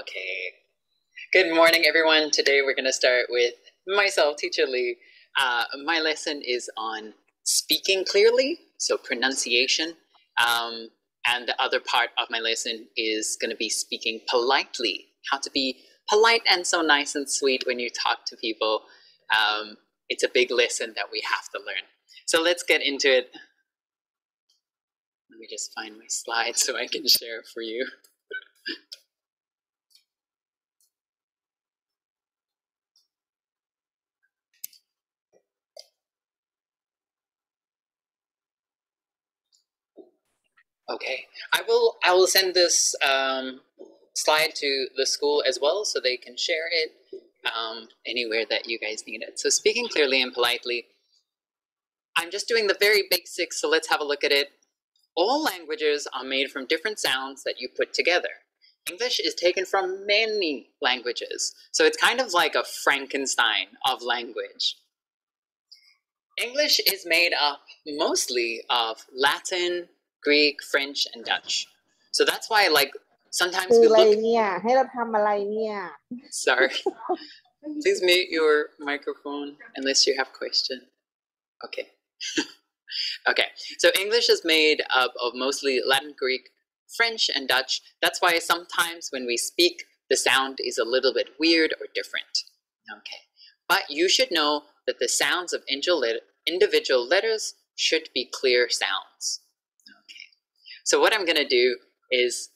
Okay. Good morning, everyone. Today we're going to start with myself, Teacher Lee. Uh, my lesson is on speaking clearly, so pronunciation. Um, and the other part of my lesson is going to be speaking politely, how to be polite and so nice and sweet when you talk to people. Um, it's a big lesson that we have to learn. So let's get into it. Let me just find my slides so I can share it for you. Okay, I will. I will send this um, slide to the school as well, so they can share it um, anywhere that you guys need it. So speaking clearly and politely, I'm just doing the very basics. So let's have a look at it. All languages are made from different sounds that you put together. English is taken from many languages, so it's kind of like a Frankenstein of language. English is made up mostly of Latin, Greek, French, and Dutch. So that's why, like, sometimes we look. Sorry. Please mute your microphone unless you have question. Okay. okay. So English is made up of mostly Latin, Greek, French, and Dutch. That's why sometimes when we speak, the sound is a little bit weird or different. Okay. But you should know that the sounds of individual letters should be clear sounds. So what I'm going to do is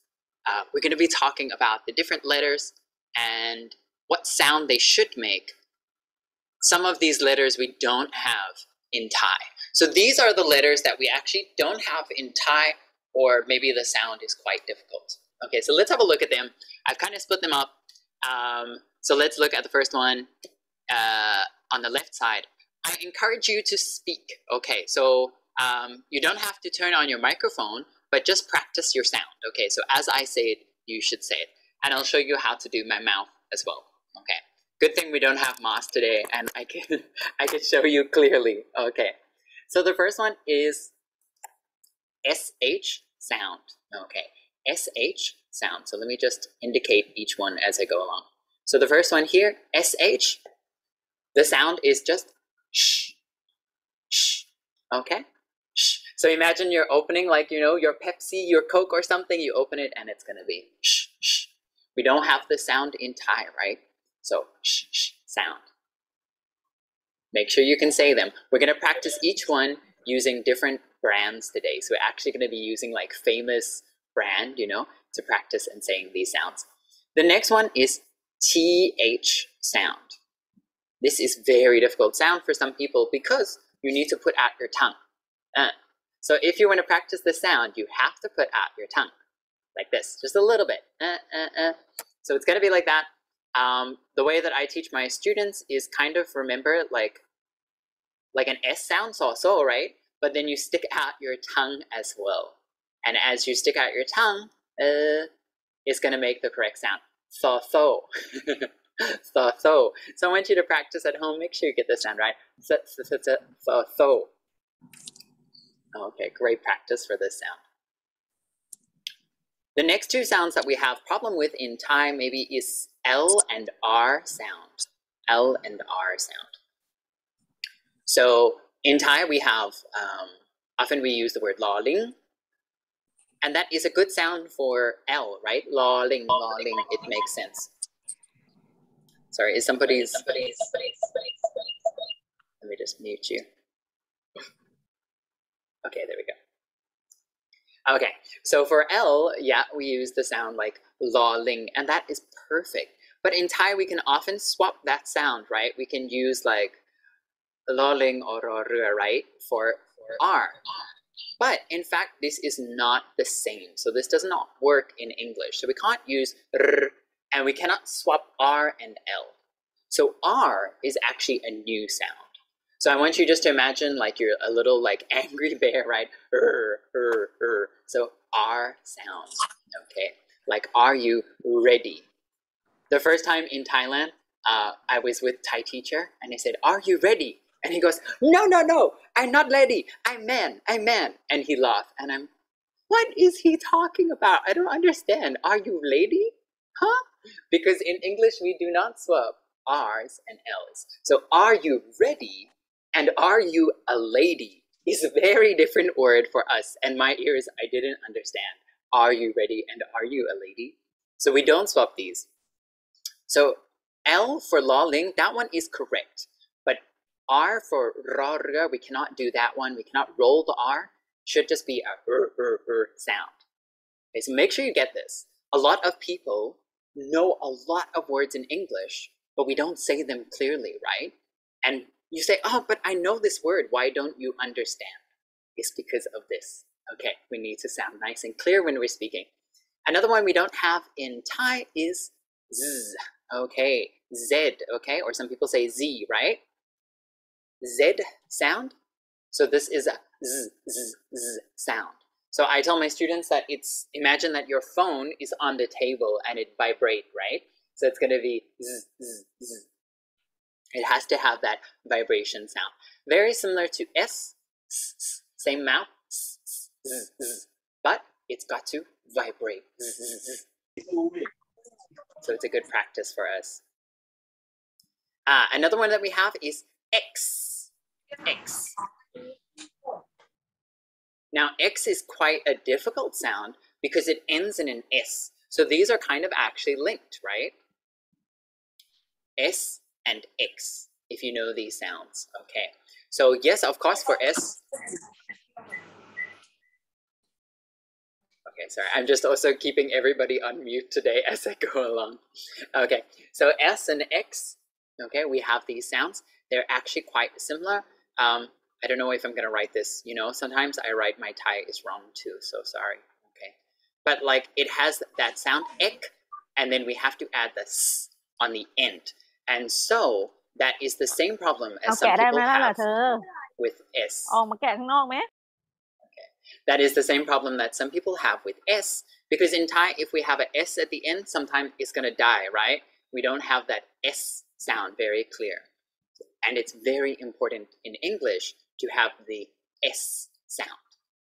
uh, we're going to be talking about the different letters and what sound they should make. Some of these letters we don't have in Thai. So these are the letters that we actually don't have in Thai, or maybe the sound is quite difficult. Okay, so let's have a look at them. I've kind of split them up. Um, so let's look at the first one uh, on the left side. I encourage you to speak. Okay, so um, you don't have to turn on your microphone, but just practice your sound. Okay, so as I say it, you should say it. And I'll show you how to do my mouth as well. Okay. Good thing we don't have Moss today and I can I can show you clearly. Okay. So the first one is SH sound. Okay. SH sound. So let me just indicate each one as I go along. So the first one here, SH, the sound is just sh, sh. Okay? Sh. So imagine you're opening like, you know, your Pepsi, your Coke or something, you open it and it's going to be sh, sh. We don't have the sound in Thai, right? So sh, sh, sound. Make sure you can say them. We're going to practice each one using different brands today. So we're actually going to be using like famous brand, you know, to practice and saying these sounds. The next one is TH sound. This is very difficult sound for some people because you need to put out your tongue. Uh, so if you want to practice the sound, you have to put out your tongue like this, just a little bit. Uh, uh, uh. So it's going to be like that. Um, the way that I teach my students is kind of remember like like an S sound, so so, right? But then you stick out your tongue as well. And as you stick out your tongue, uh, it's going to make the correct sound. So so. so so. So I want you to practice at home. Make sure you get the sound right. So so so so. Okay, great practice for this sound. The next two sounds that we have problem with in Thai maybe is L and R sound. L and R sound. So in Thai we have, um, often we use the word law ling. And that is a good sound for L, right? Law ling, ling, it makes sense. Sorry, is somebody's, somebody's, let me just mute you. Okay, there we go. Okay, so for L, yeah, we use the sound like law ling, and that is perfect. But in Thai, we can often swap that sound, right? We can use like law ling or rua, right, for, for R. But in fact, this is not the same. So this does not work in English. So we can't use r, and we cannot swap R and L. So R is actually a new sound. So I want you just to imagine like you're a little like angry bear, right? R, r, r. So R sounds, okay? Like, are you ready? The first time in Thailand, uh, I was with Thai teacher and I said, are you ready? And he goes, no, no, no, I'm not ready. I'm man, I'm man. And he laughed and I'm, what is he talking about? I don't understand. Are you lady? Huh? because in English we do not swap R's and L's. So are you ready and are you a lady is a very different word for us and my ears I didn't understand. Are you ready and are you a lady? So we don't swap these. So L for lawling, that one is correct. But R for rarga, we cannot do that one. We cannot roll the R. Should just be a r, r, r sound. Okay, so make sure you get this. A lot of people know a lot of words in English, but we don't say them clearly, right? And you say, oh, but I know this word. Why don't you understand? It's because of this. Okay, we need to sound nice and clear when we're speaking. Another one we don't have in Thai is z. Okay, z. Okay, or some people say z, right? Z sound. So this is a z, z, z sound. So I tell my students that it's imagine that your phone is on the table and it vibrate, right? So it's gonna be zzz, zzz, zzz. It has to have that vibration sound. Very similar to S, same mouth, but it's got to vibrate. So it's a good practice for us. Uh, another one that we have is X. X. Now, X is quite a difficult sound because it ends in an S. So these are kind of actually linked, right? S and X, if you know these sounds, okay? So yes, of course, for S. Okay, sorry, I'm just also keeping everybody on mute today as I go along. Okay, so S and X, okay, we have these sounds. They're actually quite similar. Um, I don't know if I'm gonna write this, you know, sometimes I write my Thai is wrong too, so sorry, okay. But like it has that sound, ek, and then we have to add the s on the end And so that is the same problem as some people have with s. ออกมาแกะข้างนอกไหม That is the same problem that some people have with s. Because in Thai, if we have a s at the end, sometimes it's gonna die, right? We don't have that s sound very clear. And it's very important in English to have the S sound.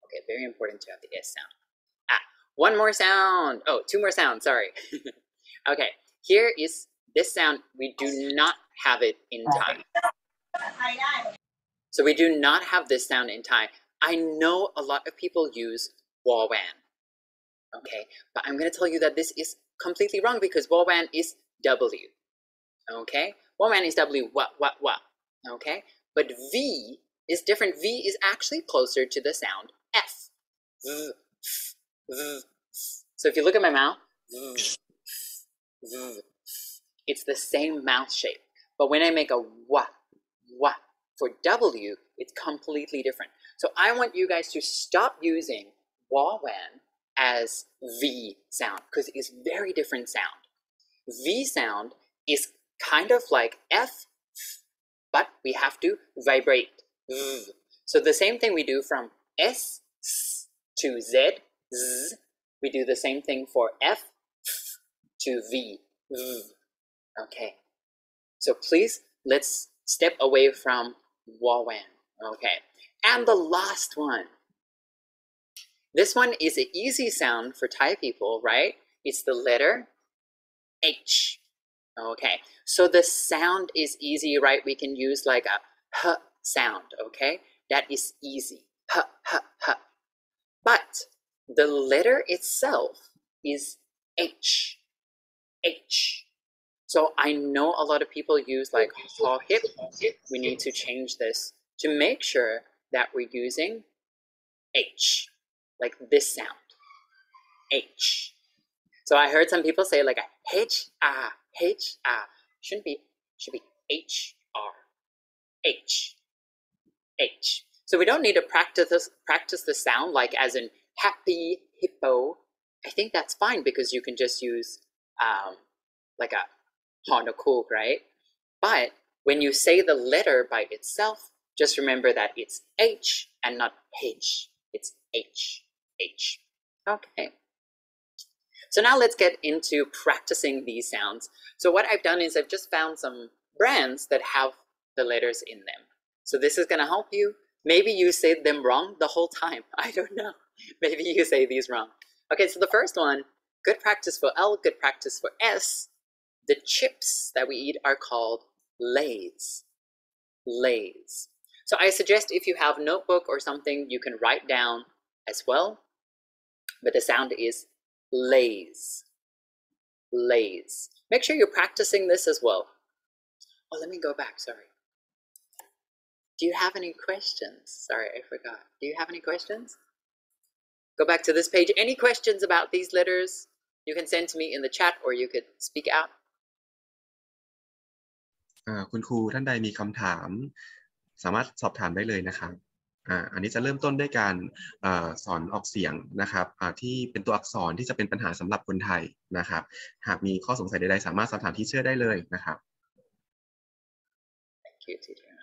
Okay, very important to have the S sound. Ah, one more sound. Oh, two more sounds, sorry. okay, here is this sound. We do not have it in Thai. So we do not have this sound in Thai. I know a lot of people use Wawan. Okay, but I'm going to tell you that this is completely wrong because Wawan is W. Okay, Wawan is W, what, what, what. Okay, but V is different. V is actually closer to the sound F. V, v, so if you look at my mouth, v, v, it's the same mouth shape. But when I make a wa, wa for W, it's completely different. So I want you guys to stop using wawan as V sound because it's very different sound. V sound is kind of like F, but we have to vibrate. V. So the same thing we do from S S to Z, Z, we do the same thing for F F to v, V. Okay. So please, let's step away from Wawan. Okay. And the last one. This one is an easy sound for Thai people, right? It's the letter H. Okay. So the sound is easy, right? We can use like a h sound, okay? That is easy. H, h, h. But the letter itself is H. H. So I know a lot of people use like ha hip. We need to change this to make sure that we're using H, like this sound. H. So I heard some people say like a H ah H ah shouldn't be should be H R H H. So we don't need to practice this, practice the sound like as in happy hippo. I think that's fine because you can just use um, like a Cook, right? But when you say the letter by itself, just remember that it's H and not H. It's H, H. Okay. So now let's get into practicing these sounds. So what I've done is I've just found some brands that have the letters in them. So this is going to help you. Maybe you said them wrong the whole time. I don't know. Maybe you say these wrong. Okay, so the first one, good practice for L, good practice for S. The chips that we eat are called lays. Lays. So I suggest if you have notebook or something, you can write down as well. But the sound is lays. Lays. Make sure you're practicing this as well. Oh, let me go back, sorry. Do you have any questions? Sorry, I forgot. Do you have any questions? Go back to this page. Any questions about these letters? You can send to me in the chat or you could speak out. คุณครูท่านใดมีคำถาม สามารถสอบถามได้เลยนะครับอันนี้จะเริ่มต้นด้วยการอสอนออกเสียงนะครับที่เป็นตัวอักษรที่จะเป็นปัญหาสำหรับคนไทยนะครับ หากมีข้อสงสัยใดๆสามารถสอบถามที่เชื่อได้เลยนะครับ Thank you, teacher.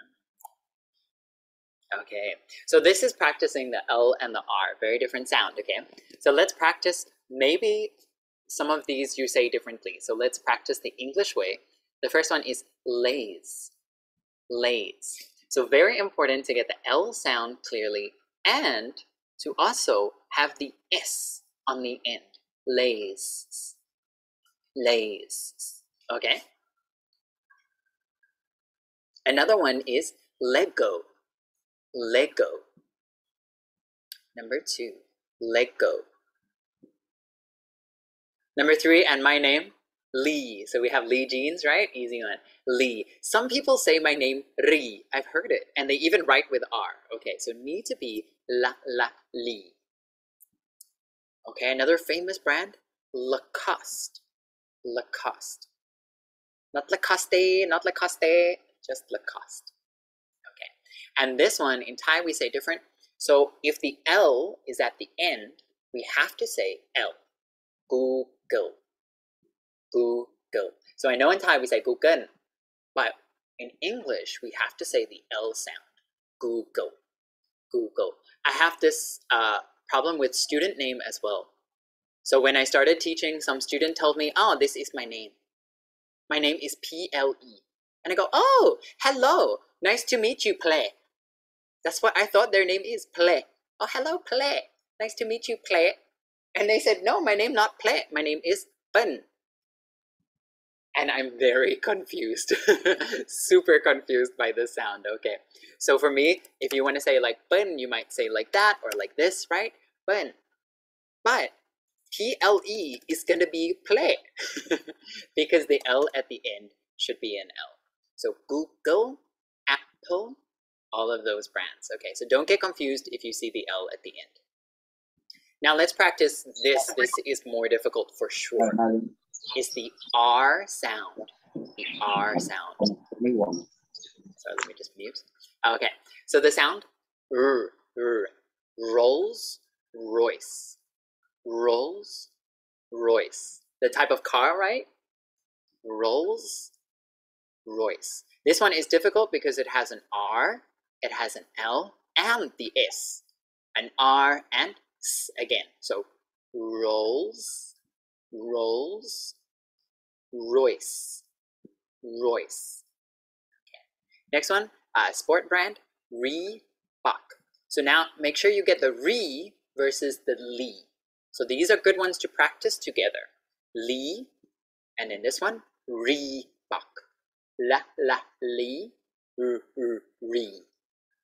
Okay, so this is practicing the L and the R, very different sound, okay? So let's practice, maybe some of these you say differently. So let's practice the English way. The first one is lays, lays. So very important to get the L sound clearly and to also have the S on the end, lays, lays, okay? Another one is Lego. Lego. Number two, Lego. Number three, and my name, Lee. So we have Lee Jeans, right? Easy one. Lee. Some people say my name Ri. I've heard it. And they even write with R. Okay, so need to be La La Lee. Okay, another famous brand, Lacoste. Lacoste. Not Lacoste, not Lacoste, just Lacoste. Okay. And this one in Thai we say different. So if the L is at the end, we have to say L. Google. Google. So I know in Thai we say Google, but in English we have to say the L sound. Google. Google. I have this uh, problem with student name as well. So when I started teaching, some student told me, "Oh, this is my name. My name is P L E." And I go, "Oh, hello. Nice to meet you, Play." That's what I thought their name is, Play. Oh, hello, Play. Nice to meet you, Play. And they said, "No, my name not Play. My name is Bun." And I'm very confused, super confused by the sound. Okay, so for me, if you want to say like Bun, you might say like that or like this, right? Bun. But P L E is gonna be play because the L at the end should be an L. So Google, Apple, all of those brands. Okay, so don't get confused if you see the L at the end. Now let's practice this. This is more difficult for sure is the R sound. The R sound. Sorry, let me just mute. Okay, so the sound R, R, Rolls Royce. Rolls Royce. The type of car, right? Rolls Royce. This one is difficult because it has an R, it has an L, and the S. An R and S again. So Rolls Rolls Royce. Royce. Next one, uh, sport brand, Reebok. So now make sure you get the re versus the Lee. So these are good ones to practice together. Lee, and then this one, Reebok. La la r, re.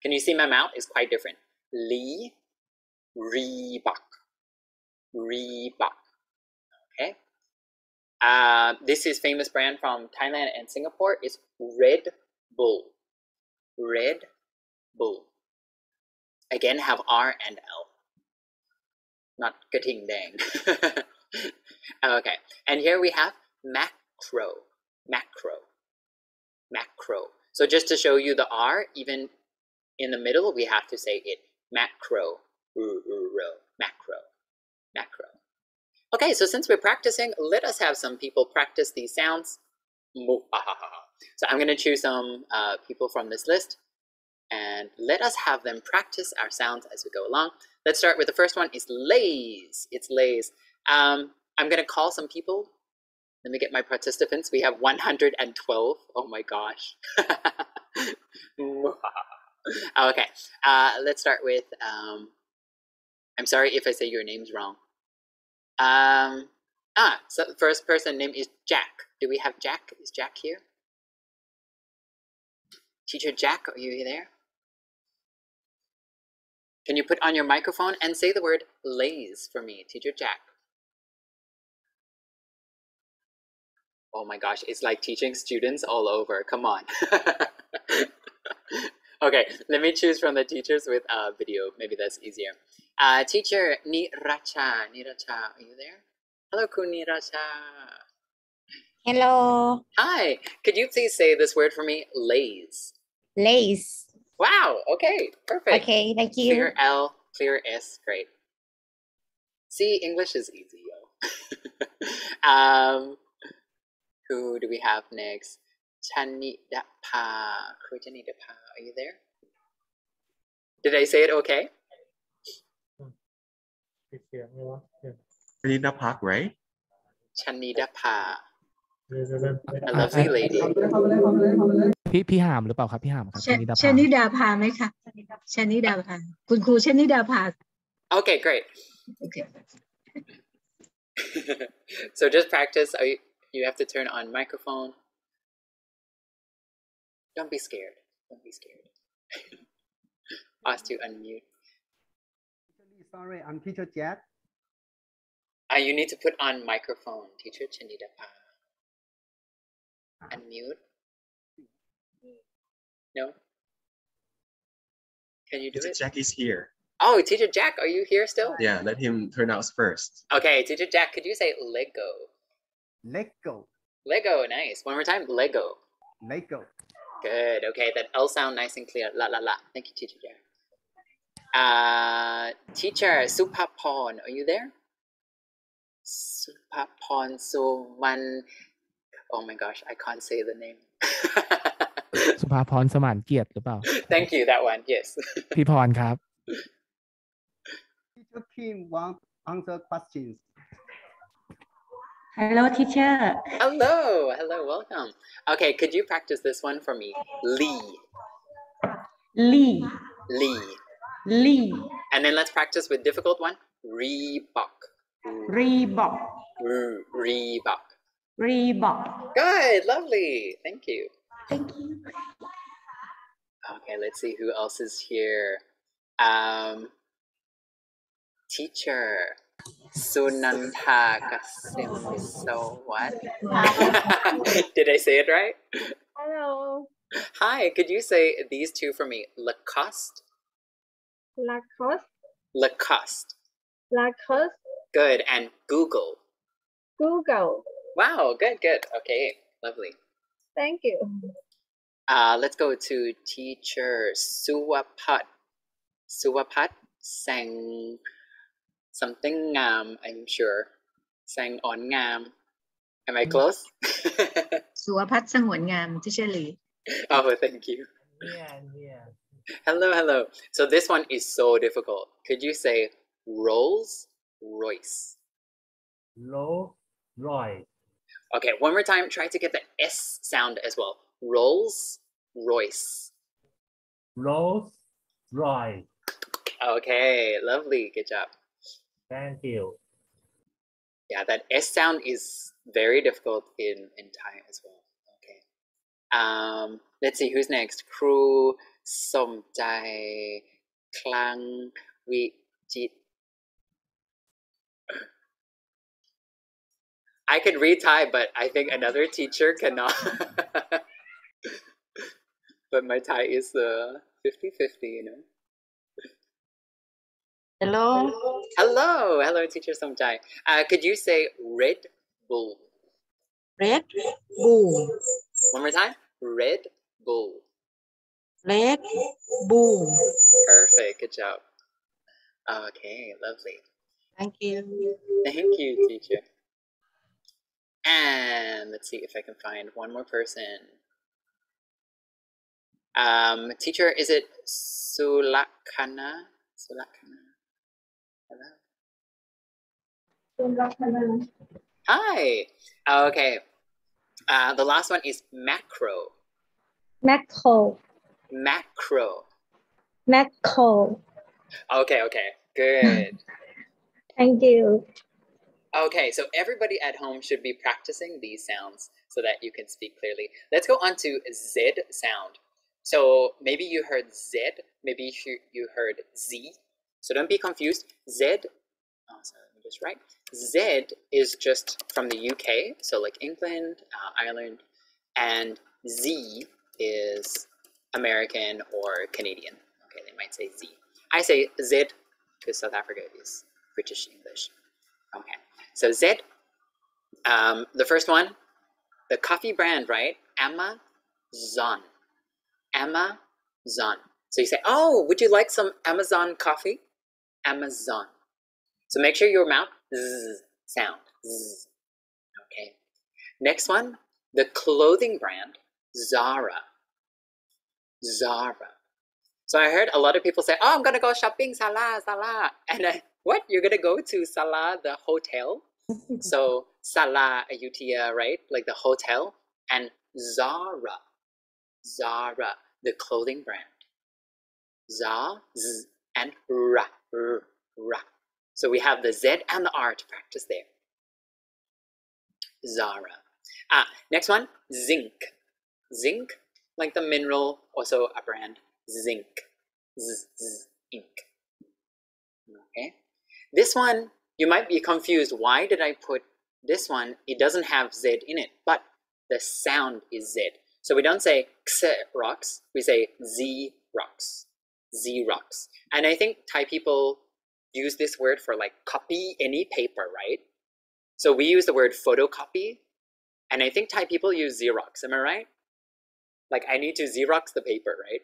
Can you see my mouth is quite different? Lee, Reebok. Reebok. Uh, this is famous brand from Thailand and Singapore. It's Red Bull. Red Bull. Again, have R and L. Not Krating Daeng. okay, and here we have Makro. Makro. Makro. So just to show you the R, even in the middle, we have to say it. Makro. Ro. Makro. Makro. Okay, so since we're practicing, let us have some people practice these sounds. So I'm going to choose some uh, people from this list and let us have them practice our sounds as we go along. Let's start with the first one is lays. It's lays. Um, I'm going to call some people. Let me get my participants. We have 112. Oh my gosh. okay, uh, let's start with. Um, I'm sorry if I say your names wrong. Um, Ah, so the first person name is Jack. Do we have Jack? Is Jack here? Teacher Jack, are you there? Can you put on your microphone and say the word lays for me, Teacher Jack? Oh my gosh, it's like teaching students all over. Come on. okay, let me choose from the teachers with a video. Maybe that's easier. Uh, teacher Niracha. Niracha, are you there? Hello, Kuniracha. Hello, Hi, could you please say this word for me? Lays. Lace. Wow, okay, perfect. Okay, thank you. Clear L, clear S, great. See, English is easy, yo. um, who do we have next? Chanidapa. Chanidapa? Are you there? Did I say it okay? ปิดเสียงไหมวะเดี๋ยว Rina Park right Chanidapa. เดี๋ยวเดี๋ยวเดี๋ยว A lovely lady. พี่พี่หามหรือเปล่าครับพี่หามครับชชนิดาชภานิดาภาไหมคะชนิดาภาคุณครูชนิดาภา Okay, great. โอเค so just practice. Are you, you have to turn on microphone. Don't be scared. Don't be scared. Ask to unmute. Sorry, I'm teacher Jack. Uh, you need to put on microphone, teacher Chanidapa. Unmute. No? Can you do Teacher it? Jack is here Oh, teacher Jack, are you here still? yeah let him pronounce first Okay, teacher Jack, could you say Lego? Lego. Lego, nice. One more time, Lego. Lego. Good. Okay, that L sound nice and clear. La la la. Thank you, teacher Jack. Uh, teacher Supapon, are you there? Supapon Suman. Oh my gosh, I can't say the name. สุภาพรสมานเกียรติหรือเปล่า Thank you. That one. Yes. พี่พรครับ Teacher Kim want answer questions. Hello teacher Hello. Hello. Welcome. Okay, could you practice this one for me? Lee. ลี่ Lee. Lee. And then let's practice with difficult one. Reebok. Reebok. Reebok. Reebok. Good, lovely. Thank you. Thank you. Okay, let's see who else is here. Um, teacher. Sunanta Kasim. So what? Did I say it right? Hello. Hi, could you say these two for me? Lacoste Lacoste. Lacoste. Lacoste. Good. And Google. Google. Wow. Good. Good. Okay. Lovely. Thank you. Uh, let's go to teacher Suwapat. Suwapat sang something ngam, I'm sure. Sang on ngam. Am I mm. close? Suwapat sang on ngam, teacher Lee. Oh, thank you. Yeah, yeah hello, hello. So this one is so difficult. Could you say Rolls Royce? Rolls Royce. Okay, one more time. Try to get the S sound as well. Rolls Royce. Rolls Royce. Okay, lovely. Good job. Thank you. Yeah, that S sound is very difficult in, in Thai as well. Okay. Um, let's see who's next. Kru Kru Somjai Klang Vijit. I could read Thai, but I think another teacher cannot. but my Thai is uh, 50 50, you know. Hello Hello, hello, teacher Somjai. Uh, could you say Red Bull? Red Bull One more time. Red Bull. Red Bull Perfect. Good job. Okay, lovely. thank you Thank you, teacher. And let's see if I can find one more person. Um, teacher, is it Sulakana? Sulakana. Hello. Hi. Okay. Uh, the last one is Makro. Makro, Makro. Makro. Okay, okay. Good. Thank you. Okay, so everybody at home should be practicing these sounds so that you can speak clearly. Let's go on to Z sound. So maybe you heard Z, maybe you heard Z. So don't be confused. Z, oh, sorry, let me just write. Z is just from the UK, so like England, uh, Ireland, and Z is American or Canadian. Okay, they might say Z. I say Z because South Africa is British English. Okay, so Z, um, the first one, the coffee brand, right? Amazon. Amazon. So you say, oh, would you like some Amazon coffee? Amazon. So make sure your mouth z sound. Okay. Next one, the clothing brand Zara. Zara. So I heard a lot of people say, "Oh, I'm gonna go shopping, Salah, Salah," and I, what? You're gonna go to Salah, the hotel? so Sala Ayutthaya, right? Like the hotel, and Zara, Zara, the clothing brand. Za, z, and ra, r, ra. So we have the Z and the R to practice there. Zara. Ah, next one, zinc. Zinc, like the mineral, also a brand. Zinc. Z, z, ink. Okay. This one, you might be confused. Why did I put this one? It doesn't have Z in it, but the sound is Z. So we don't say Xerox, we say Xerox. Xerox. And I think Thai people use this word for like copy any paper, right? So we use the word photocopy, and I think Thai people use Xerox. Am I right? Like I need to Xerox the paper, right?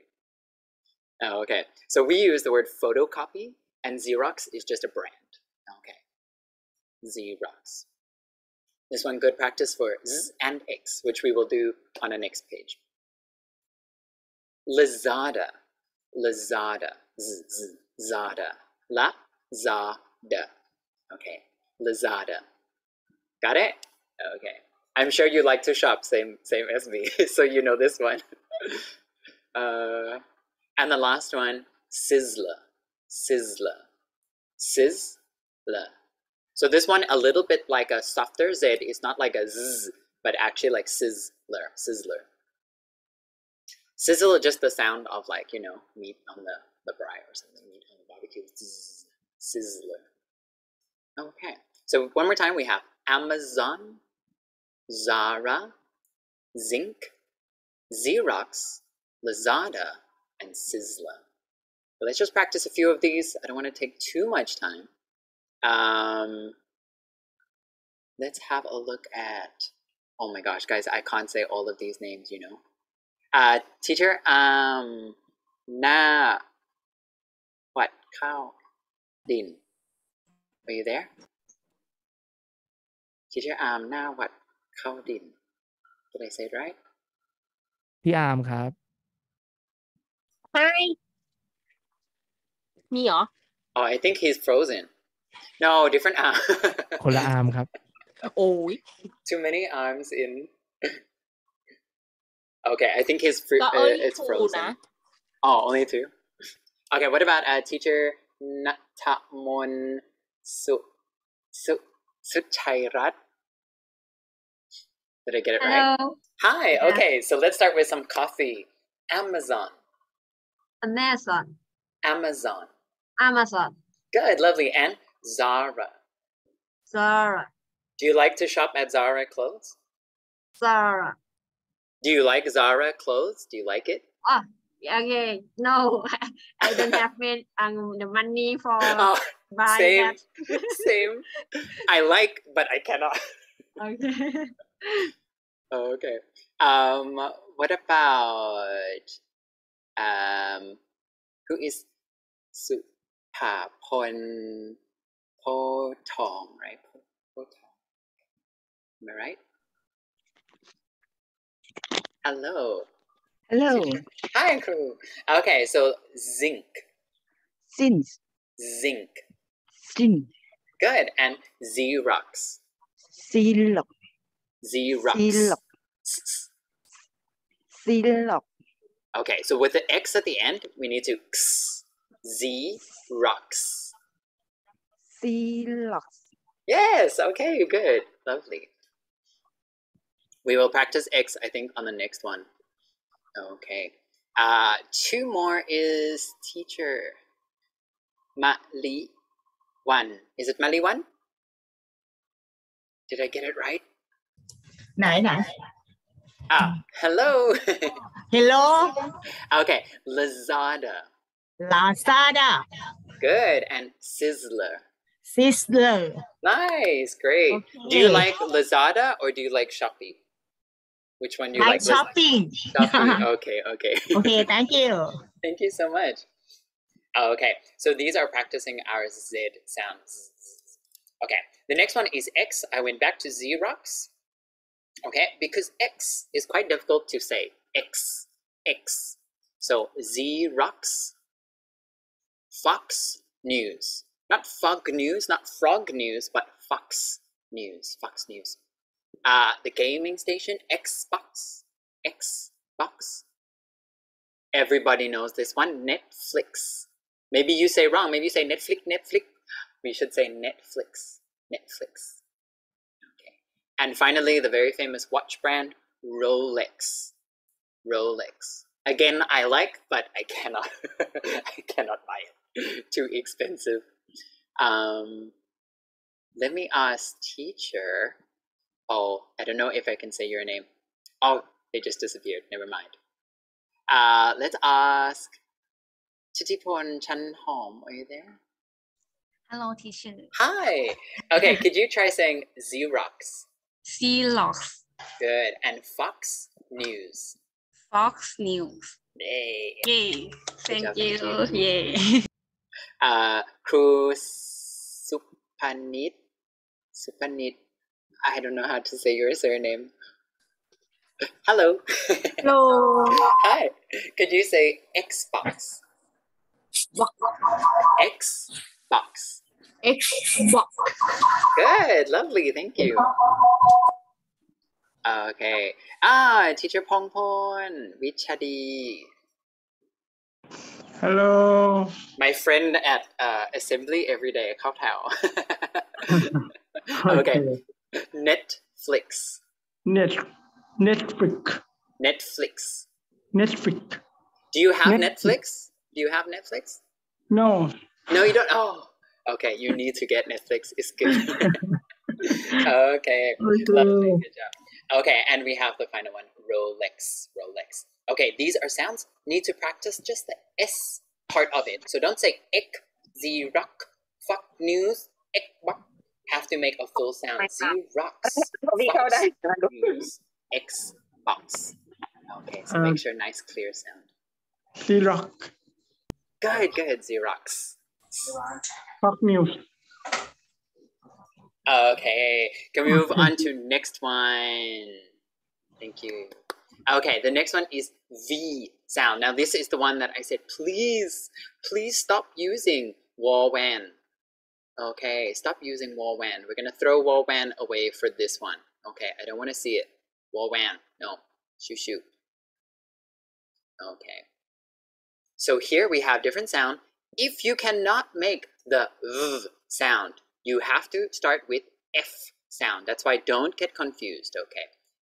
Oh, okay. So we use the word photocopy, and Xerox is just a brand. Okay. Xerox. This one good practice for mm-hmm. Z and X, which we will do on the next page. Lazada. Lazada. Z, z, Zada. La, za, da. Okay. Lazada. Got it? Okay. I'm sure you like to shop, same same as me, so you know this one. uh, and the last one, Sizzler. Sizzler. Sizzler. So this one a little bit like a softer Z. It's not like a Z, but actually like Sizzler. Sizzler. Sizzle just the sound of like, you know, meat on the, the braai or something, meat on the barbecue. Sizzler. Okay. So one more time we have Amazon, Zara, Zinc, Xerox, Lazada, and Sizzler. But let's just practice a few of these. I don't want to take too much time. Um, let's have a look at. Oh my gosh, guys, I can't say all of these names, you know. Uh, teacher, um, na what cow din? Are you there? Teacher, um, na what cow din? Did I say it right? พี่อาร์มครับ Hi มีเหรอ Oh, I think he's frozen. No, different arm. คนละอาร์มครับ โอ้ย Too many arms in. okay, I think his fr- ก็ uh, เอ้ย it's ถูกนะ frozen. Oh, only two. Okay, what about uh, teacher Natamon Su Su Suchairat? Did I get it right? Hello Hi. Yeah. Okay, so let's start with some coffee. Amazon. Amazon Amazon. Amazon Good, lovely. And Zara. Zara Do you like to shop at Zara clothes? Zara Do you like Zara clothes? Do you like it? Oh, okay no I don't have um, the money for Oh, buy same, that same. I like, but I cannot. okay okay. Um, what about um, who is Supapon Potong, right? Po Potong. Am I right? Hello. Hello, Hi, crew. Okay, so zinc, since, zinc. sin, Good. And Xerox, Xerox, Xerox. Xerox, Xerox, Okay, so with the X at the end, we need to x, Z, rocks. Xerox, Yes, okay, good. Lovely. We will practice X, I think, on the next one. Okay. Uh, two more is teacher. Mali Wan. Is it Mali Wan? Did I get it right? ไหนไหน Ah, hello. Hello okay, Lazada. Lazada Good. And Sizzler. Sizzler Nice, great. Do you Okay. like Lazada or do you like Shopee? Which one do you I'm like? Liz- shopping Shopee. Okay, okay. Okay thank you Thank you so much. Oh, okay, so these are practicing our Z sounds. Okay, the next one is X. I went back to Xerox. Okay, because X is quite difficult to say. X, X. So Xerox, Fox News. Not Fog News, not Frog News, but Fox News. Fox News. Uh, the gaming station, Xbox. Xbox. Everybody knows this one, Netflix. Maybe you say wrong. Maybe you say Netflix, Netflix. We should say Netflix, Netflix. And finally, the very famous watch brand, Rolex. Rolex. Again, I like, but I cannot. I cannot buy it. Too expensive. Um, let me ask teacher. Oh, I don't know if I can say your name. Oh, they just disappeared. Never mind. Uh, let's ask Titipon Chanhom. Are you there? Hello, teacher. Hi. Okay, could you try saying Xerox? Xerox, Good. And Fox News. Fox News. Yay. Yay. Thank job, you. thank Yay. Uh, Kru Supanit. Supanit. I don't know how to say your surname. Hello. Hello. Hi. Could you say Xbox? Xbox. Xbox. Good, lovely, thank you. Okay. Ah, teacher Pong Pon, Vichadi. Hello. My friend at uh, assembly every day, Khao Thao. Okay. Netflix. Net Netflix. Netflix. Netflix. Do you have Netflix. Netflix? Do you have Netflix? No. No, you don't. Oh, okay. You need to get Netflix. It's good. okay, lovely. Good job. Okay, and we have the final one Rolex. Rolex. Okay, these are sounds. Need to practice just the S part of it. So don't say ek, Xerox, fuck news, ek, bok. Have to make a full sound. Xerox, Fox News, Xbox. Okay, so make Um, sure nice clear sound. Xerox. Good, good, Xerox. Fox News. Oh, okay, can we move on to next one? Thank you. Okay, the next one is V sound. Now this is the one that I said, please, please stop using Warwan. Okay, stop using Warwan. We're gonna throw Warwan away for this one. Okay, I don't want to see it. Warwan, no, shoot, shoot. Okay. So here we have different sound. If you cannot make the v sound, you have to start with F sound. That's why don't get confused, okay?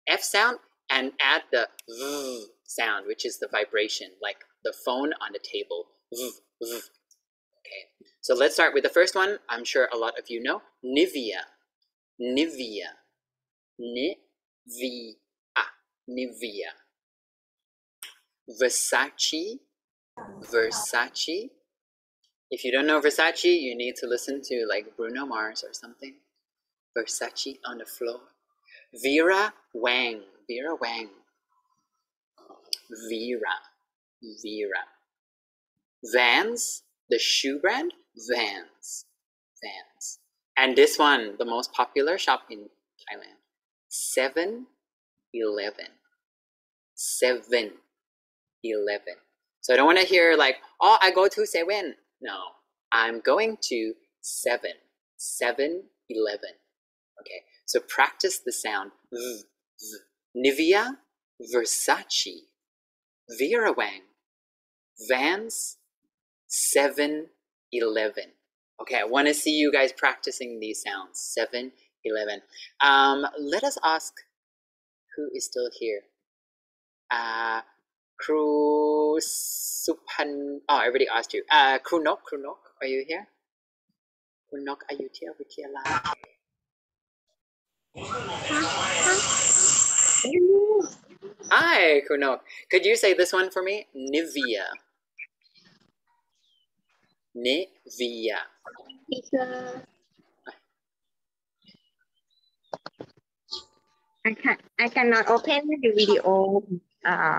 F sound and add the v sound, which is the vibration, like the phone on the table. V, v. Okay, so let's start with the first one. I'm sure a lot of you know Nivea. Nivea. Nivea. Nivea. Versace. Versace. If you don't know Versace, you need to listen to like Bruno Mars or something. Versace on the floor. Vera Wang. Vera Wang. Vera. Vera. Vans, the shoe brand, Vans. Vans. And this one, the most popular shop in Thailand. 7 Eleven. 7 11. So I don't want to hear like, oh, I go to 7. No, I'm going to 7. 7 11. Okay, so practice the sound. V, v. Nivea, Versace, Vera Wang, Vans, 7 11. Okay, I want to see you guys practicing these sounds. 7, 11. Um, let us ask who is still here. Uh, ครูสุพัน oh I already asked you uh, อ่าครูนกครูนก are you here Kunok, are you เที่ยววิทยาลัย hi Kunok. could you say this one for me Nivea. Nivea. I can I cannot open the video uh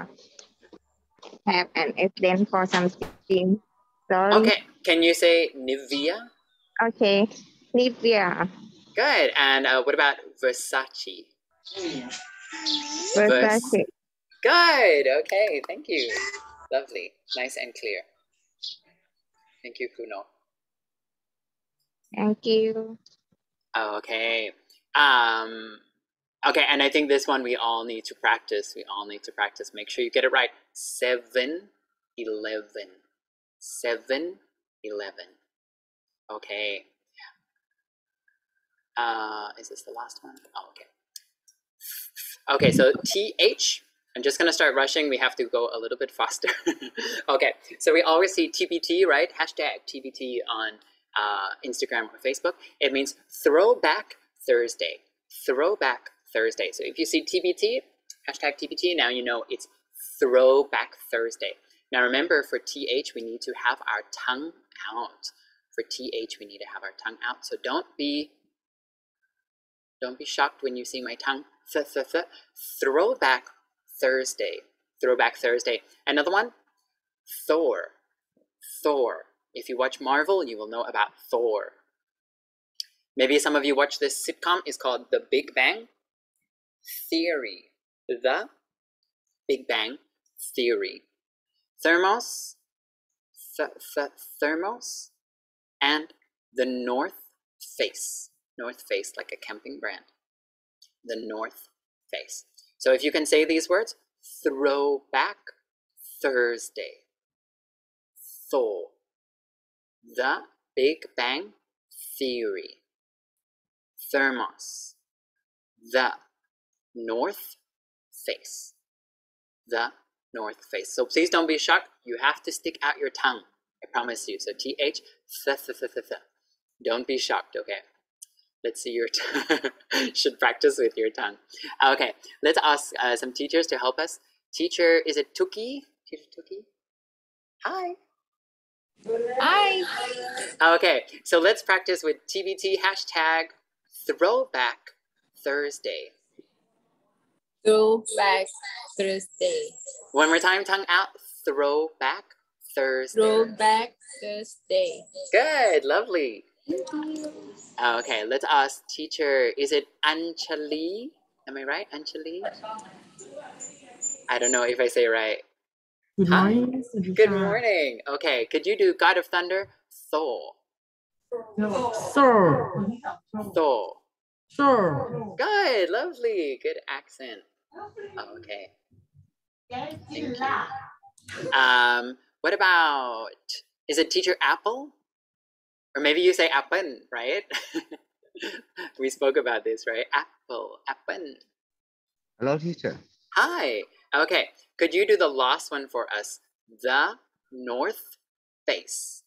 have an accident for something. Sorry. Okay, can you say Nivea? Okay. Nivea. Good. And uh, what about Versace? Versace. Good. Okay. Thank you. Lovely. Nice and clear. Thank you, Kuno. Thank you. Okay. Um, okay. And I think this one we all need to practice. We all need to practice. Make sure you get it right. Seven, eleven. Seven, eleven. Okay. Uh, is this the last one? Oh, okay. Okay, so TH, I'm just gonna start rushing. We have to go a little bit faster. okay, so we always see TBT, right? Hashtag TBT on uh, Instagram or Facebook. It means Throwback Thursday. Throwback Thursday. So if you see TBT, hashtag TBT, now you know it's Throwback Thursday. Now remember, for TH, we need to have our tongue out. For TH, we need to have our tongue out. So don't be don't be shocked when you see my tongue. Th th th. Throwback Thursday. Throwback Thursday. Another one, Thor. Thor. If you watch Marvel, you will know about Thor. Maybe some of you watch this sitcom. It's called The Big Bang Theory. The Big Bang Theory. Thermos, th th thermos, and the North Face. North Face, like a camping brand. The North Face. So if you can say these words, throwback Thursday. Thor. The Big Bang Theory. Thermos. The North Face. The North Face. So please don't be shocked. You have to stick out your tongue. I promise you. So TH, th, th, th, th, th. Don't be shocked, okay? Let's see your tongue. Should practice with your tongue. Okay, let's ask uh, some teachers to help us. Teacher, is it Tuki? Teacher Tuki? Hi. Hi. Okay, so let's practice with TBT hashtag throwback Thursday. Throwback Thursday. One more time, tongue out. Throwback Thursday. Throwback Thursday. Good, lovely. Okay, let's ask teacher. Is it Anchali? Am I right, Anchali? I don't know if I say it right. Good Hi. morning. Good morning. Okay, could you do God of Thunder? Thor. Sir. Thor. Sir. Good, lovely. Good accent. Okay. Thank you. Um, what about, is it teacher Apple? Or maybe you say apple, right? we spoke about this, right? Apple, apple. Hello, teacher. Hi. Okay, could you do the last one for us? The North Face.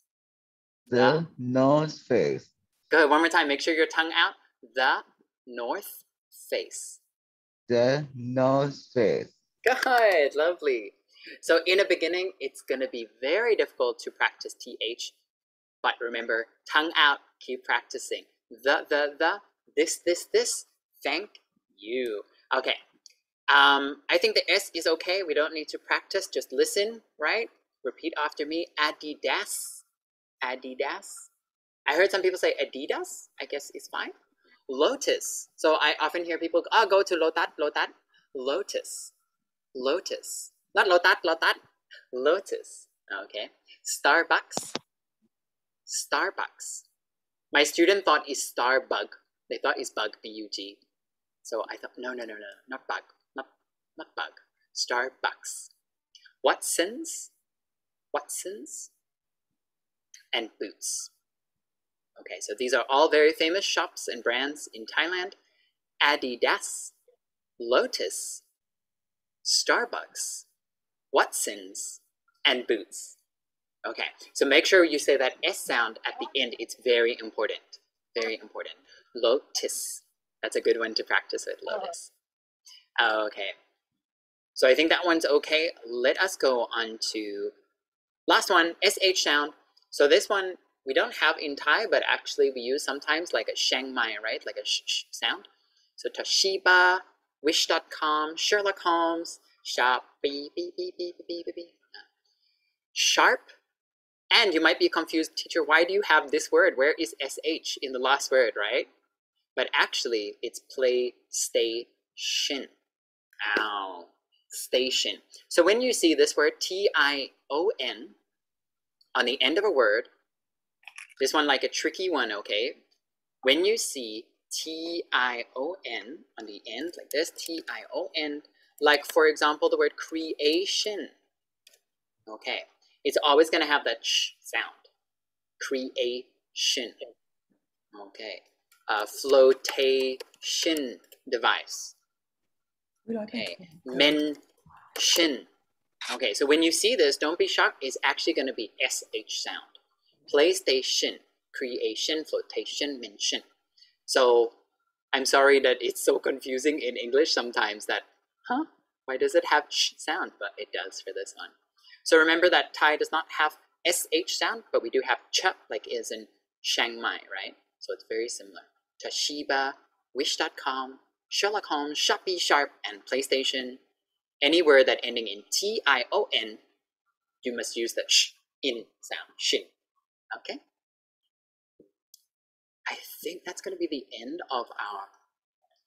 The North Face. Good. One more time. Make sure your tongue out. The North Face. The North Face. Good. Lovely. So in the beginning, it's going to be very difficult to practice TH. But remember, tongue out. Keep practicing. The, the, the, this, this, this. Thank you. Okay. Um, I think the S is okay. We don't need to practice. Just listen, right? Repeat after me. Adidas. Adidas. I heard some people say Adidas. I guess it's fine. Lotus. So I often hear people, oh, go to Lotus, Lotus. Lotus. Lotus. Not Lotus, Lotus. Lotus. Okay. Starbucks. Starbucks. My student thought is Starbug. They thought it's bug, B-U-G. So I thought, no, no, no, no, not bug, not, not bug. Starbucks. Watsons. Watsons. And boots. Okay, so these are all very famous shops and brands in Thailand. Adidas, Lotus, Starbucks, Watsons, and Boots. Okay, so make sure you say that S sound at the end. It's very important. Very important. Lotus. That's a good one to practice with, Lotus. Okay. So I think that one's okay. Let us go on to last one, SH sound. So this one we don't have in Thai, but actually we use sometimes like a Chiang Mai, right? Like a sh, sh sound. So Toshiba, Wish.com, Sherlock Holmes, Shop, beep, beep, beep, beep, beep, beep, beep. Sharp. And you might be confused, teacher, why do you have this word? Where is SH in the last word, right? But actually, it's PlayStation. Ow. Station. So when you see this word T-I-O-N on the end of a word, this one like a tricky one, okay? When you see T-I-O-N on the end like this, T-I-O-N, like for example, the word creation, okay? It's always gonna have that sh sound, creation, okay? Uh, flotation device, okay? Mention, okay? So when you see this, don't be shocked, it's actually gonna be SH sound. PlayStation, creation, flotation, mention. So I'm sorry that it's so confusing in English sometimes that, huh? Why does it have sh sound? But it does for this one. So remember that Thai does not have sh sound, but we do have ch, like is in Chiang Mai, right? So it's very similar. Toshiba, Wish.com, Sherlock Holmes, Shopee, Sharp, and PlayStation. Any word that ending in T-I-O-N, you must use the sh in sound, shin. Okay? I think that's going to be the end of our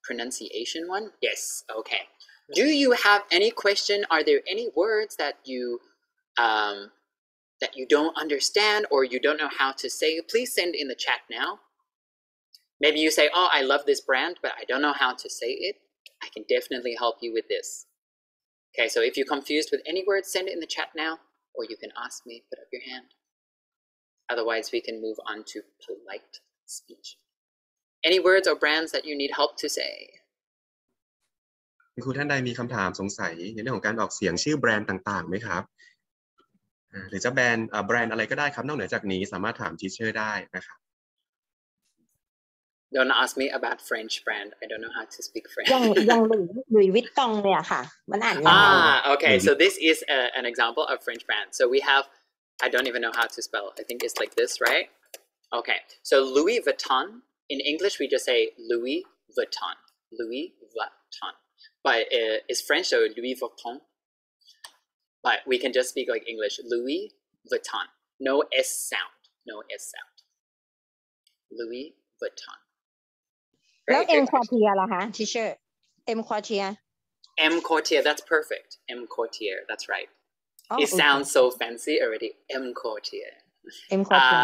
pronunciation one. Yes, okay. Do you have any question? Are there any words that you um, that you don't understand or you don't know how to say? Please send in the chat now. Maybe you say, "Oh, I love this brand, but I don't know how to say it." I can definitely help you with this. Okay, so if you're confused with any words, send it in the chat now, or you can ask me. Put up your hand. Otherwise, we can move on to polite speech. Any words or brands that you need help to say? คุณครูท่านใดมีคำถามสงสัยในเรื่องของการออกเสียงชื่อแบรนด์ต่างๆไหมครับอ่าหรือจะแบรนด์อ่าแบรนด์อะไรก็ได้ครับนอกเหนือจากนี้สามารถถามทีเชอร์ได้นะครับ Don't ask me about French brand. I don't know how to speak French. อย่างอย่างหลุยหลุยวิตตองเนี่ยค่ะ มันอ่านยังไง ah, okay. So this is a, an example of French brand. So we have, I don't even know how to spell. I think it's like this, right? Okay. So Louis Vuitton. In English, we just say Louis Vuitton. Louis Vuitton. But uh, it's French, so Louis Vuitton. But we can just speak like English. Louis Vuitton. No S sound. No S sound. Louis Vuitton. แล้ว Very เอ็ม good. ควอเทียล่ะคะทิเชอร์เอ็มควอเทีย M Courtier, that's perfect. M Courtier, that's right. Oh, it okay. sounds so fancy already. M Cartier. M Cartier.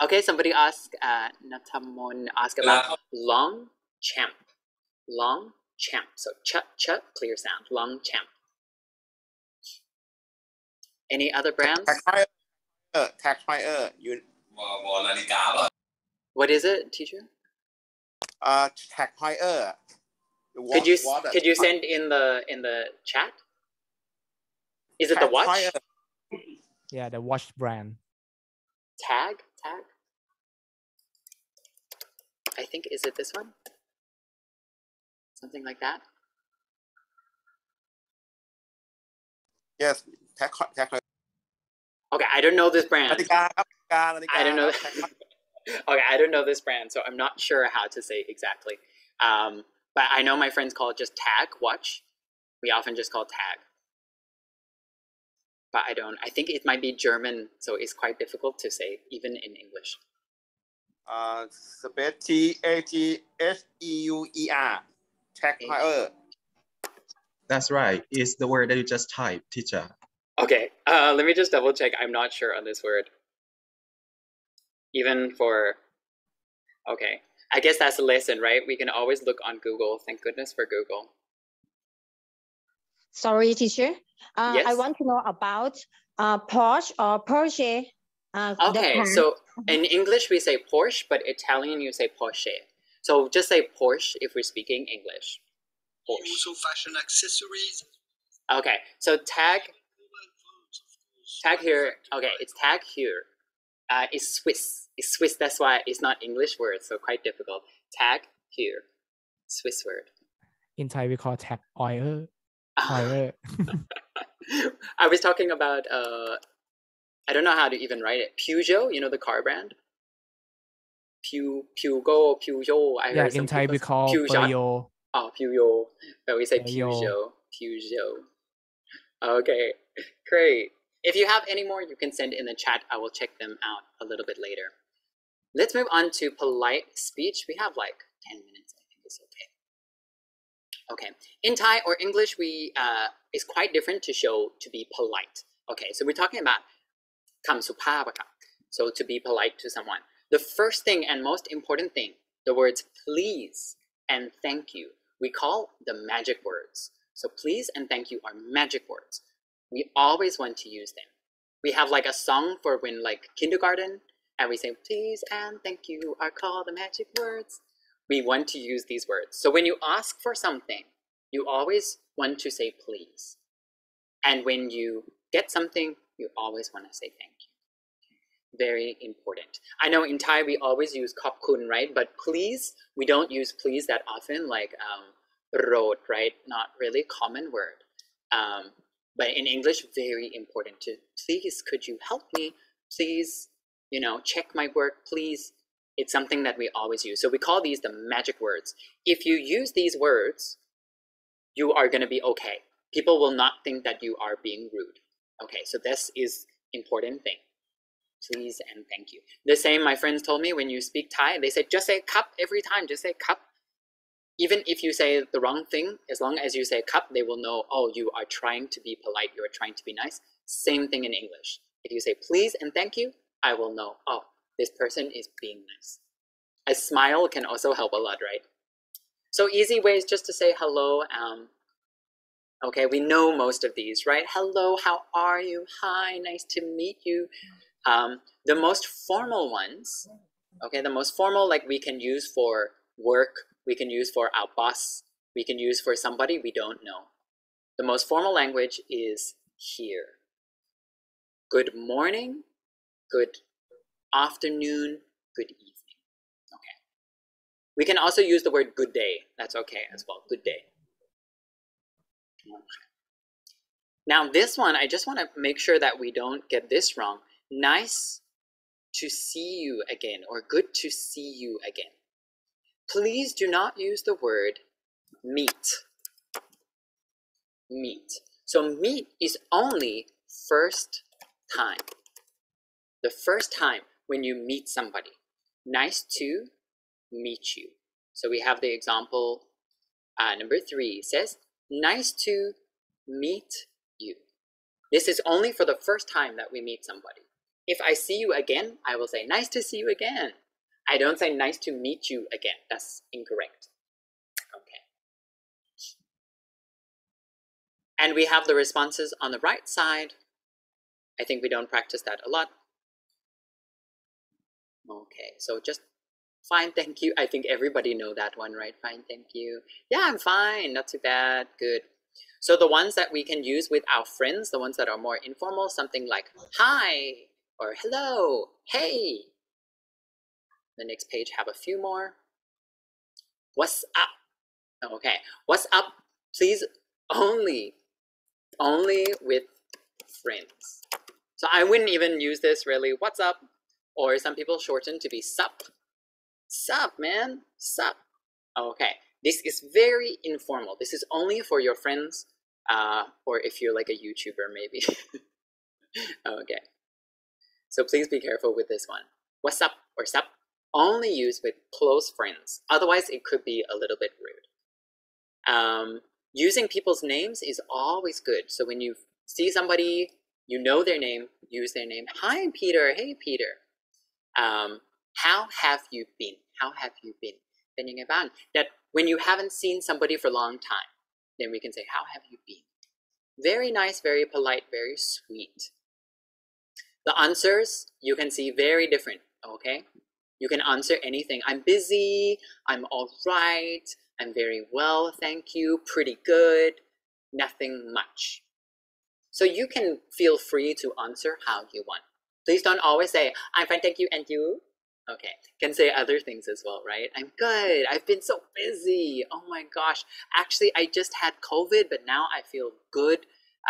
Uh, okay, somebody asked, uh, Natamon asked about uh, long champ. Long champ. So ch, ch, clear sound. Longchamp. Any other brands? Tax Meyer. Uh, you. What is it, teacher? Uh, Tax Meyer. Could you could you send in the in the chat? Is it the watch? Yeah, the watch brand. Tag? Tag? I think, is it this one? Something like that? Yes, Tag. tag. Okay, I don't know this brand. I don't know. okay, I don't know this brand, so I'm not sure how to say exactly. Um, but I know my friends call it just tag watch. We often just call tag but I don't. I think it might be German, so it's quite difficult to say, even in English. Uh. That's right. It's the word that you just typed, teacher. Okay. Uh, let me just double check. I'm not sure on this word. Even for, okay. I guess that's a lesson, right? We can always look on Google. Thank goodness for Google. Sorry, teacher uh, I want to know about uh, Porsche or Porsche Uh, Okay, so in English we say Porsche, but Italian you say Porsche. So just say Porsche if we're speaking English. Porsche. Also fashion accessories. Okay, so tag TAG Heuer. Okay, it's TAG Heuer. Uh, it's Swiss. It's Swiss. That's why it's not English word, so quite difficult. TAG Heuer, Swiss word. in Thai we call tag oil oil I was talking about uh, I don't know how to even write it. Peugeot, you know the car brand. Pew Peugeot Peugeot. I yeah heard in Thai we call Peugeot. Oh, Peugeot. But we say Peugeot. Peugeot. Peugeot. Okay, great. If you have any more, you can send in the chat. I will check them out a little bit later. Let's move on to polite speech. We have like 10 minutes. I think it's okay. Okay. In Thai or English, we uh, is quite different to show to be polite. Okay, so we're talking about คำสุภาพอะค่ะ So to be polite to someone. The first thing and most important thing, the words please and thank you, we call the magic words. So please and thank you are magic words. We always want to use them. We have like a song for when like kindergarten and we say please and thank you are called the magic words. We want to use these words. So when you ask for something, you always want to say please. And when you get something, you always want to say thank you. Very important. I know in Thai we always use khop kun, right? But please, we don't use please that often, like um, right? Not really common word. Um, but in English, very important to please, could you help me? Please, you know, check my work, please. It's something that we always use. So we call these the magic words. If you use these words, you are going to be okay. People will not think that you are being rude. Okay, so this is important thing. Please and thank you. The same my friends told me when you speak Thai, they said just say cup every time, just say cup. Even if you say the wrong thing, as long as you say cup, they will know, oh, you are trying to be polite, you are trying to be nice. Same thing in English. If you say please and thank you, I will know, oh, this person is being nice. A smile can also help a lot, right? So easy ways just to say hello. Um, okay, we know most of these, right? Hello, how are you? Hi, nice to meet you. Um, the most formal ones, okay, the most formal, like we can use for work, we can use for our boss, we can use for somebody we don't know. The most formal language is here. Good morning, good afternoon, good evening. Okay. We can also use the word good day. That's okay as well. Good day. Now, this one, I just want to make sure that we don't get this wrong. Nice to see you again, or good to see you again. Please do not use the word meet. Meet. So, meet is only first time. The first time when you meet somebody. Nice to meet you. So, we have the example uh, number three says, Nice to meet you. This is only for the first time that we meet somebody. If I see you again, I will say, Nice to see you again. I don't say, Nice to meet you again. That's incorrect. Okay. And we have the responses on the right side. I think we don't practice that a lot. Okay, so just fine, thank you. I think everybody know that one, right? Fine, thank you. Yeah, I'm fine, not too bad, good. So the ones that we can use with our friends, the ones that are more informal, something like hi or hello, hey. The next page have a few more. What's up? Okay, what's up? Please only, only with friends. So I wouldn't even use this really. What's up? Or some people shorten to be sup. Sup, man. Sup. Okay. This is very informal. This is only for your friends, uh, or if you're like a YouTuber, maybe. okay. So please be careful with this one. What's up or sup? Only use with close friends. Otherwise, it could be a little bit rude. Um, using people's names is always good. So when you see somebody, you know their name, use their name. Hi, Peter. Hey, Peter um, how have you been? How have you been? Thinking about that when you haven't seen somebody for a long time, then we can say, How have you been? Very nice, very polite, very sweet. The answers you can see very different, okay? You can answer anything. I'm busy, I'm all right, I'm very well, thank you, pretty good, nothing much. So you can feel free to answer how you want. Please don't always say, I'm fine, thank you, and you? Okay, can say other things as well, right? I'm good. I've been so busy. Oh my gosh. Actually, I just had COVID, but now I feel good.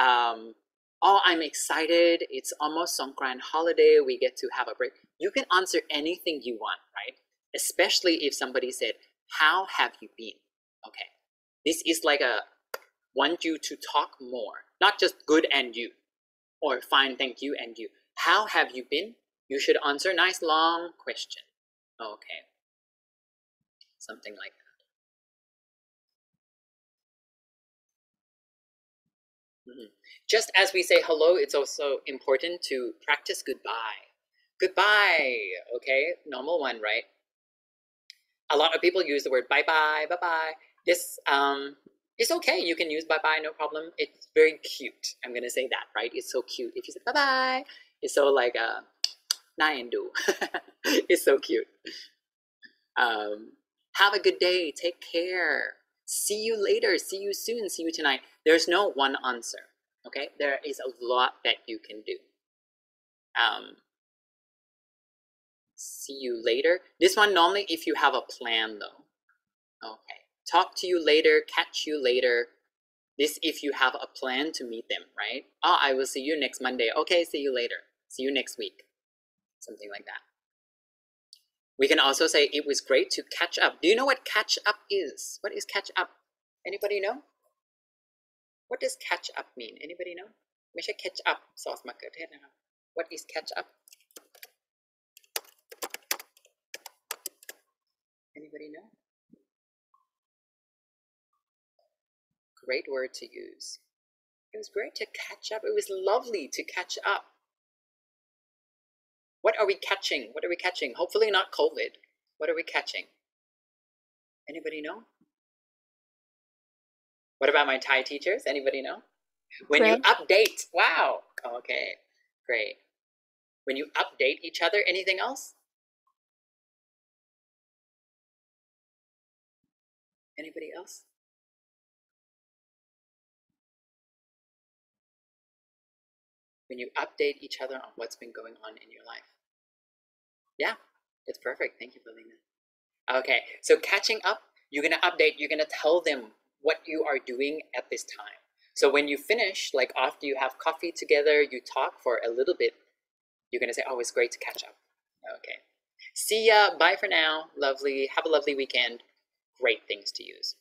Um, oh, I'm excited. It's almost Songkran holiday. We get to have a break. You can answer anything you want, right? Especially if somebody said, How have you been? Okay, this is like a want you to talk more, not just good and you, or fine, thank you, and you. How have you been? You should answer nice long question. Okay. Something like that. Mhm. Just as we say hello, it's also important to practice goodbye. Goodbye, okay? Normal one, right? A lot of people use the word bye bye, bye bye. This um, it's okay. You can use bye bye, no problem. It's very cute. I'm gonna say that, right? It's so cute. If you say bye bye, it's so like nine do. it's so cute. Um, have a good day. Take care. See you later. See you soon. See you tonight. There's no one answer. Okay, there is a lot that you can do. Um, see you later. This one normally if you have a plan though. Okay. Talk to you later, catch you later. This if you have a plan to meet them, right? Oh, I will see you next Monday. Okay, see you later. See you next week. Something like that. We can also say it was great to catch up. Do you know what catch up is? What is catch up? Anybody know? What does catch up mean? Anybody know? ไม่ใช่ catch up ซอสมะเขือเทศนะครับ What is catch up? Anybody know? Great word to use. It was great to catch up. It was lovely to catch up. What are we catching? What are we catching? Hopefully not COVID. What are we catching? Anybody know? What about my Thai teachers? Anybody know? When you update. Wow. Okay. Great. When you update each other, anything else? Anybody else? When you update each other on what's been going on in your life. Yeah, it's perfect. Thank you, Belina. Okay, so catching up, you're gonna update, you're gonna tell them what you are doing at this time. So when you finish, like after you have coffee together, you talk for a little bit, you're gonna say, Oh, it's great to catch up. Okay. See ya. Bye for now. Lovely. Have a lovely weekend. Great things to use.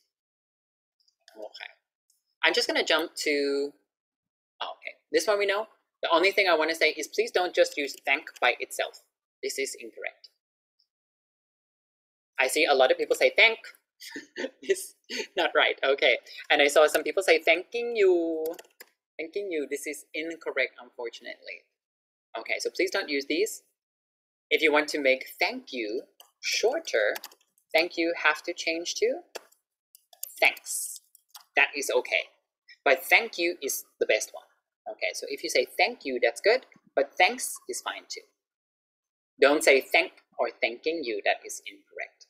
Okay. I'm just gonna jump to oh, okay. This one we know. The only thing I want to say is please don't just use thank by itself. This is incorrect. I see a lot of people say thank. it's not right. Okay. And I saw some people say thanking you. Thanking you. This is incorrect, unfortunately. Okay, so please don't use these. If you want to make thank you shorter, thank you have to change to thanks. That is okay. But thank you is the best one. Okay, so if you say thank you, that's good, but thanks is fine too. Don't say thank or thanking you, that is incorrect.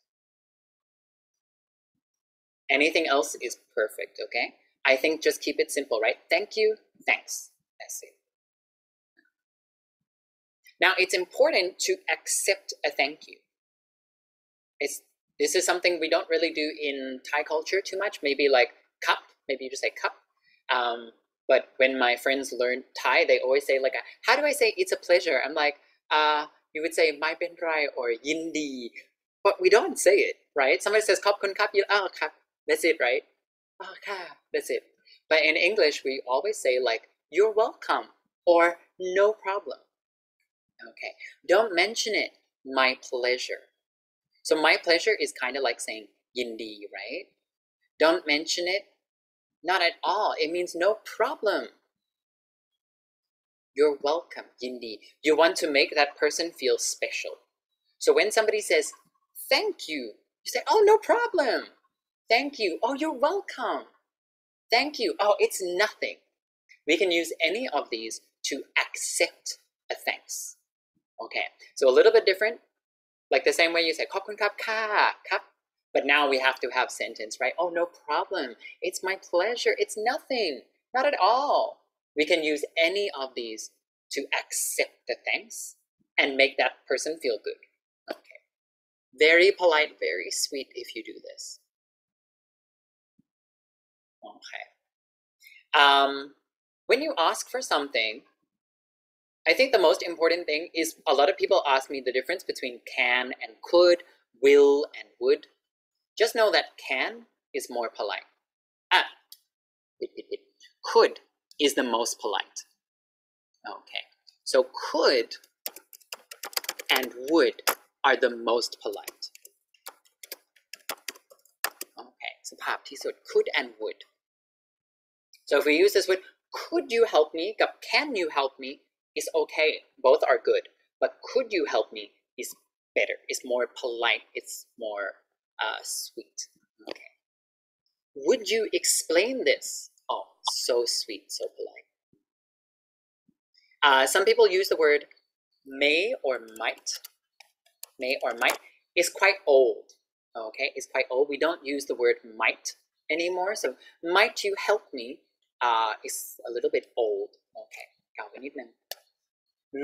Anything else is perfect, okay? I think just keep it simple, right? Thank you, thanks. That's it. Now it's important to accept a thank you. It's this is something we don't really do in Thai culture too much. Maybe like cup, maybe you just say cup. Um, but when my friends learn Thai, they always say like, "How do I say it's a pleasure?" I'm like, uh, you would say "my benrai" or "yindi," but we don't say it, right? Somebody says "kop kun kap," oh kap, that's it, right? Oh that's it. But in English, we always say like "you're welcome" or "no problem." Okay, don't mention it. My pleasure. So my pleasure is kind of like saying "yindi," right? Don't mention it Not at all. It means no problem. You're welcome, Yindi. You want to make that person feel special. So when somebody says, thank you, you say, oh, no problem. Thank you. Oh, you're welcome. Thank you. Oh, it's nothing. We can use any of these to accept a thanks. Okay, so a little bit different. Like the same way you say ขอบคุณครับค่ะครับ but now we have to have sentence, right? Oh, no problem. It's my pleasure. It's nothing. Not at all. We can use any of these to accept the thanks and make that person feel good. Okay. Very polite, very sweet if you do this. Okay. Um, when you ask for something, I think the most important thing is a lot of people ask me the difference between can and could, will and would. Just know that can is more polite. Ah, it, it, it. could is the most polite. Okay, so could and would are the most polite. Okay, สภาพที่สุด could and would. So if we use this with could you help me กับ can you help me is okay. Both are good. But could you help me is better. It's more polite. It's more uh, sweet. Okay. Would you explain this? Oh, so sweet, so polite. Uh, some people use the word may or might. May or might is quite old. Okay, it's quite old. We don't use the word might anymore. So might you help me uh, is a little bit old. Okay, เก่าไปนิดนึง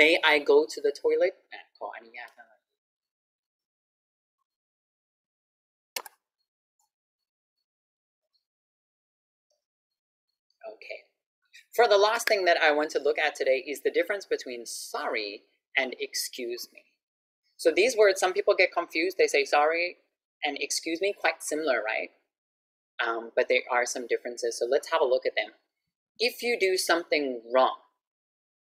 May I go to the toilet? อ่ะขออนุญาตหน่อ For the last thing that I want to look at today is the difference between sorry and excuse me. So these words, some people get confused. They say sorry and excuse me, quite similar, right? Um, but there are some differences. So let's have a look at them. If you do something wrong,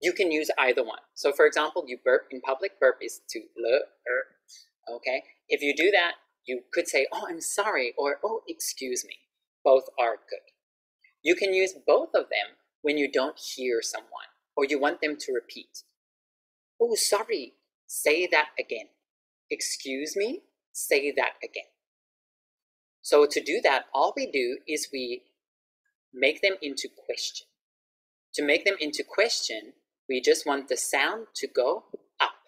you can use either one. So for example, you burp in public, burp is to le, er, okay? If you do that, you could say, oh, I'm sorry, or oh, excuse me. Both are good. You can use both of them when you don't hear someone or you want them to repeat. Oh, sorry, say that again. Excuse me, say that again. So to do that, all we do is we make them into question. To make them into question, we just want the sound to go up.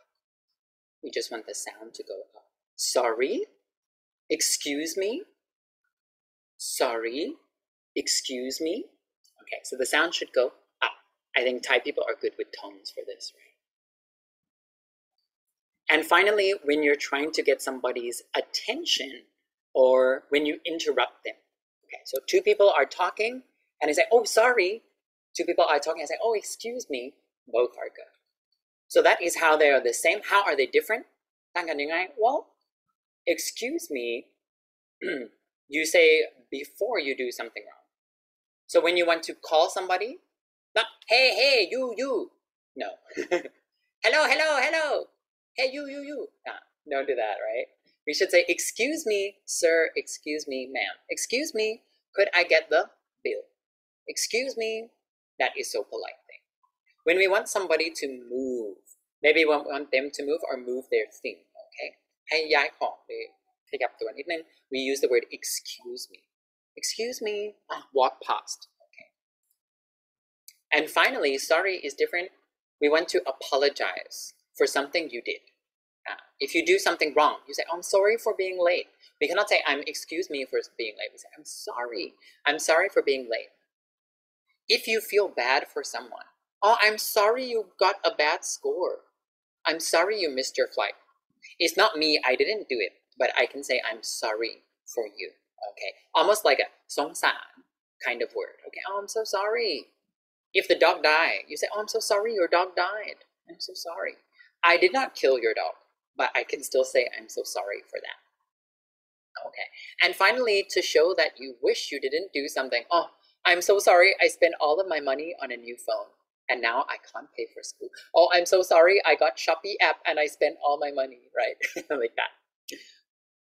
We just want the sound to go up. Sorry, excuse me, sorry, excuse me. Okay, so the sound should go up. I think Thai people are good with tones for this, right? And finally, when you're trying to get somebody's attention or when you interrupt them. Okay, so two people are talking and I say, oh, sorry. Two people are talking, I say, oh, excuse me. Both are good. So that is how they are the same. How are they different? Well, excuse me. you say before you do something wrong. So when you want to call somebody, not hey, hey, you, you. No. hello, hello, hello. Hey, you, you, you. Ah, don't do that, right? We should say, excuse me, sir, excuse me, ma'am. Excuse me, could I get the bill? Excuse me, that is so polite thing. When we want somebody to move, maybe we want them to move or move their thing, okay? ให้ย้ายของหรือขยับตัวนิดนึง we use the word excuse me. Excuse me, walk past, okay? And finally, sorry is different. We want to apologize for something you did. Uh, if you do something wrong, you say, I'm sorry for being late. We cannot say, I'm excuse me for being late. We say, I'm sorry. I'm sorry for being late. If you feel bad for someone, oh, I'm sorry you got a bad score. I'm sorry you missed your flight. It's not me, I didn't do it, but I can say, I'm sorry for you. Okay, almost like a song san kind of word. Okay, oh, I'm so sorry. If the dog died, you say, oh, I'm so sorry, your dog died. I'm so sorry. I did not kill your dog, but I can still say I'm so sorry for that. Okay. And finally, to show that you wish you didn't do something. Oh, I'm so sorry. I spent all of my money on a new phone and now I can't pay for school. Oh, I'm so sorry. I got Shopee app and I spent all my money, right? like that.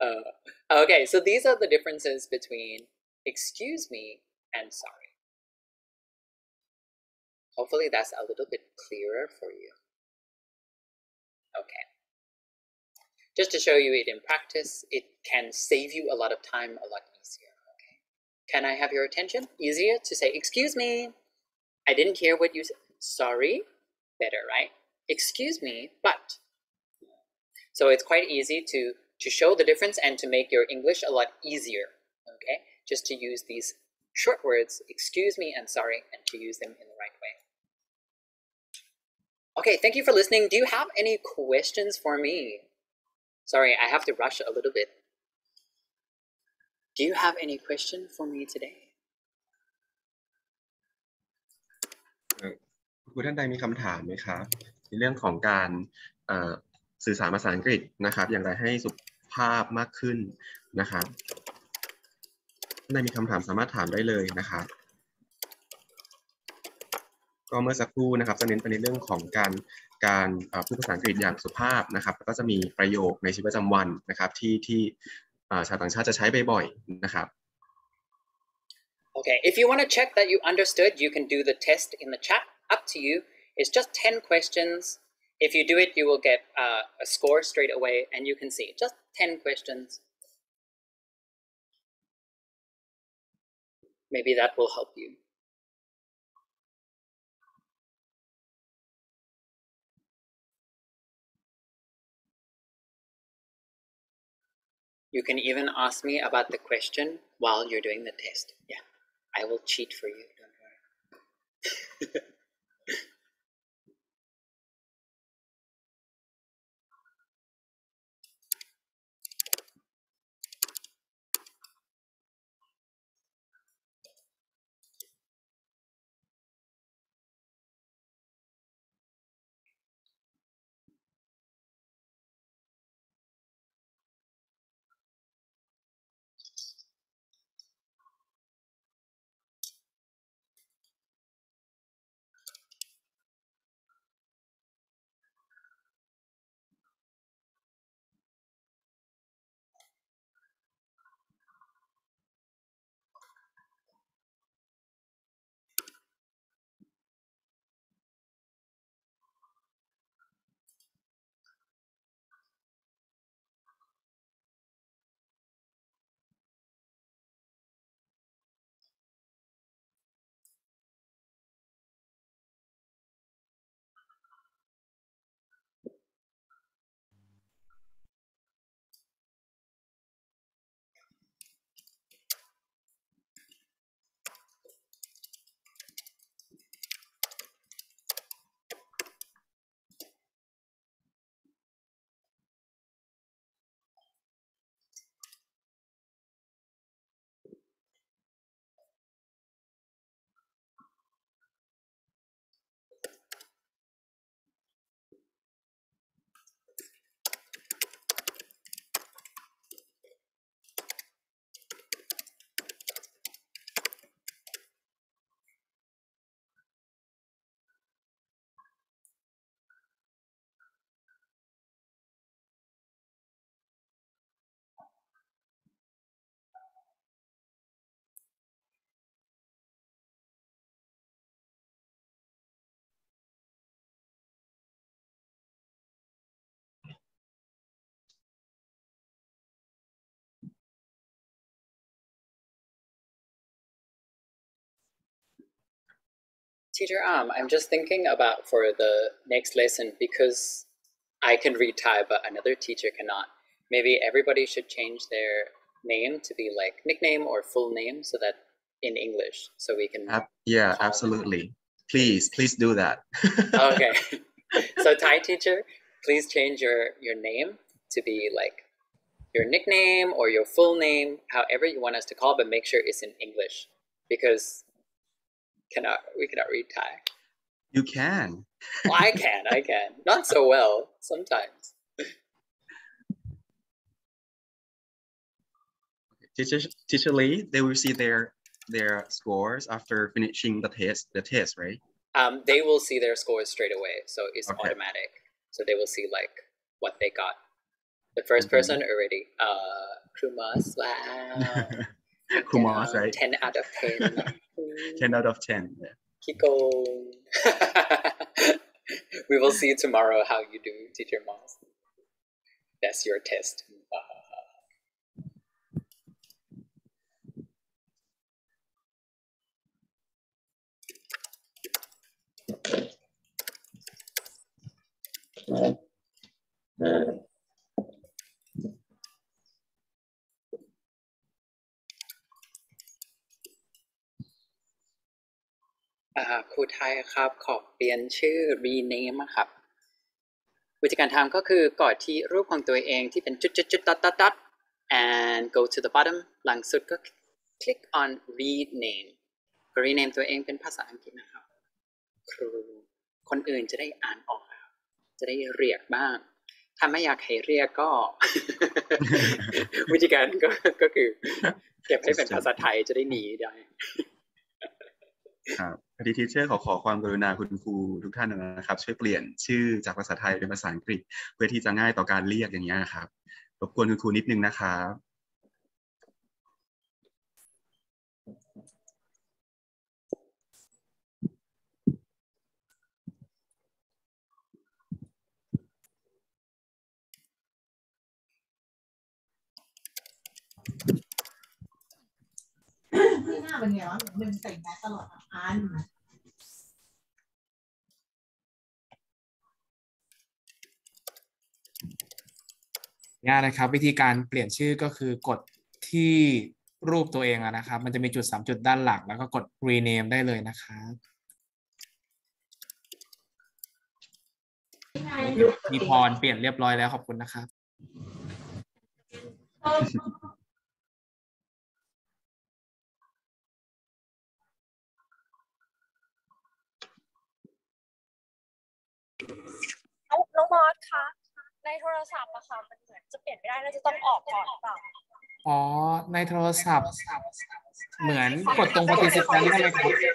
Uh, okay, so these are the differences between excuse me and sorry. Hopefully that's a little bit clearer for you. Okay. Just to show you it in practice, it can save you a lot of time a lot easier. Okay. Can I have your attention? Easier to say, excuse me, I didn't hear what you said. Sorry, better, right? excuse me, but. So it's quite easy to, to show the difference and to make your English a lot easier, okay? Just to use these short words, excuse me and sorry, and to use them in the right way. Okay, thank you for listening. Do you have any questions for me? Sorry, I have to rush a little bit. Do you have any question for me today? เอ่อคุณครูท่านใดมีคำถามไหมครับ ในเรื่องของการเอ่อ สื่อสารภาษาอังกฤษนะครับ อย่างไรให้สุภาพมากขึ้นนะครับท่านมีคำถามสามารถถามได้เลยนะครับก็เมื่อสักครู่นะครับจะเน้นไปในเรื่องของการการพูดภาษาอังกฤษอย่างสุภาพนะครับแล้วก็จะมีประโยคในชีวิตประจำวันนะครับ ที่ที่ชาวต่างชาติจะใช้บ่อยๆนะครับ Okay, if you want to check that you understood, you can do the test in the chat. Up to you. It's just 10 questions. If you do it, you will get uh, a score straight away, and you can see just 10 questions. Maybe that will help you. You can even ask me about the question while you're doing the test. Yeah, I will cheat for you. Don't worry. Teacher um, I'm just thinking about for the next lesson because I can read Thai, but another teacher cannot. Maybe everybody should change their name to be like nickname or full name so that in English, so we can. Ab- yeah, absolutely. Please, please do that. okay. so Thai teacher, please change your your name to be like your nickname or your full name, however you want us to call, but make sure it's in English because cannot we cannot read Thai. You can. Well, I can, I can. Not so well sometimes. Teacher, teacher Lee, they will see their their scores after finishing the test. The test, right? Um, they will see their scores straight away, so it's Okay. automatic. So they will see like what they got. The 1st person already. Uh, Krumas, wow. Kumar, Yeah, right? 10 out of 10. Ten out of ten. Yeah. Kiko. we will see you tomorrow how you do, Teacher Moss. That's your test. อ่า uh, uh, ครูไทยครับ ขอเปลี่ยนชื่อ rename ครับ วิธีการทำก็คือกอดที่รูปของตัวเองที่เป็นจุดจุดจุด dot dot dot and go to the bottom หลังสุดก็ click on rename rename ตัวเองเป็นภาษาอังกฤษนะครับ ครู คนอื่นจะได้อ่านออก จะได้เรียกบ้าง ถ้าไม่อยากให้เรียกก็ วิธีการก็ก็คือ เก็บให้เป็นภาษาไทยจะได้หนีได้ ครับ พอดีทีเชอร์ขอขอความกรุณาคุณครูทุกท่านนะครับ ช่วยเปลี่ยนชื่อจากภาษาไทยเป็นภาษาอังกฤษ เพื่อที่จะง่ายต่อการเรียกอย่างนี้ยนะครับรบกวนคุณครูนิดนึงนะครับ ที่หน้าเป็นไงวะเหมือนมึงใส่แมสตลอดอ่านง่ายนะครับ วิธีการเปลี่ยนชื่อก็คือกดที่รูปตัวเองอะนะครับ มันจะมีจุดสามจุดด้านหลัง แล้วก็กด rename ได้เลยนะครับมีพรเปลี่ยนเรียบร้อยแล้วขอบคุณนะครับ น้องน้องมอสคะในโทรศัพท์อะค่ะมันเหมือนจะเปลี่ยนไม่ได้น่าจะต้องออกก่อนหรือเปล่าอ๋อ ในโทรศัพท์ เหมือนกดตรง participant ได้ไหมครับ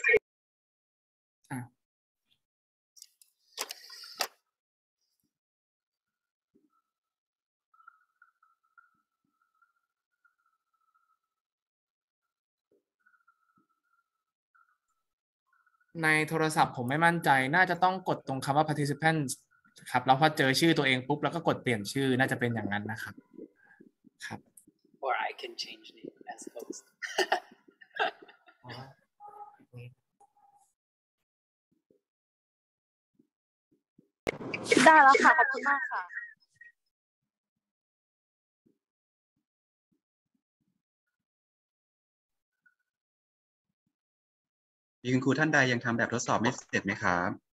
ในโทรศัพท์ผมไม่มั่นใจ น่าจะต้องกดตรงคำว่า participant ครับแล้วพอเจอชื่อตัวเองปุ๊บแล้วก็กดเปลี่ยนชื่อน่าจะเป็นอย่างนั้นนะครับ ครับ or I can change name as host ได้แล้วค่ะ ขอบคุณมากค่ะ มีคุณครูท่านใดยังทำแบบทดสอบไม่เสร็จไหมครับ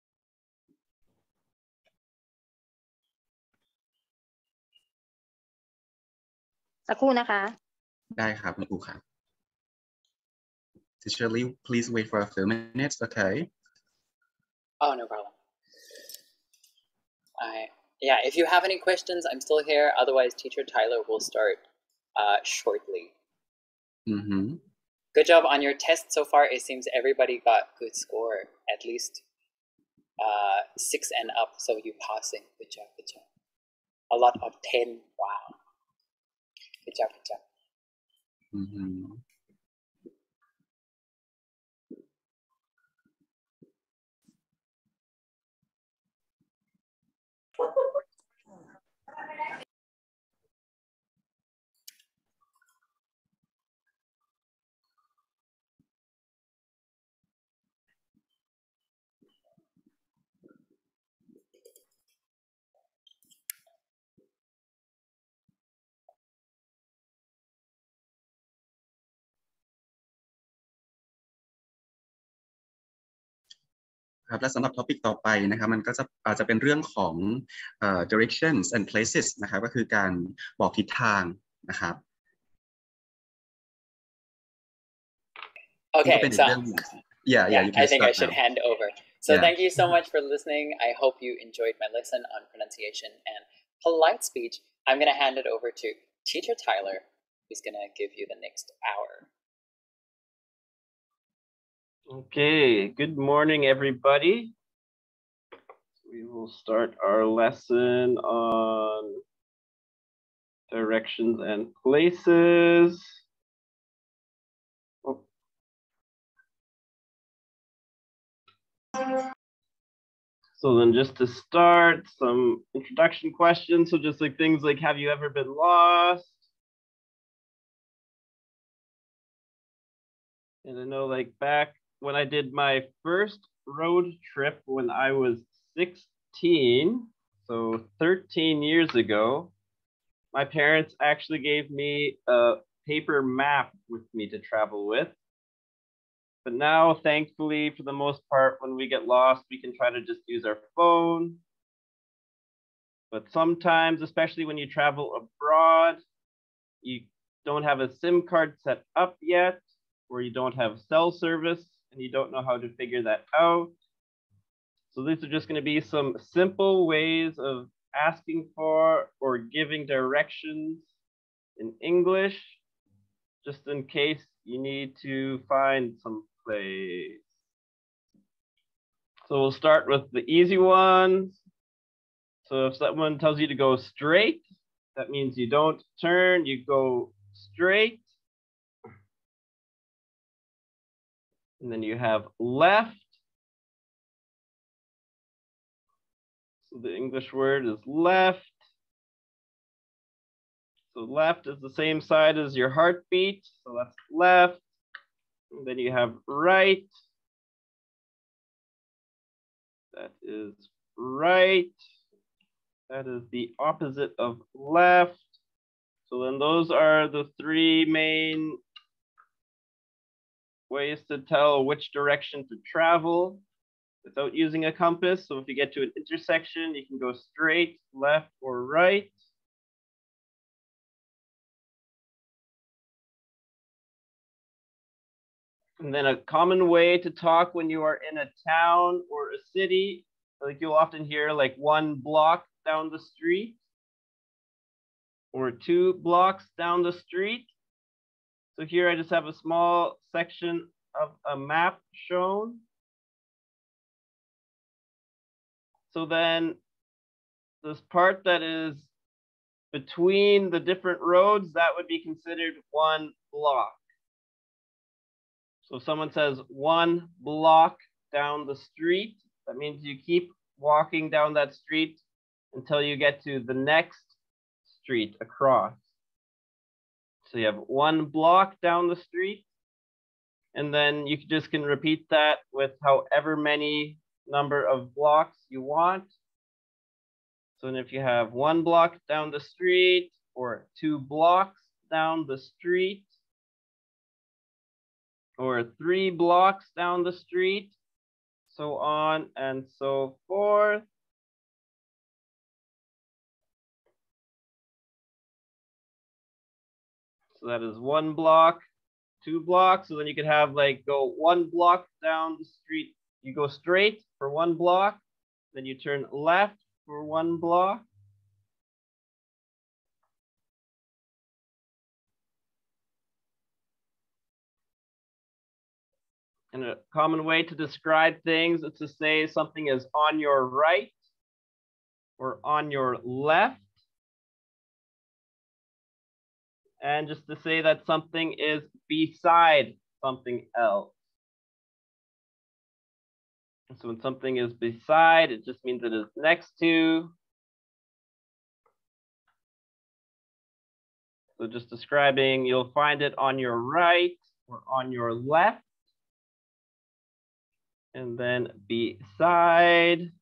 สักครู่นะคะ ได้ครับคุณครูครับ Teacher Lee please wait for a few minutes okay Oh, no problem. I yeah, if you have any questions, I'm still here. Otherwise, Teacher Tyler will start uh, shortly. mm-hmm. Good job on your test so far. It seems everybody got good score, at least uh, six and up. So you passing. Good job. Good job. A lot of ten. Wow. Good job. Good ครับและสำหรับท็อปิกต่อไปนะครับมันก็จะอาจจะเป็นเรื่องของเอ่อ directions and places นะครับก็คือการบอกทิศทางนะครับ Okay, ก็เป็นอีก so เรื่องหนึ่ง yeah yeah yeah, you I can think I start should now hand over. So Yeah. thank you so much for listening. I hope you enjoyed my lesson on pronunciation and polite speech. I'm going to hand it over to Teacher Tyler, who's going to give you the next hour. Okay, good morning, everybody. We will start our lesson on directions and places. Oh. So then just to start, some introduction questions. So just like things like, have you ever been lost? And I know like back when I did my first road trip when I was 16, So 13 years ago, my parents actually gave me a paper map with me to travel with. But now, thankfully, for the most part, when we get lost, we can try to just use our phone. But sometimes, especially when you travel abroad, you don't have a SIM card set up yet, or you don't have cell service, and you don't know how to figure that out. So these are just going to be some simple ways of asking for or giving directions in English, just in case you need to find some place. So we'll start with the easy ones. So if someone tells you to go straight, that means you don't turn, you go straight. And then you have left. So the English word is left. So left is the same side as your heartbeat. So that's left. And then you have right. That is right. That is the opposite of left. So then those are the three main ways to tell which direction to travel without using a compass. So if you get to an intersection, you can go straight, left, or right. And then a common way to talk when you are in a town or a city, like you'll often hear like one block down the street or two blocks down the street. So here I just have a small section of a map shown. So then this part that is between the different roads, that would be considered one block. So if someone says one block down the street, that means you keep walking down that street until you get to the next street across. So you have one block down the street, and then you just can repeat that with however many number of blocks you want. So if you have one block down the street or two blocks down the street, or three blocks down the street, so on and so forth. So that is one block, two blocks. So then you could have like go one block down the street. You go straight for one block, then you turn left for one block. And a common way to describe things is to say something is on your right or on your left. And just to say that something is beside something else. So when something is beside, it just means it is next to. So just describing, you'll find it on your right or on your left and then beside.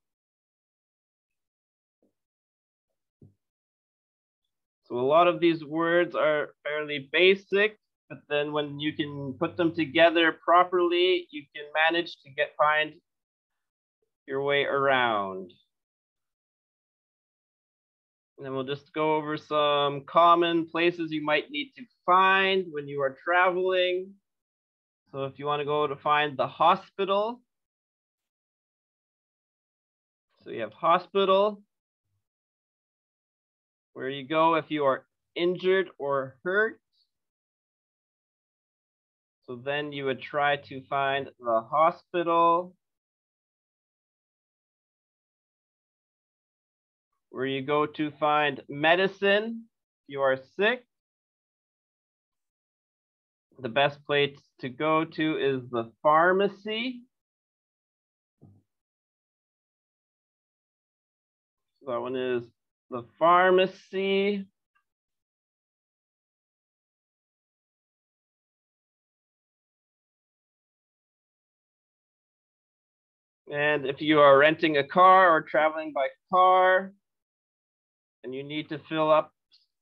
So a lot of these words are fairly basic, but then when you can put them together properly, you can manage to get find your way around. And then we'll just go over some common places you might need to find when you are traveling. So if you want to go to find the hospital, so you have hospital, where you go if you are injured or hurt. So then you would try to find the hospital. Where you go to find medicine if you are sick. The best place to go to is the pharmacy. So that one is the pharmacy. And if you are renting a car or traveling by car, and you need to fill up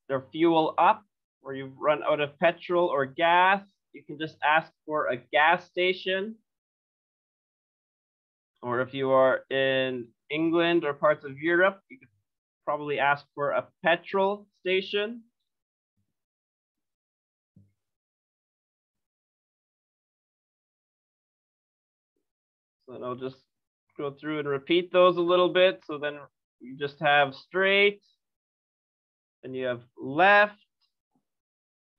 their fuel up or you've run out of petrol or gas, you can just ask for a gas station. Or if you are in England or parts of Europe, you could probably ask for a petrol station. So then I'll just go through and repeat those a little bit. So then you just have straight, and you have left,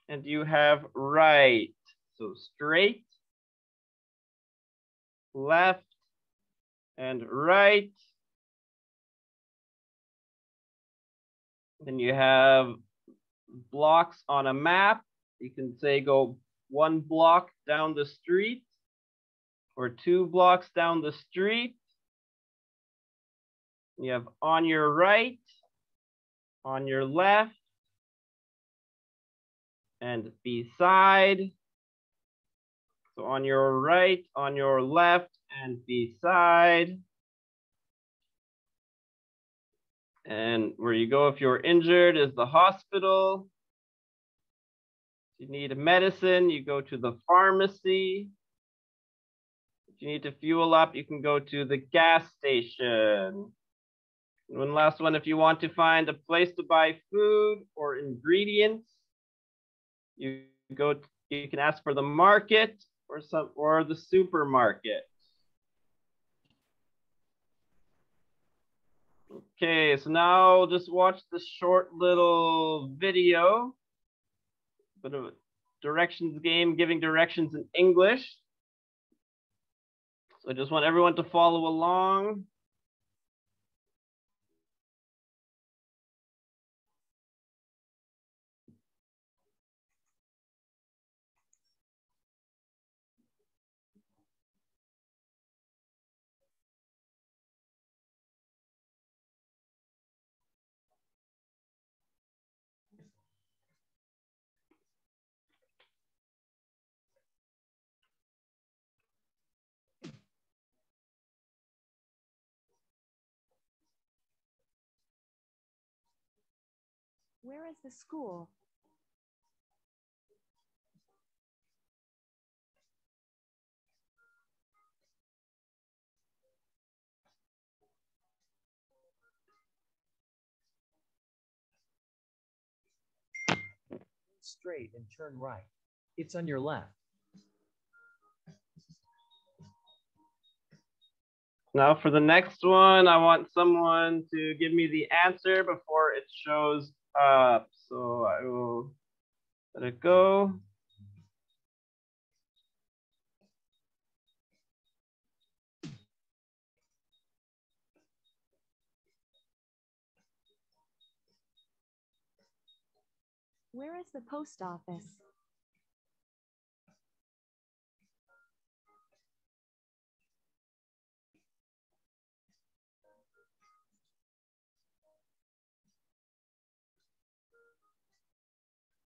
and you have right. So straight, left, and right. Then you have blocks on a map. You can say go one block down the street or two blocks down the street. You have on your right, on your left, and beside. So on your right, on your left, and beside. And where you go if you're injured is the hospital. If you need a medicine, you go to the pharmacy. If you need to fuel up, you can go to the gas station. And one last one, if you want to find a place to buy food or ingredients, you go, you can ask for the market or some or the supermarket. Okay, so now just watch the short little video. Bit of a directions game, giving directions in English. So I just want everyone to follow along. Where is the school? Straight and turn right. It's on your left. Now for the next one, I want someone to give me the answer before it shows up. So I will let it go. Where is the post office?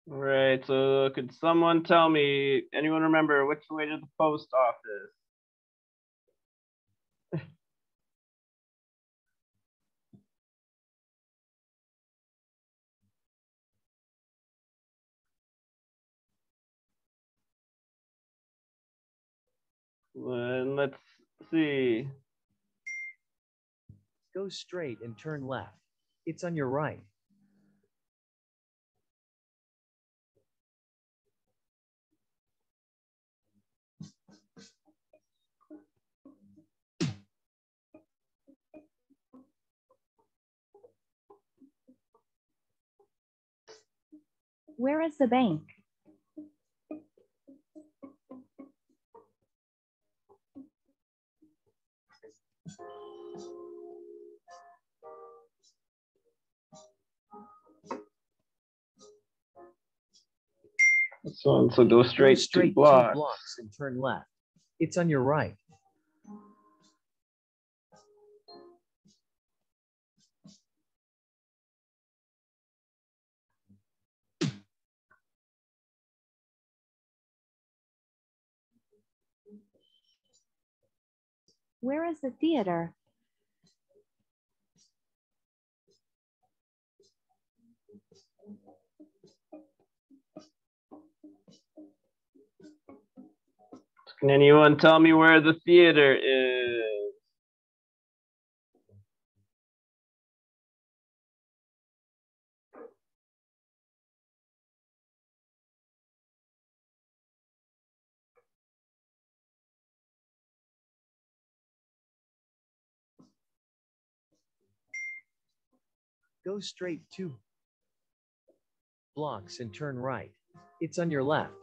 Right, so could someone tell me, anyone remember which way to the post office? And let's see. Go straight and turn left. It's on your right. Where is the bank? So, so go straight, Go straight two blocks. two blocks and turn left. It's on your right. Where is the theater? Can anyone tell me where the theater is? Go straight two blocks and turn right. It's on your left.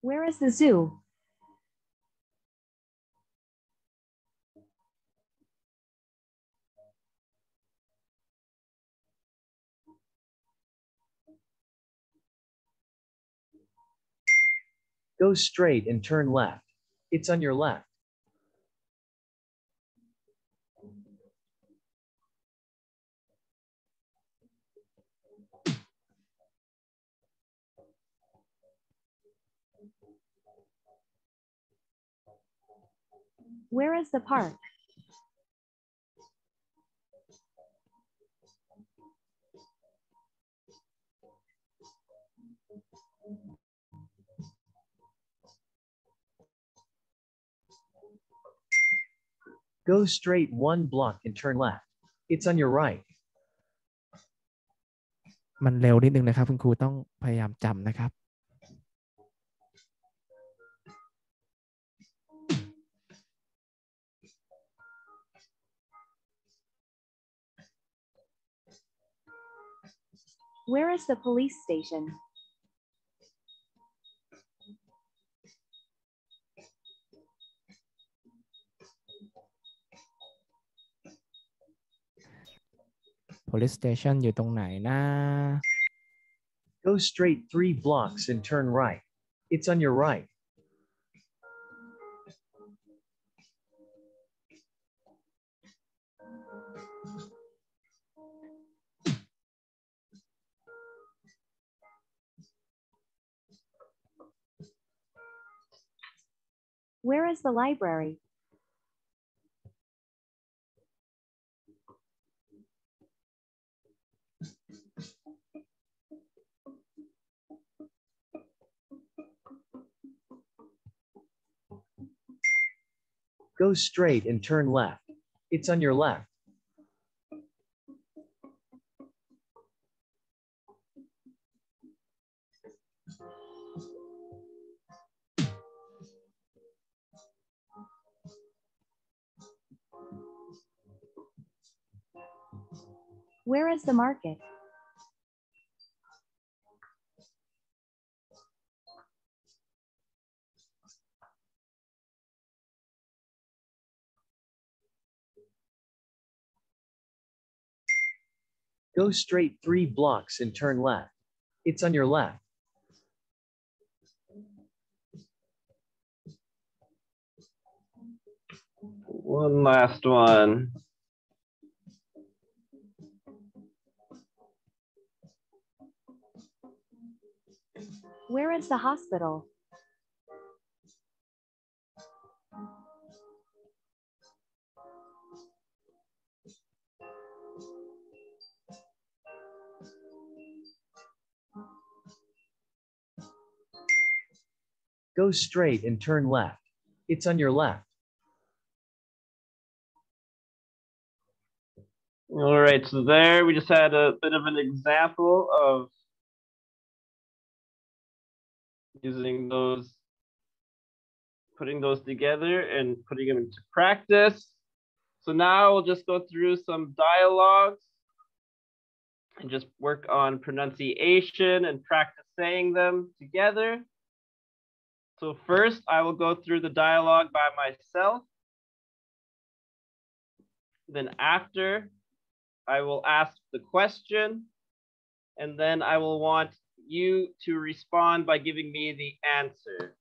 Where is the zoo? Go straight and turn left. It's on your left. Where is the park? Go straight one block and turn left. It's on your right. มันเร็วนิดนึงนะครับ คุณครูต้องพยายามจำนะครับ Where is the police station? police station อยู่ตรงไหนนะ Go straight three blocks and turn right. It's on your right. Where is the library? Go straight and turn left. It's on your left. Where is the market? Go straight three blocks and turn left. It's on your left. One last one. Where is the hospital? Go straight and turn left. It's on your left. All right, so there we just had a bit of an example of using those, putting those together and putting them into practice. So now we'll just go through some dialogues and just work on pronunciation and practice saying them together. So first I will go through the dialogue by myself. Then after I will ask the question and then I will want you to respond by giving me the answer.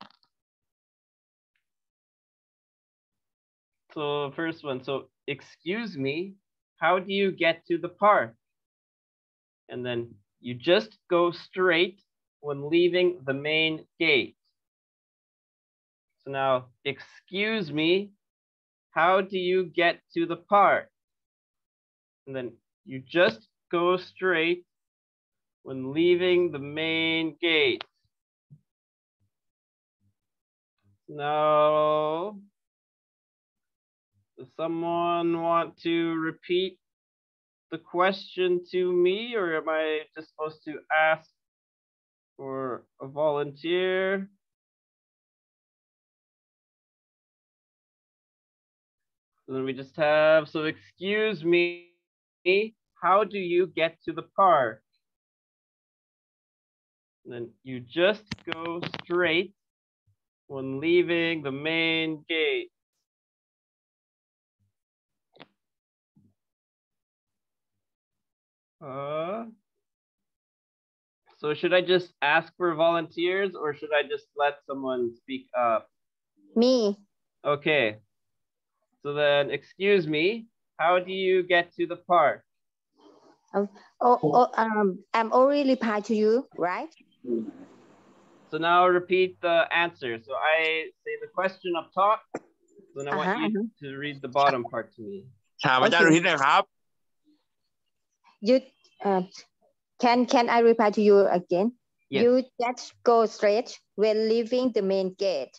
So first one, so excuse me, how do you get to the park? And then you just go straight when leaving the main gate. So now, excuse me, how do you get to the park? And then you just go straight when leaving the main gate. Now, does someone want to repeat the question to me, or am I just supposed to ask for a volunteer? So then we just have, so excuse me, how do you get to the park? And then you just go straight when leaving the main gate. Uh, so should I just ask for volunteers or should I just let someone speak up? Me. Okay. So then, excuse me, how do you get to the park? Oh, oh, oh, um, I'm already replied to you, right? So now repeat the answer. So I say the question up top, then I want Uh-huh, you to read the bottom part to me. ถามอาจารย์อุทิศหน่อยครับ You, uh, can can I reply to you again? Yes. You just go straight when leaving the main gate.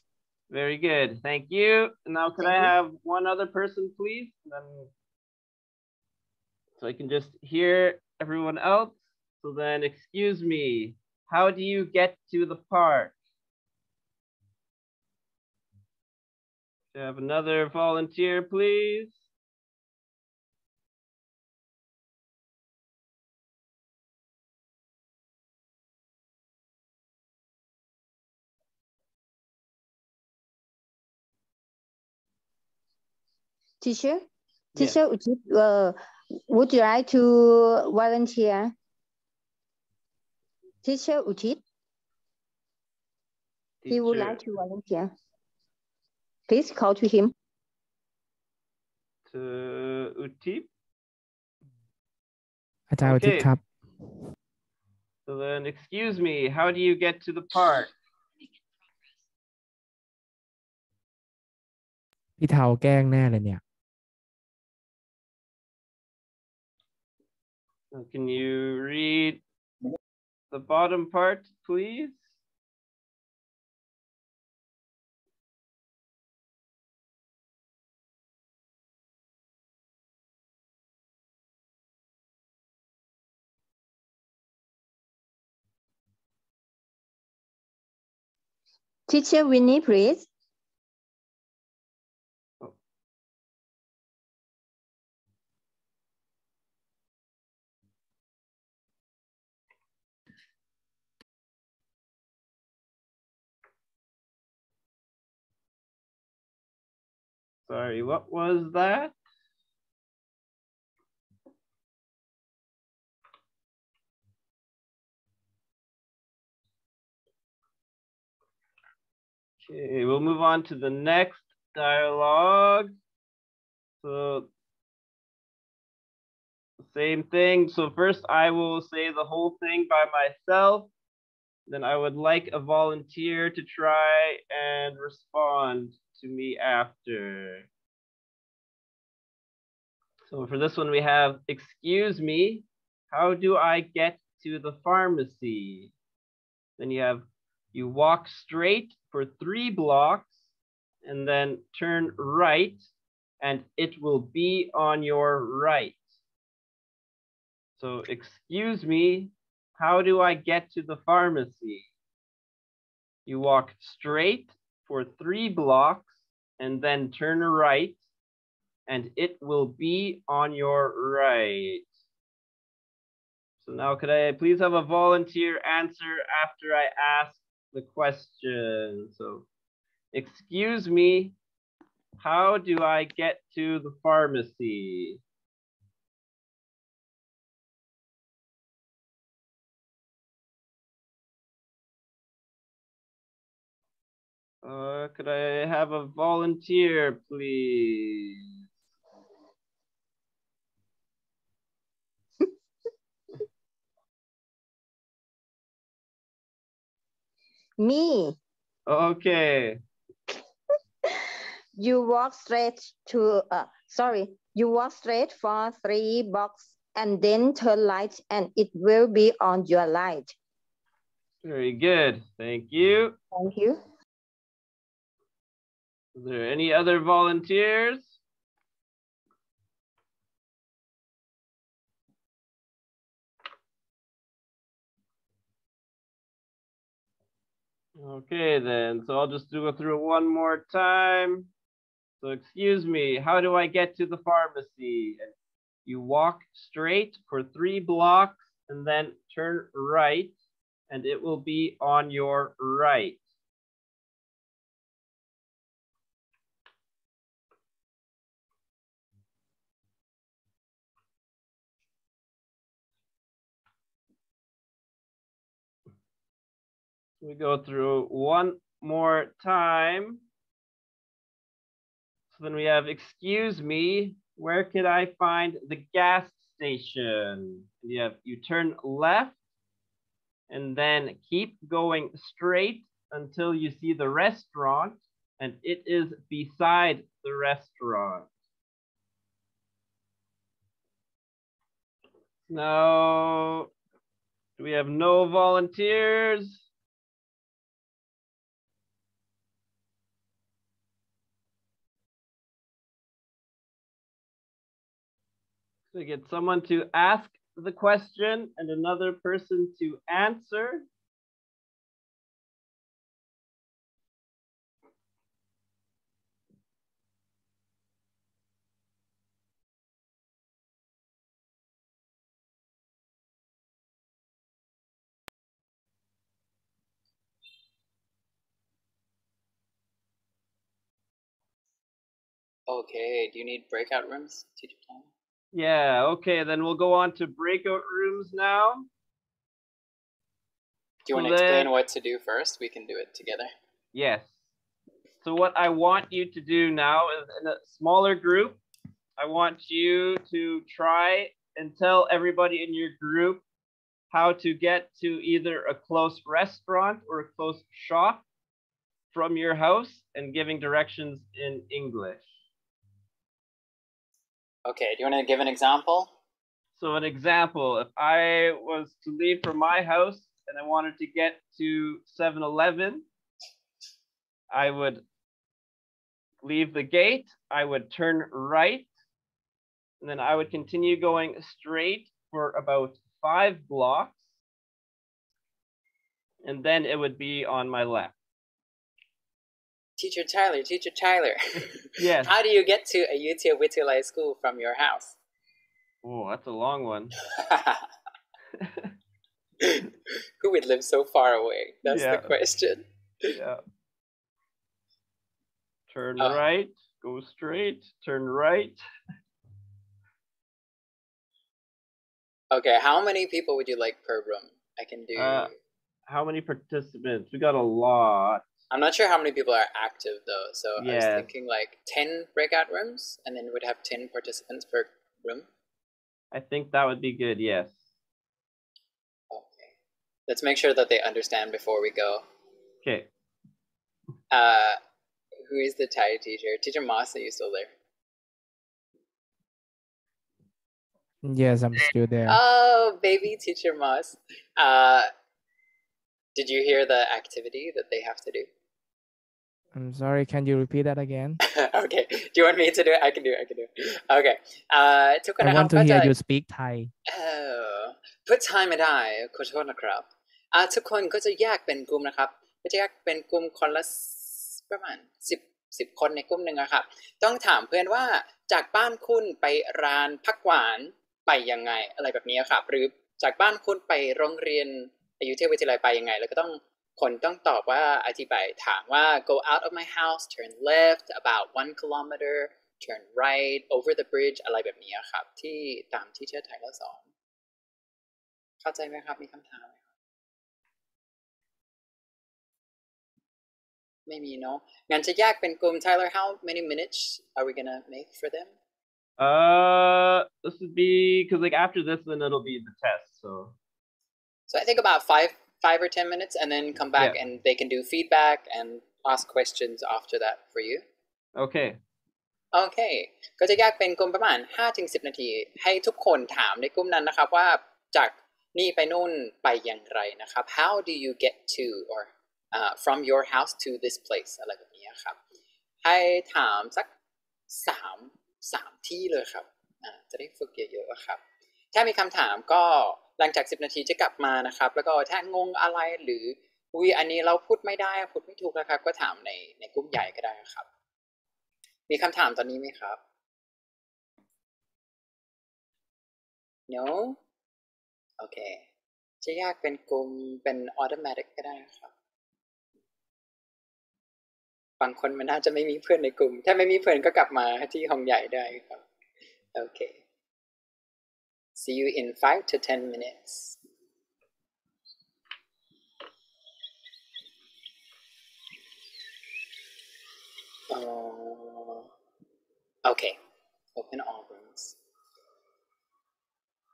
Very good. Thank you. Now, could I have one other person, please? Then, so I can just hear everyone else. So then, excuse me, how do you get to the park? Could I have another volunteer, please? Teacher, Yes. teacher, would you, uh, would you like to volunteer? Teacher Uchit, he would Teacher. like to volunteer. Please call to him. To Utip. อาจารย์อุทิศ Okay. ครับ So then, excuse me, how do you get to the park? พี่เทาแกล้งแน่เลยเนี่ย Can you read the bottom part, please? Teacher Winnie, please. Sorry, what was that? Okay, we'll move on to the next dialogue. So same thing. So first I will say the whole thing by myself. Then I would like a volunteer to try and respond to me after. So for this one, we have, excuse me, how do I get to the pharmacy? Then you have, you walk straight for three blocks and then turn right and it will be on your right. So excuse me, how do I get to the pharmacy? You walk straight for three blocks and then turn right and it will be on your right. So now could I please have a volunteer answer after I ask the question? So excuse me, how do I get to the pharmacy? Uh, could I have a volunteer, please? Me. Okay. you walk straight to uh sorry you walk straight for three blocks and then turn right and it will be on your light. Very good. Thank you. thank you Is there any other volunteers? Okay, then. So I'll just do it through one more time. So excuse me, how do I get to the pharmacy? You walk straight for three blocks and then turn right, and it will be on your right. We go through one more time. So then we have, excuse me, where could I find the gas station? And you have, you turn left and then keep going straight until you see the restaurant and it is beside the restaurant. Now, do we have no volunteers? To get someone to ask the question and another person to answer. Okay, do you need breakout rooms, teacher Tom? Yeah, okay, then we'll go on to breakout rooms now. Do you want to So explain what to do first? We can do it together. Yes. So what I want you to do now is in a smaller group, I want you to try and tell everybody in your group how to get to either a close restaurant or a close shop from your house and giving directions in English. Okay, do you want to give an example? So an example, if I was to leave from my house and I wanted to get to 7-Eleven, I would leave the gate, I would turn right, and then I would continue going straight for about five blocks, and then it would be on my left. Teacher Tyler, Teacher Tyler. Yes. How do you get to Ayutthaya Wittayalai school from your house? Oh, that's a long one. Who would live so far away? That's Yeah. the question. Yeah. Turn Oh. right, go straight, turn right. Okay, how many people would you like per room? I can do. Uh, how many participants? We got a lot. I'm not sure how many people are active though, so I was thinking like 10 breakout rooms and then we'd have 10 participants per room. I think that would be good, yes. Okay. Let's make sure that they understand before we go. Okay. Uh, who is the Thai teacher? Teacher Moss, are you still there? Yes, I'm still there. Oh, baby teacher Moss. Uh, did you hear the activity that they have to do? I'm sorry, can you repeat that again? okay. Do you want me to do it? I can do it. I can do it. Okay. เอ่อทุกคน I นะครับ want to ก็ hear จะ you speak Thai. เอ่อพูดไทยไม่ได้ขอโทษนะครับอ่าทุกคนก็จะแยกเป็นกลุ่มนะครับ ก็จะแยกเป็นกลุ่มคนละประมาณสิบสิบคนในกลุ่มหนึ่งอะครับ ต้องถามเพื่อนว่าจากบ้านคุณไปร้านพักหวานไปยังไงอะไรแบบนี้ครับ หรือจากบ้านคุณไปโรงเรียนอายุเทพวิทยาลัยไปยังไง แล้วก็ต้อง คนต้องตอบว่าอธิบายถามว่า go out of my house turn left about one kilometer turn right over the bridge อะไรแบบนี้ครับ ที่ตามที่เชื่อไทยเราสอน เข้าใจไหมครับ มีคำถามไหมครับ ไม่มีเนาะงั้นจะแยกเป็นกลุ่ม Tyler how many minutes are we gonna make for them Uh, this would be because like after this, then it'll be the test. So so I think about five five or ten minutes and then come back Yeah. and they can do feedback and ask questions after that for you Okay. โอเค ก็จะแยกเป็นกลุ่มประมาณ5ถึง10 นาที ให้ทุกคนถามในกลุ่มนั้นนะครับว่าจากนี่ไปนู่นไปอย่างไรนะครับ how do you get to or uh, from your house to this place อะไรแบบนี้ครับ ให้ถามสักสามสามที่เลยครับอ่าจะได้ฝึกเยอะๆครับ ถ้ามีคำถามก็หลังจาก 10 นาทีจะกลับมานะครับ แล้วก็ถ้างงอะไรหรืออุ้ยอันนี้เราพูดไม่ได้พูดไม่ถูกนะครับ ก็ถามในในกลุ่มใหญ่ก็ได้ครับ มีคำถามตอนนี้ไหมครับ no โอเค จะยากเป็นกลุ่มเป็น automatic ก็ได้ครับบางคนมันน่าจะไม่มีเพื่อนในกลุ่ม ถ้าไม่มีเพื่อนก็กลับมาที่ห้องใหญ่ได้ครับ โอเค see you in 5 to 10 minutes อ๋อโอเค open all rooms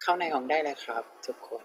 เข้าในห้องได้เลยครับ ทุกคน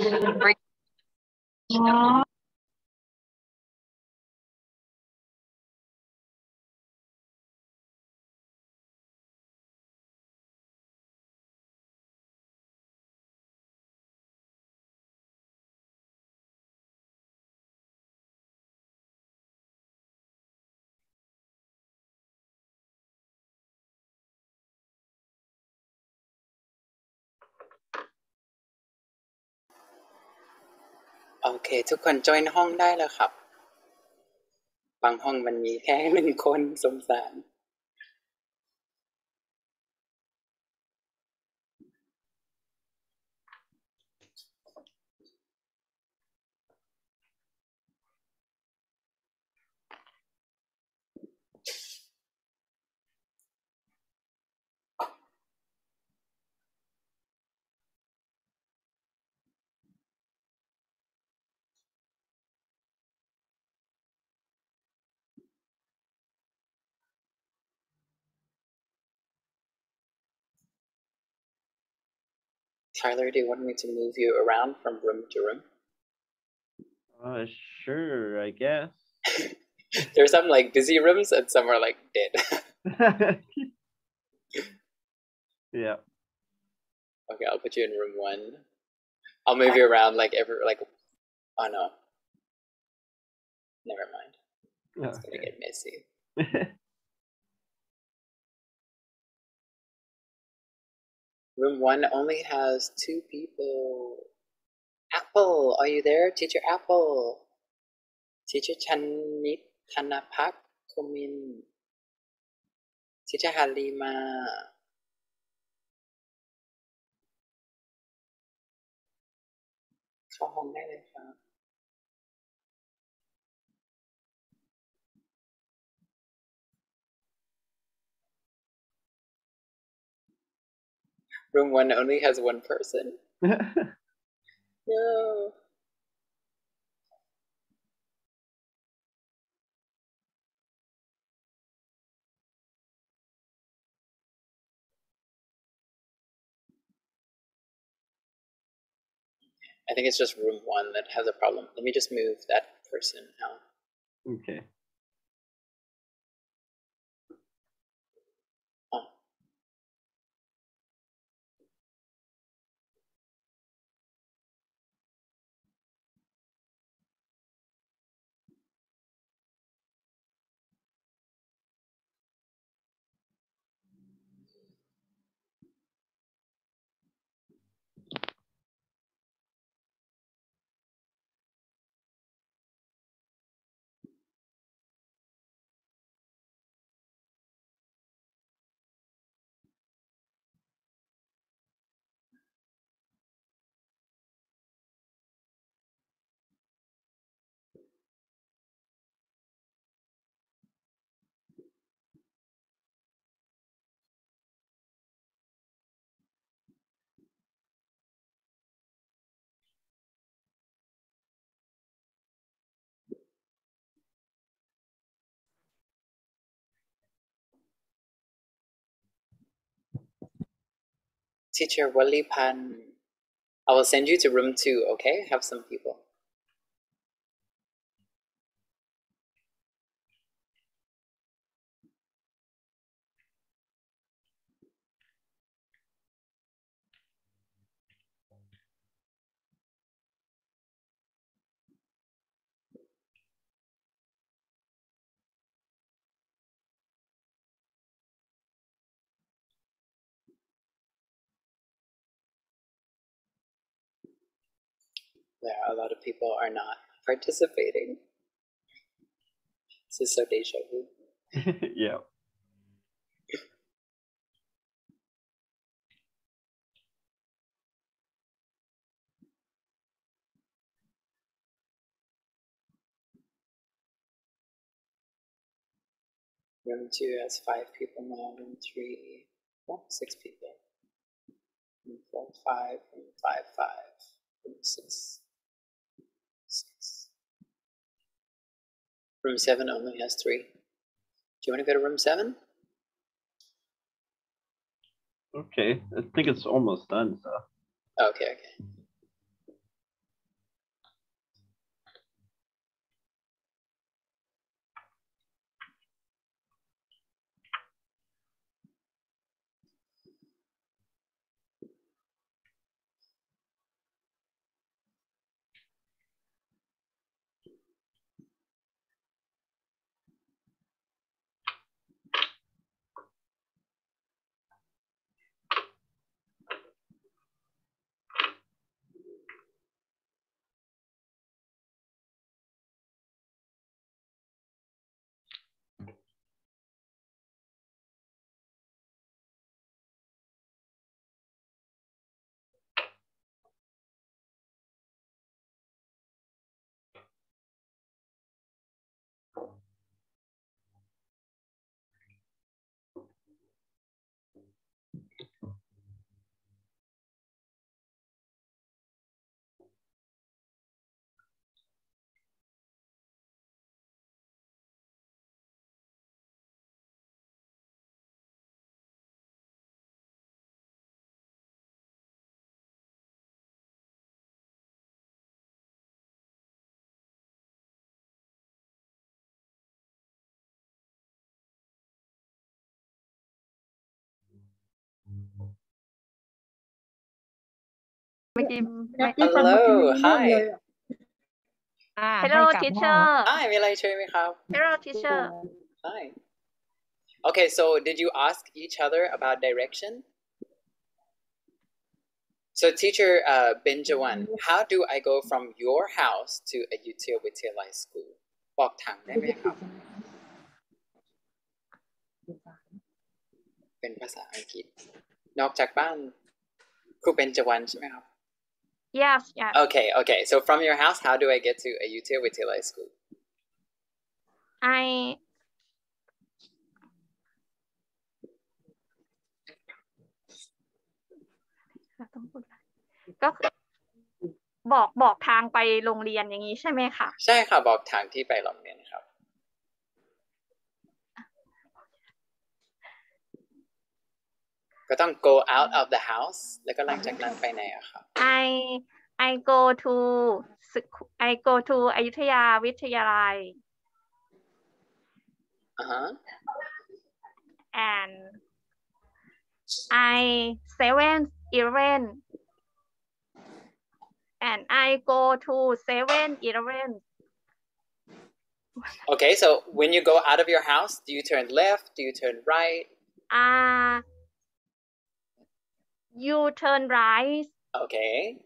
Break. โอเค ทุกคนจอยห้องได้แล้วครับ บางห้องมันมีแค่หนึ่งคนสงสาร Tyler, do you want me to move you around from room to room? Uh, sure, I guess. There's some like busy rooms and some are like dead. Yeah. Okay, I'll put you in room one. I'll move you around like every like. Oh no. Never mind. It's gonna get messy. Room one only has two people. Apple, are you there? Teacher Apple. Teacher Chanit Thanapak Kumin. Teacher Halima. เข้ Room one only has one person. no. I think it's just room one that has a problem. Let me just move that person out. Okay. Teacher Walipan I will send you to room two okay? Have some people there a lot of people are not participating. This is so deja vu. Yeah. room two has five people now room three oh, six people. Room four five room five five room six room seven only has three do you want to go to room seven Okay. I think it's almost done, so. okay okay Hello, hi. Hello, teacher. Hi, Hello, teacher. Hi. Okay, so did you ask each other about direction? So teacher uh, Benjawan, how do I go from your house to Ayutthaya Wittayalai school? บอกทางได้ไหมครับ เป็นภาษาอังกฤษ นอกจากบ้านครูเบญจวรรณใช่ไหมครับ yes yes Okay, okay. So from your house, how do I get to a Util Vityalai school? I ต้องพูดอะไรก็คือบอกบอกทางไปโรงเรียนอย่างนี้ใช่ไหมคะใช่ค่ะบอกทางที่ไปโรงเรียนครับ ก็ต้อง go out of the house แล้วก็หลังจากนั้นไปไหนอะครับ I I go to sc- I go to อยุธยาวิทยาลัย อ่าฮะ and I seven eleven and I go to seven eleven Okay, so when you go out of your house, do you turn left? Do you turn right? uh you turn right Okay.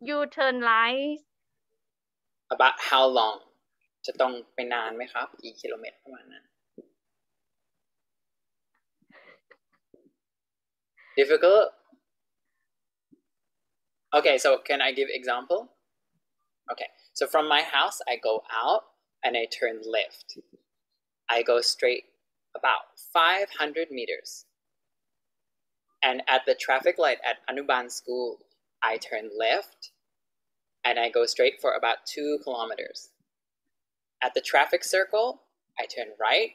you turn right About how long? จะต้องไปนานไหมครับ กี่กิโลเมตรประมาณนั้น Difficult? Okay, so can I give example? Okay, so from my house, I go out and I turn left. I go straight about 500 meters. And at the traffic light at Anuban School, I turn left and I go straight for about two kilometers. At the traffic circle, I turn right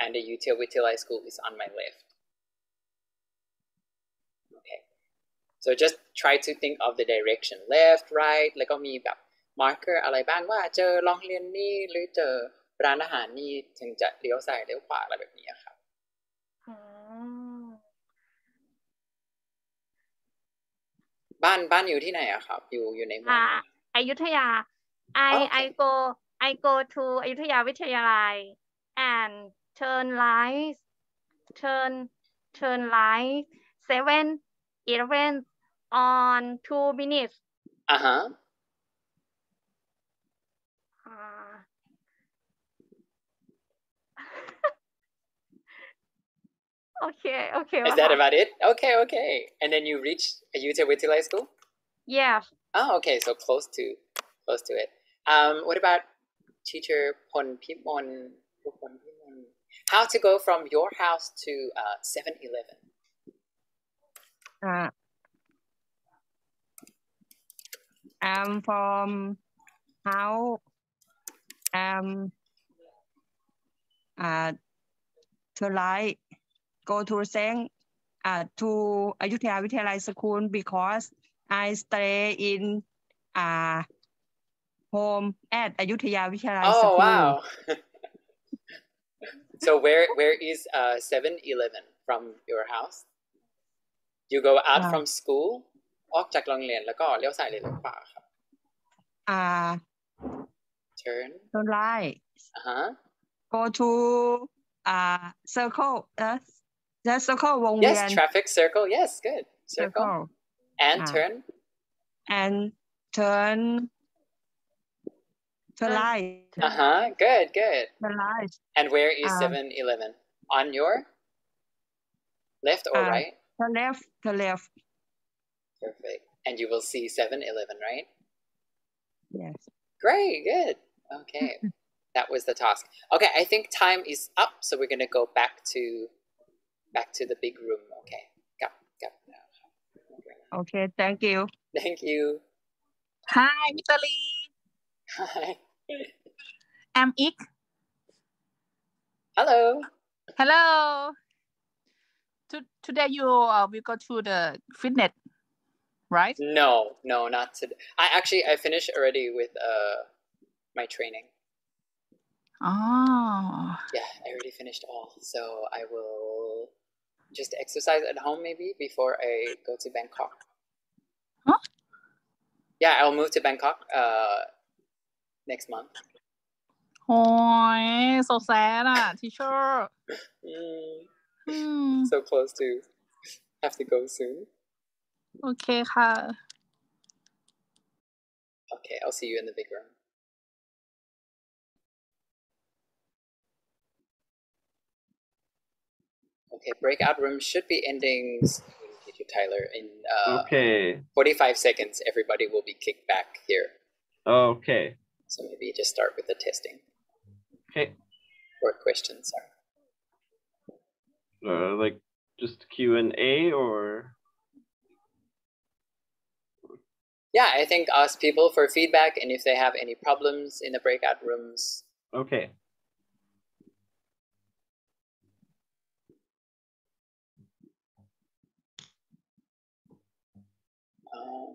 and the Ayutthaya Wittayalai School is on my left. Okay. So just try to think of the direction left, right แล้วก็มีแบบ oh, marker อะไรบ้างว่าเจอโรงเรียนนี้หรือเจอร้านอาหารนี้ถึงจะเลี้ยวซ้ายเลี้ยวขวาอะไรแบบนี้ค่ะ บ้านบ้านอยู่ที่ไหนอะครับ อยู่อยู่ในเมืองอ่าไหนอยุธยา I I go I go to อยุธยาวิทยาลัย and turn right turn turn right seven eleven on two minutes อ่าฮะ Okay, okay. Is that about it? Okay, okay. And then you reach Ayutthaya Wittayalai School? Yeah. Oh, okay. So close to close to it. Um, what about teacher Pon Pimon? How to go from your house to uh, 7 Eleven? Uh, I'm from how um uh to like go to Seng uh, to Ayutthaya Wittayalai School because I stay in uh, home at Ayutthaya Wittayalai oh, School. Oh wow! so where where is uh, 7-Eleven from your house? You go out uh, from school ออกจากโรงเรียนแล้วก็เลี้ยวซ้ายหรือเลี้ยวขวาครับอ่า uh, turn turn right uh-huh. go to uh circle uh that's so called wong Yes, traffic circle. Yes, good. Circle. circle. And ah. turn. And turn to light. Uh huh. Good, good. To light. And where is um, 7-11 On your left or uh, right? To left, To left. Perfect. And you will see 7 Eleven, right? Yes. Great, good. Okay. that was the task. Okay, I think time is up, so we're going to go back to back to the big room. Okay. Gặp, gặp. Okay, thank you. Thank you. Hi, Italy. Hi. I'm Ik. Hello. Hello. To, today you uh, will go to the fitness, right? No, no, not today. I actually I finished already with uh my training. Oh. Yeah, I already finished all. So I will just exercise at home maybe before I go to Bangkok. Huh? Yeah, I'll move to Bangkok uh, next month. Oh, so sad, ah, teacher. Mm. So close to have to go soon. Okay, ha. Okay, I'll see you in the big room. Okay, breakout room should be ending soon, Teacher Tyler. In uh, Okay. 45 seconds, everybody will be kicked back here. Okay. So maybe just start with the testing Okay. or questions. Sorry. Uh, like just Q and A or Yeah, I think ask people for feedback and if they have any problems in the breakout rooms. okay. Um,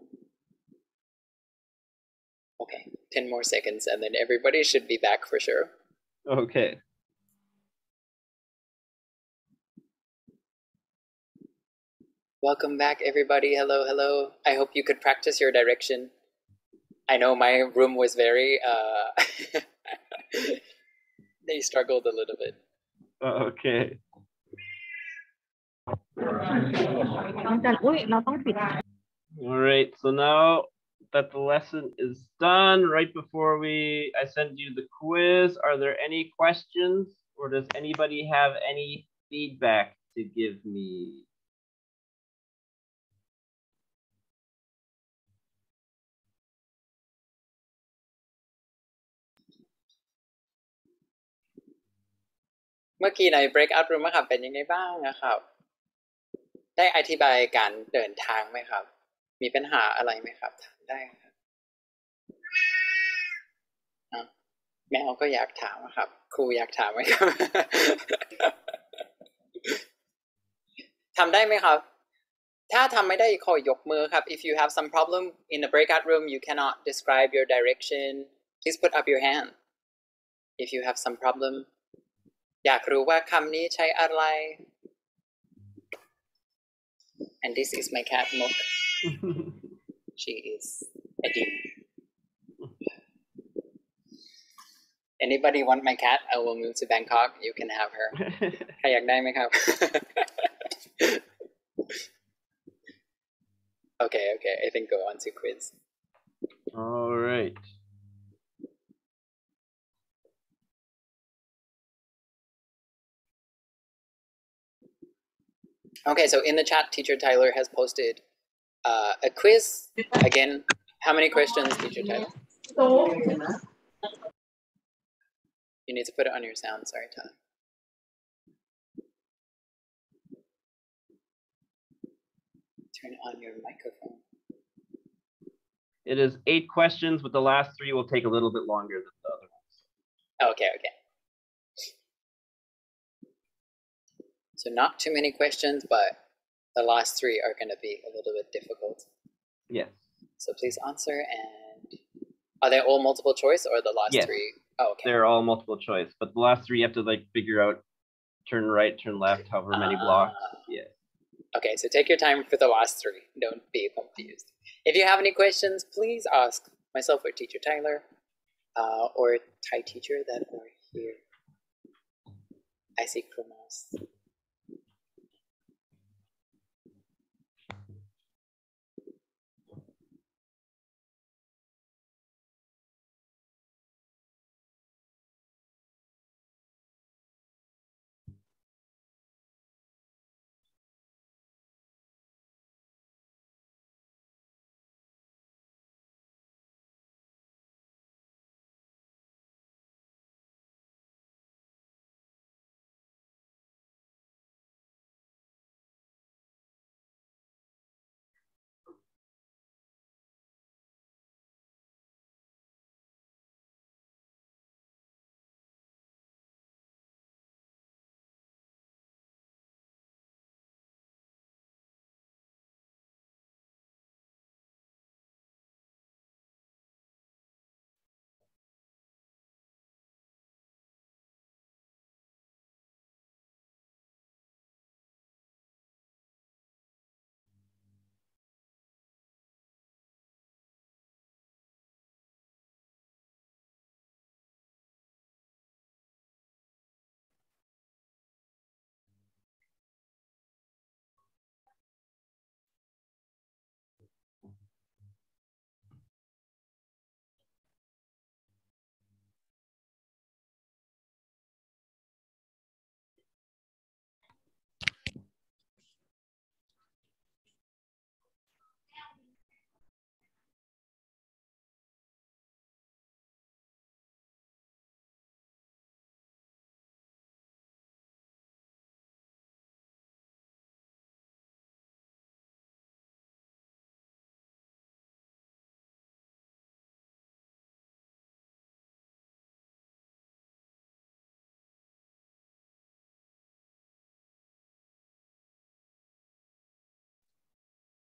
okay, 10 more seconds and then everybody should be back for sure. Okay. Welcome back, everybody. Hello, hello. I hope you could practice your direction. I know my room was very, uh, they struggled a little bit. Okay. อุ้ยเราต้องปิด All right. So now that the lesson is done, right before we I send you the quiz, are there any questions or does anybody have any feedback to give me? เมื่อกี้ใน breakout room อะครับเป็นยังไงบ้างนะครับ ได้อธิบายการเดินทางไหมครับ มีปัญหาอะไรไหมครับถามได้ครับแมวก็อยากถามครับ ครูอยากถามไหมครับทำได้ไหมครับ ถ้าทำไม่ได้ขอยกมือครับ if you have some problem in the breakout room you cannot describe your direction please put up your hand if you have some problem อยากรู้ว่าคำนี้ใช้อะไร and this is my cat Mook she is a demon anybody want my cat I will move to Bangkok you can have her ใครอยากได้ไหมครับ okay okay I think go on to quiz All right. Okay, so in the chat, teacher Tyler has posted uh, a quiz. Again, how many questions, teacher Tyler? You need to put it on your sound. Sorry, Tyler. Turn on your microphone. It is eight questions, but the last three will take a little bit longer than the other ones. Okay, okay. So not too many questions, but the last three are going to be a little bit difficult. Yeah. So please answer. And are they all multiple choice or the last Yes. three? Oh, okay. They're all multiple choice, but the last three you have to like figure out turn right, turn left, however many blocks. Yeah. Okay, so take your time for the last three. Don't be confused. If you have any questions, please ask myself or teacher Tyler, uh, or Thai teacher that are here. I see Kronos.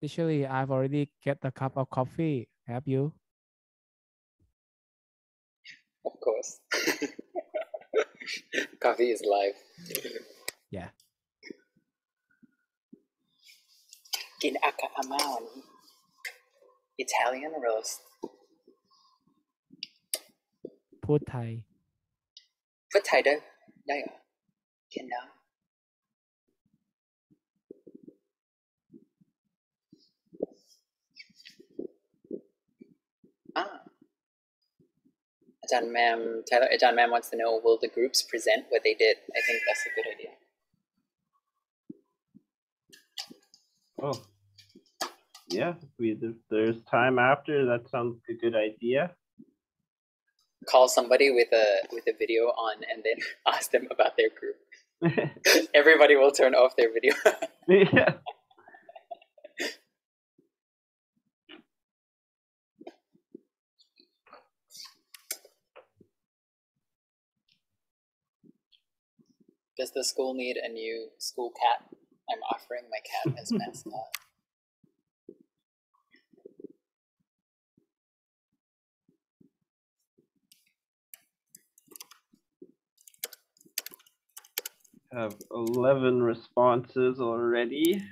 Actually, I've already get a cup of coffee. Have you? Of course. Coffee is life. Yeah. กินอากาอาม่าวันนี้ Italian roast พูดไทย พูดไทยได้ได้เหรอเขี Ah. Ajahn Ma'am, Tyler, Ajahn Ma'am wants to know, will the groups present what they did? I think that's a good idea. Oh. Yeah, if we if there's time after, that sounds like a good idea. Call somebody with a with a video on and then ask them about their group. Everybody will turn off their video. yeah. Does the school need a new school cat? I'm offering my cat as mascot. Have 11 responses already.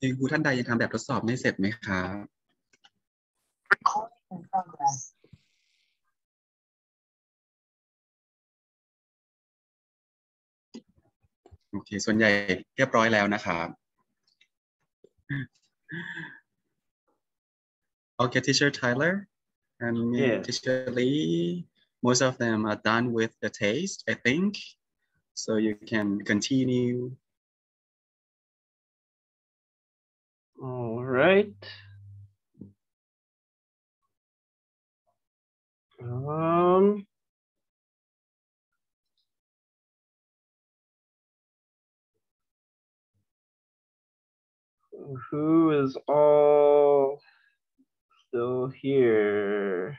คุณครูท่านใดยังทำแบบทดสอบไม่เสร็จไหมครับโอเค ส่วนใหญ่เรียบร้อยแล้วนะครับ Okay, teacher Tyler and me, Yeah. teacher Lee, most of them are done with the taste, I think. So you can continue. All right. Um, who is all still here?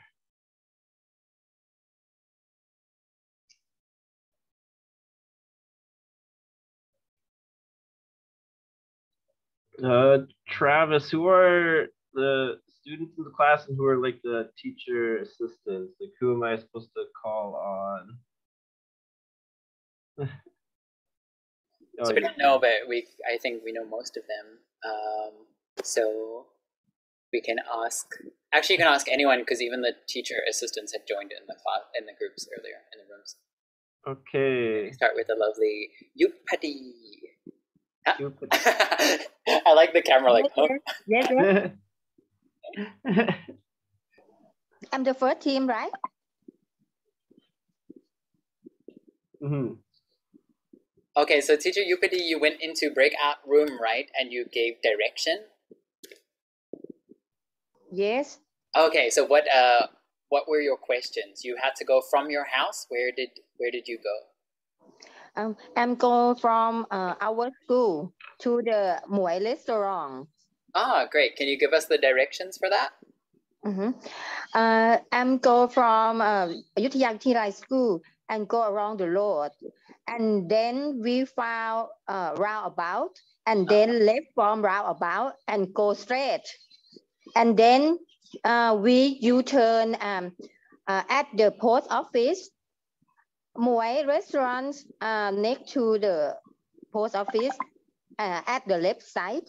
Uh, Travis, who are the students in the class and who are like the teacher assistants? Like, who am I supposed to call on? Oh, So we don't know, but we I think we know most of them. Um, so we can ask. Actually, you can ask anyone because even the teacher assistants had joined in the class in the groups earlier in the rooms. Okay. Start with the lovely Yupati. I like the camera, like. huh? Yes, yes. I'm the first team, right? hmm Okay, so teacher Yupati, you went into breakout room, right? And you gave direction. Yes. Okay, so what uh what were your questions? You had to go from your house. Where did where did you go? Um, I'm going from uh, our school to the Muay restaurant. Ah, great. Can you give us the directions for that? Mhm. Uh, I'm go from uh, Ayutthaya Wittayalai school and go around the road. And then we found uh, roundabout and then left from roundabout and go straight. And then uh, we U-turn um, uh, at the post office. Muay restaurants uh, next to the post office uh, at the left side.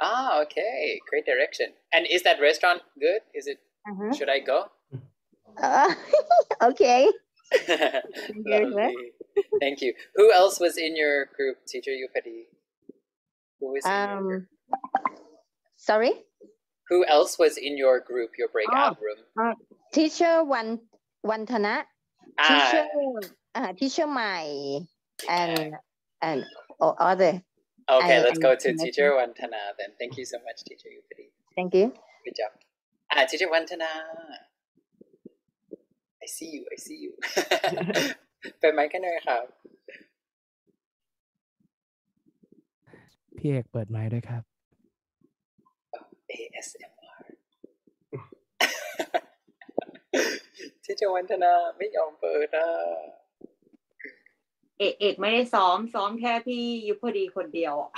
Ah, okay. Great direction. And is that restaurant good? Is it? Mhm. Should I go? Uh, okay. Lovely. Thank you. Who else was in your group, teacher Yupati? Who was in your group? Um, sorry. Who else was in your group, your breakout room? Uh, teacher Wan Wantana, teacher uh, teacher Mai, and and or other. okay, I- let's I go to mentioned- teacher Wantana then. Thank you so much, teacher Yupati. Thank you. Good job. Ah, teacher Wantana. I see you. I see you. เปิดไมค์กันหน่อยครับ พี่เอกเปิดไมค์ด้วยครับ ASMR ที่เจวันธนาไม่ยอมเปิดอะเอกเอกไม่ได้ซ้อม ซ้อมแค่พี่ยุพดีคนเดียวอะ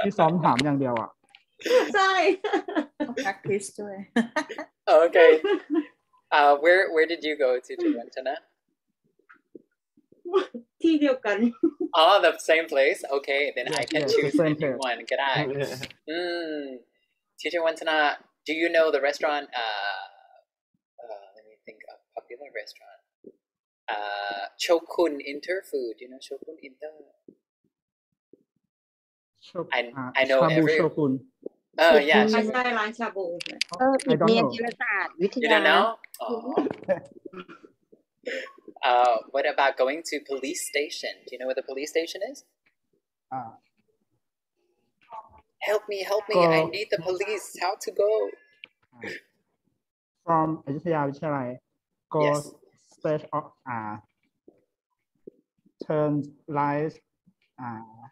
ที่ซ้อมถามอย่างเดียวอะ ใช่ practice ด้วย okay uh where where did you go to เจวันธนาที่เดียวกัน oh the same place okay then I can yes, the choose same anyone place. ก็ได้ mm. teacher Wantana do you know the restaurant uh, uh restaurant uh Chokun Interfood you know Chokun Inter โช I อ่า I know ชาบู every โชกุน oh yeah ใช่ Chokun ใช่ร้านชาบู เออ I don't เรียน know จิรศาสตร์วิท You ยา don't know? Oh. uh, what about going to police station? Do you know where the police station is? อ่า Help me, help me! I Go. need the police. How to go? from อยุธยาวิทยาลัย go yes. set up uh, turn lights uh,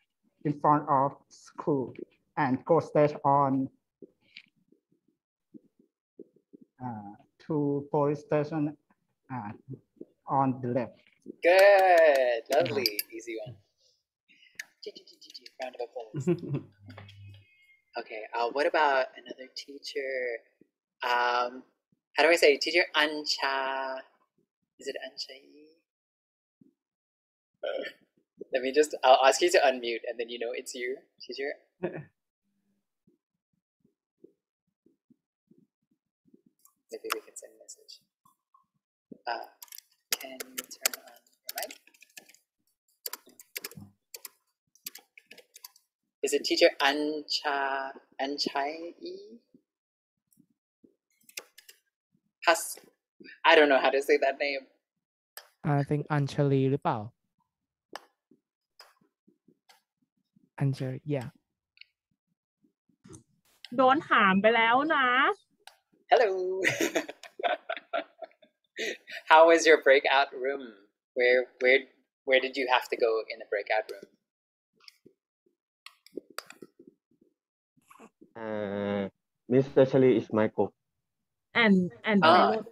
in front of school and go stage on uh, to police station uh, on the left. Good, lovely, easy one. Round of applause. okay, uh, what about another teacher? Um, how do I say teacher Ancha? Is it Anchai? Let me just. I'll ask you to unmute, and then you know it's you, teacher. Maybe we can send a message. Uh, can you turn on your mic? Is it teacher Ancha Anchai? Has I don't know how to say that name. I think อัญชลีหรือเปล่า อัญชลี yeah โดนถามไปแล้วนะ Hello. How was your breakout room? Where where where did you have to go in the breakout room? Uh, Mr. Shelley is my cook. and and uh,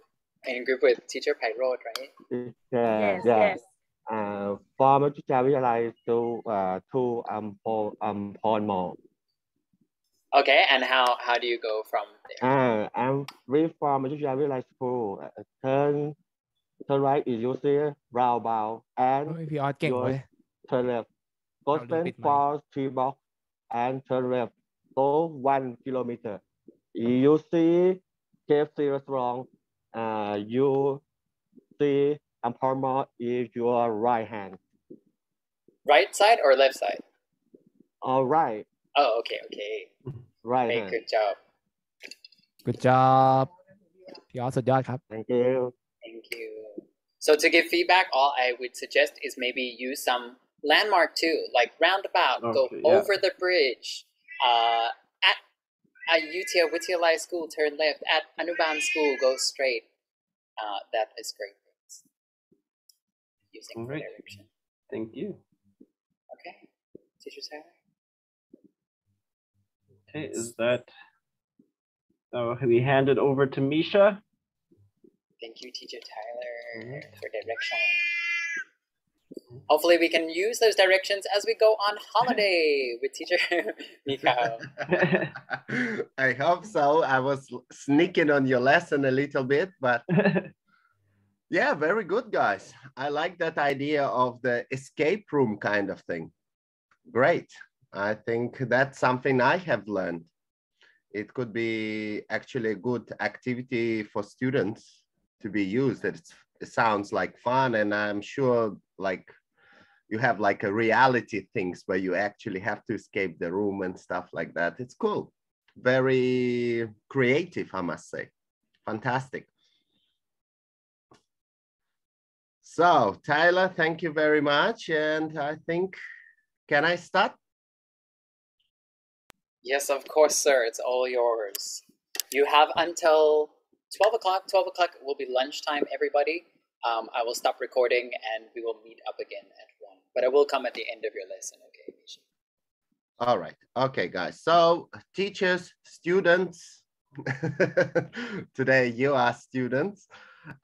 in group with teacher Pairod, right? Yeah, yes, yeah. yes. Uh, from Wittayalai to uh, to um Ampol Mall. Okay, and how how do you go from there? Uh, I'm we from Wittayalai to Uh, turn turn right is usually roundabout and oh, if you are turn left. Go spend for three blocks and turn left. Go one kilometer. You see KFC restaurant. Uh, you see Ampol Mall is your right hand. Right side or left side? All right, Oh, okay, okay. right Hey, hand. good job. good job พี่ออสสุดยอดครับ Thank you. Thank you. So to give feedback, all I would suggest is maybe use some landmark too, like roundabout, go Okay, yeah. over the bridge. Uh, at UTL Wittayalai School, turn left. At Anuban School, go straight. Uh, that is great. things. Using All right. direction. Thank you. Okay. Teacher Tyler? Okay, is that? So we hand it over to Misha. Thank you, Teacher Tyler, for direction. Hopefully, we can use those directions as we go on holiday with teacher Mikhail. I hope so. I was sneaking on your lesson a little bit, but yeah, very good, guys. I like that idea of the escape room kind of thing. Great. I think that's something I have learned. It could be actually a good activity for students to be used. It's, it sounds like fun, and I'm sure like you have like a reality things where you actually have to escape the room and stuff like that. It's cool. Very creative, I must say. Fantastic. So Tyler, thank you very much. And I think, can I start? Yes, of course, sir. It's all yours. You have until 12 o'clock. 12 o'clock will be lunchtime, everybody. Um, I will stop recording and we will meet up again at 1. But I will come at the end of your lesson, okay? All right. Okay, guys. So teachers, students, today you are students.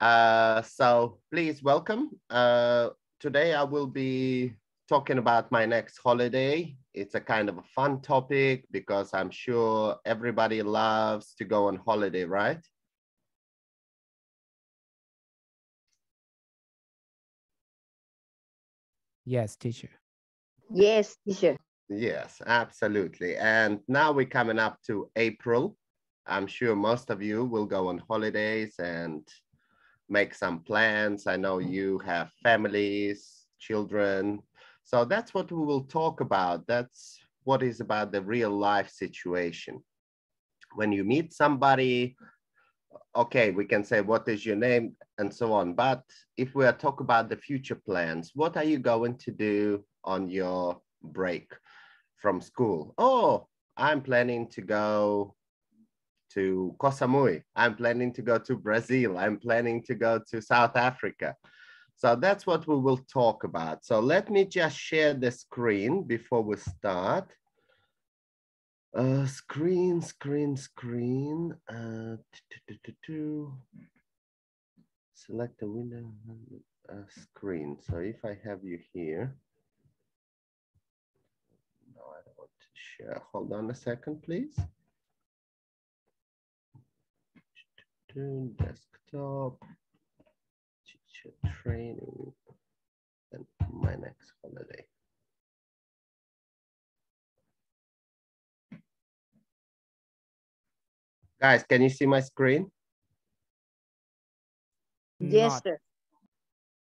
Uh, so please welcome. Uh, today I will be talking about my next holiday. It's a kind of a fun topic because I'm sure everybody loves to go on holiday, right? Yes, teacher. Yes, teacher. Yes, absolutely. And now we're coming up to April. I'm sure most of you will go on holidays and make some plans. I know you have families, children. So that's what we will talk about. That's what is about the real life situation. When you meet somebody, okay, we can say, what is your name and so on. But if we are talk about the future plans, what are you going to do on your break from school? Oh, I'm planning to go to Koh Samui. I'm planning to go to Brazil. I'm planning to go to South Africa. So that's what we will talk about. So let me just share the screen before we start. Uh, screen, screen, screen. Uh, Select a window uh, screen. So if I have you here, no, I don't want to share. Hold on a second, please. Desktop, teacher training, and my next holiday. Guys, can you see my screen? Yes, Not- sir.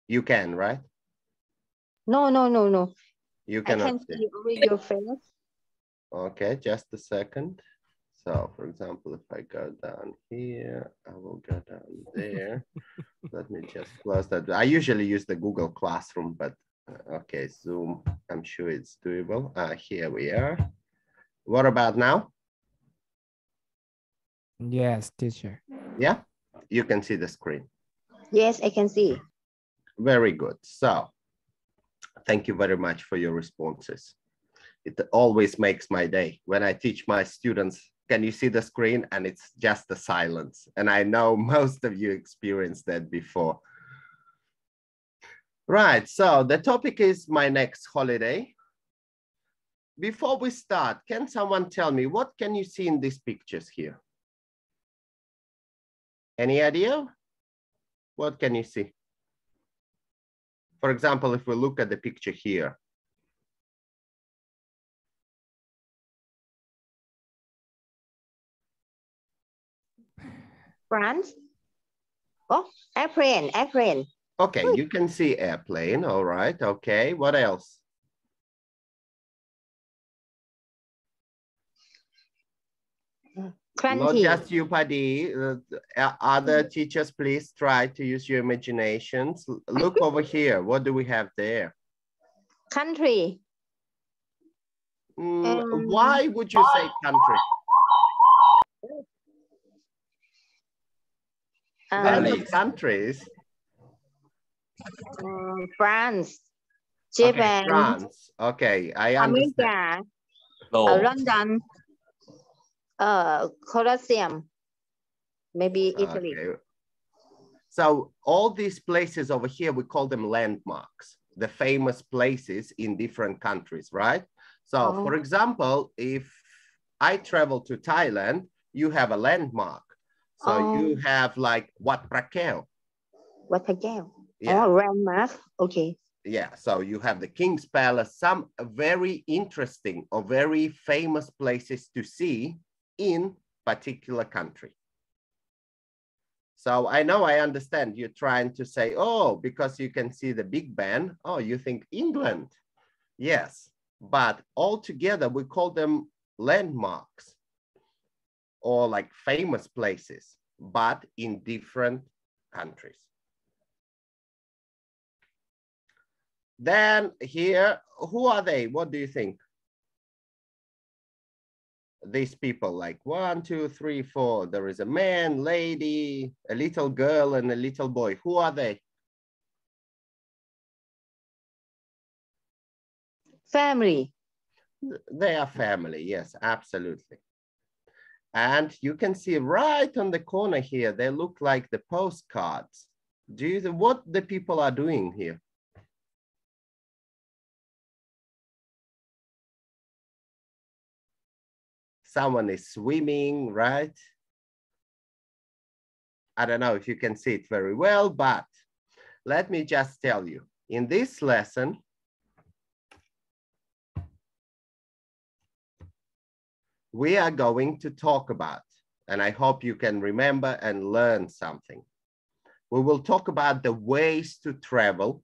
You can, right? No, no, no, no. You cannot I can see. see only your face. Okay, just a second. So for example, if I go down here, I will go down there. Let me just close that. I usually use the Google Classroom, but uh, okay, Zoom, I'm sure it's doable. Uh, here we are. What about now? Yes, teacher. Yeah, you can see the screen. Yes, I can see. Very good. So thank you very much for your responses. It always makes my day when I teach my students. Can you see the screen? And it's just the silence. And I know most of you experienced that before. Right. So the topic is my next holiday. Before we start, can someone tell me what can you see in these pictures here? Any idea? What can you see? For example, if we look at the picture here, France. Oh, airplane, airplane. okay, you can see airplane, all right, okay, what else? Not just you, Paddy, uh, uh, other teachers, please try to use your imaginations. Look over here, what do we have there? Country. Mm, Um, why would you say country? Many Um, countries. uh, France. Okay, Japan. France, okay, I understand. America. No. Uh, London uh, Colosseum, maybe Italy. Okay. So all these places over here, we call them landmarks, the famous places in different countries, right? So oh. for example, if I travel to Thailand, you have a landmark. So oh. you have like Wat Phra Kaew. Wat Phra Kaew. Yeah. Oh, landmark. Okay. Yeah, so you have the King's Palace, some very interesting or very famous places to see in particular country. So I know I understand you're trying to say, oh, because you can see the Big Ben, oh, you think England. Yes, but all together we call them landmarks or like famous places, but in different countries. Then here, who are they? What do you think? These people, like one, two, three, four. There is a man, lady, a little girl, and a little boy. Who are they? family They are family, yes, absolutely. And you can see right on the corner here, they look like the postcards. Do you, what the people are doing here? Someone is swimming, right? I don't know if you can see it very well, but let me just tell you, in this lesson, we are going to talk about, and I hope you can remember and learn something. We will talk about the ways to travel.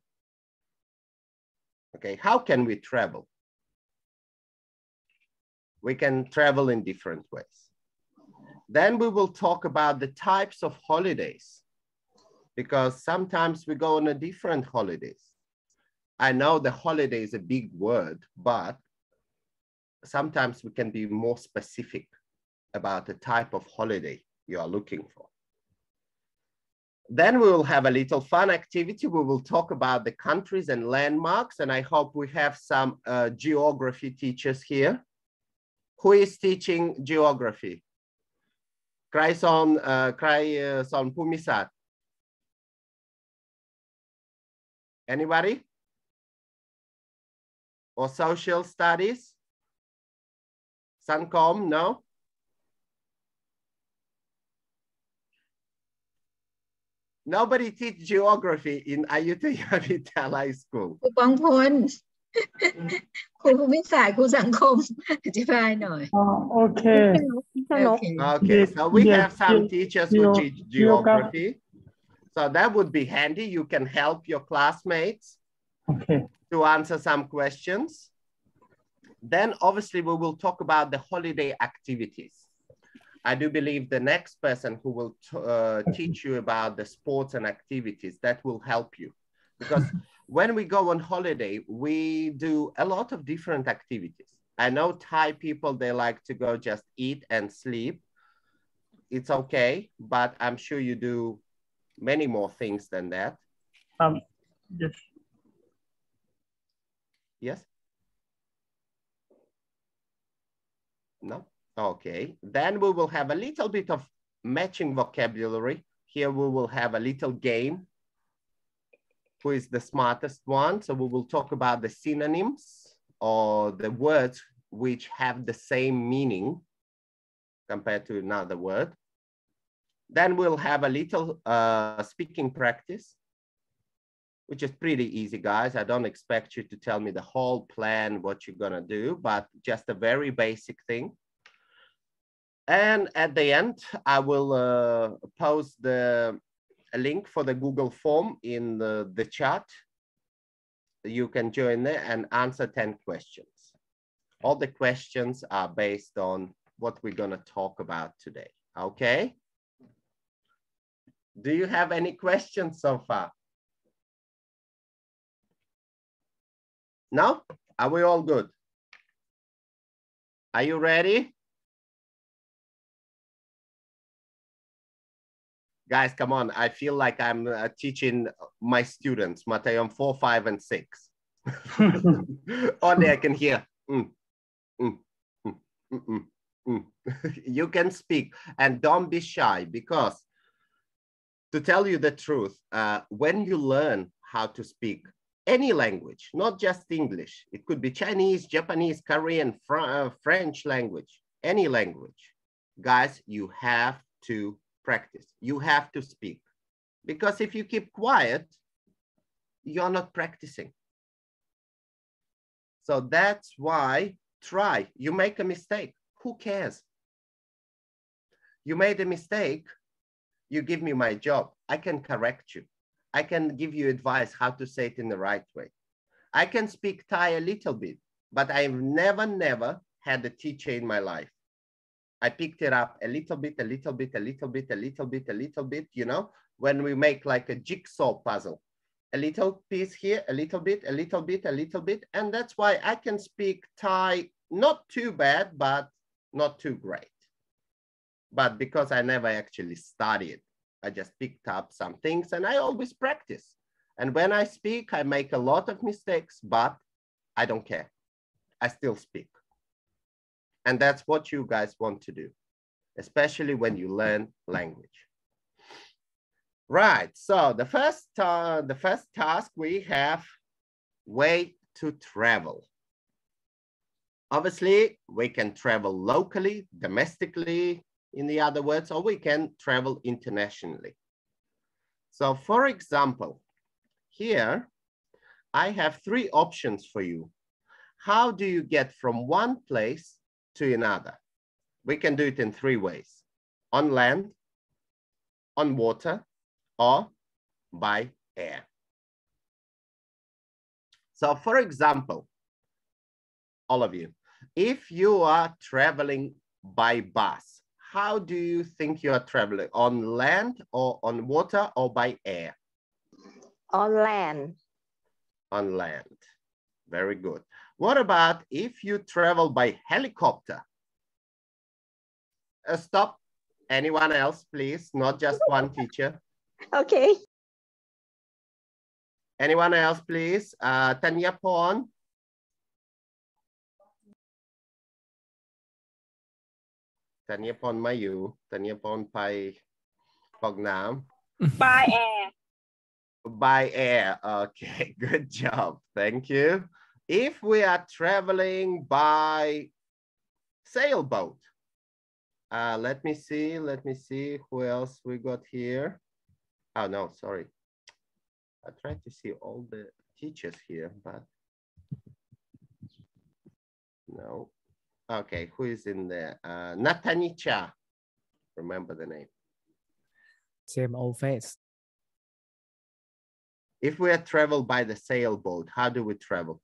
Okay, how can we travel? We can travel in different ways. Then we will talk about the types of holidays because sometimes we go on a different holidays. I know the holiday is a big word, but sometimes we can be more specific about the type of holiday you are looking for. Then we will have a little fun activity. We will talk about the countries and landmarks, and I hope we have some uh, geography teachers here who is teaching geography? Krayson, uh, uh Pumisat. Anybody? Or social studies? Sancom, no? Nobody teach geography in Ayutthaya Wittayalai School. ครูปองพล ครูภูมิศาสตร์ครูสังคม อธิบายหน่อย okay. Okay. Okay, so we Yes, have some yes, teachers who geo- teach geography. geography. So that would be handy. You can help your classmates Okay. to answer some questions. Then obviously we will talk about the holiday activities. I do believe the next person who will t- uh, teach you about the sports and activities, that will help you. Because when we go on holiday, we do a lot of different activities. I know Thai people, they like to go just eat and sleep. It's okay, but I'm sure you do many more things than that. Um, yes. Yes? No? Okay. Then we will have a little bit of matching vocabulary. Here we will have a little game. Who is the smartest one? So we will talk about the synonyms or the words which have the same meaning compared to another word. Then we'll have a little uh, speaking practice which is pretty easy, guys. I don't expect you to tell me the whole plan, what you're gonna do, but just a very basic thing. And at the end, I will uh, post the a link for the Google form in the, the chat. You can join there and answer 10 questions. All the questions are based on what we're gonna talk about today, okay? Do you have any questions so far? No? Are we all good? Are you ready? Guys, come on. I feel like I'm uh, teaching my students, Matayam 4, 5, and 6. Only I can hear. Mm, mm, mm, mm. you can speak and don't be shy because to tell you the truth, uh, when you learn how to speak, any language, not just English. It could be Chinese, Japanese, Korean, Fr uh, French language, any language. Guys, you have to practice. You have to speak. Because if you keep quiet, you're not practicing. So that's why try. You make a mistake. Who cares? You made a mistake. You give me my job. I can correct you. I can give you advice how to say it in the right way. I can speak Thai a little bit, but I've never, never had a teacher in my life. I picked it up a little bit, a little bit, a little bit, a little bit, a little bit, you know, when we make like a jigsaw puzzle, a little piece here, a little bit, a little bit, a little bit. And that's why I can speak Thai, not too bad, but not too great. But because I never actually studied, I just picked up some things and I always practice. And when I speak, I make a lot of mistakes, but I don't care. I still speak. And that's what you guys want to do, especially when you learn language. Right, so the first, uh, the first task we have way to travel. Obviously, we can travel locally, domestically, in the other words, or we can travel internationally. So for example, here, I have three options for you. How do you get from one place to another? We can do it in three ways. On land, on water, or by air. So for example, all of you, if you are traveling by bus, how do you think you are traveling? On land or on water or by air? On land. On land. Very good. What about if you travel by helicopter? Uh, stop. Anyone else, please? Not just one teacher. Okay. Anyone else, please? Uh, Tanya Pon. Tanya Pon Mayu. Tanya Pon Pai Pognam. By air. By air. Okay, good job. Thank you. If we are traveling by sailboat, uh, let me see, let me see who else we got here. Oh, no, sorry. I tried to see all the teachers here, but no. Okay, who is in there? Uh, Natanicha. Remember the name. Same old face. If we are travel by the sailboat, how do we travel?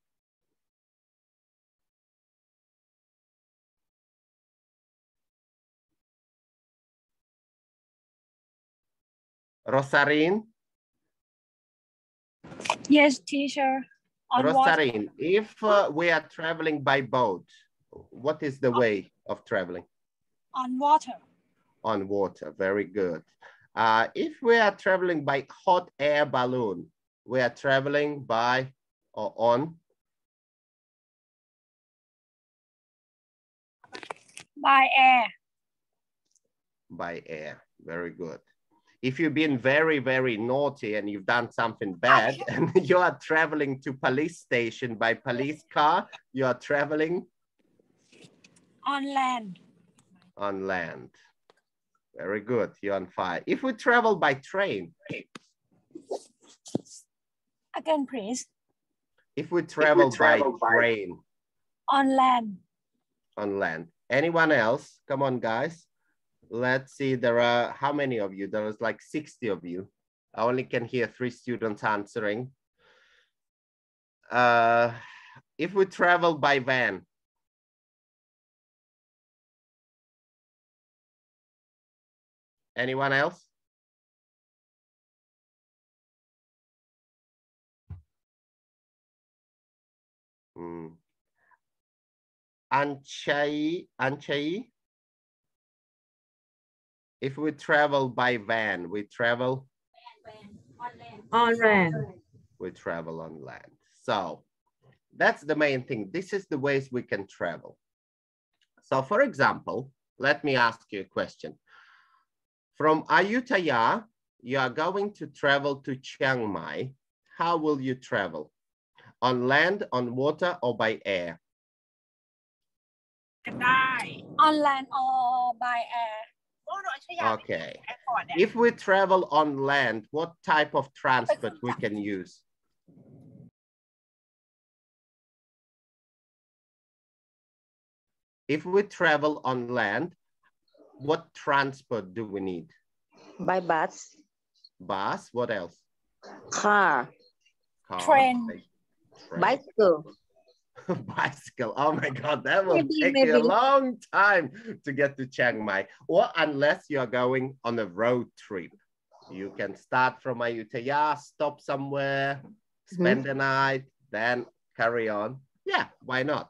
Rosarin, yes teacher on what Rosarin, if uh, we are traveling by boat, what is the way of traveling? on water On water, very good. Uh, if we are traveling by hot air balloon, we are traveling by or on by air by air. Very good. If you've been very, very naughty and you've done something bad and you are traveling to police station by police car, you are traveling on land on land. Very good. You're on fire. If we travel by train, again please if we travel, by train on land on land, anyone else? Come on, guys. Let's see. There are how many of you? There was like 60 of you. I only can hear three students answering. Uh, if we travel by van, anyone else? Hmm. Anchai, Anchai. If we travel by van, we travel, On land. On we travel on land. So that's the main thing. This is the ways we can travel. So for example, let me ask you a question. From Ayutthaya, you are going to travel to Chiang Mai. How will you travel? On land, on water, or by air? ได้ on land or by air Okay. If we travel on land, what type of transport we can use? If we travel on land, what transport do we need? By bus. Bus, what else? Car. Car. Train. Train. Bicycle. bicycle. Oh my God, that will Maybe, take you a long time to get to Chiang Mai. Or unless you are going on a road trip. You can start from Ayutthaya, stop somewhere, spend the night, then carry on. Yeah, why not?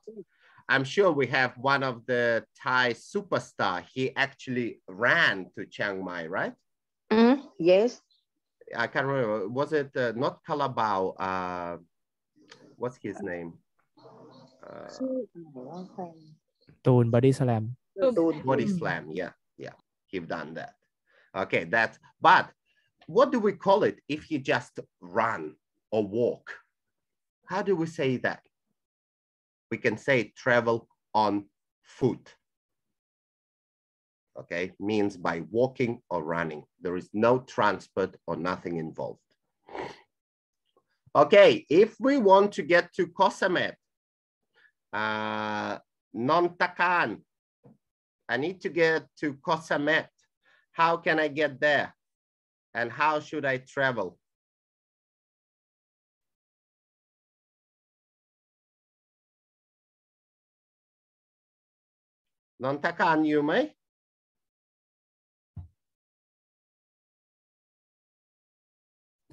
I'm sure we have one of the Thai superstar. He actually ran to Chiang Mai, right? Mm, yes. I can't remember. Was it uh, not Carabao? Uh, what's his name? ชื่อว่าใครตูนบอดี้สแลม Toon Bodyslam. Yeah, yeah, he've done that. Okay, that's but what do we call it if you just run or walk? How do we say that? We can say travel on foot. Okay, means by walking or running. There is no transport or nothing involved. Okay, if we want to get to Koh Samet uh, Nontakan. I need to get to Koh Samet. How can I get there? And how should I travel? Nontakan, you may?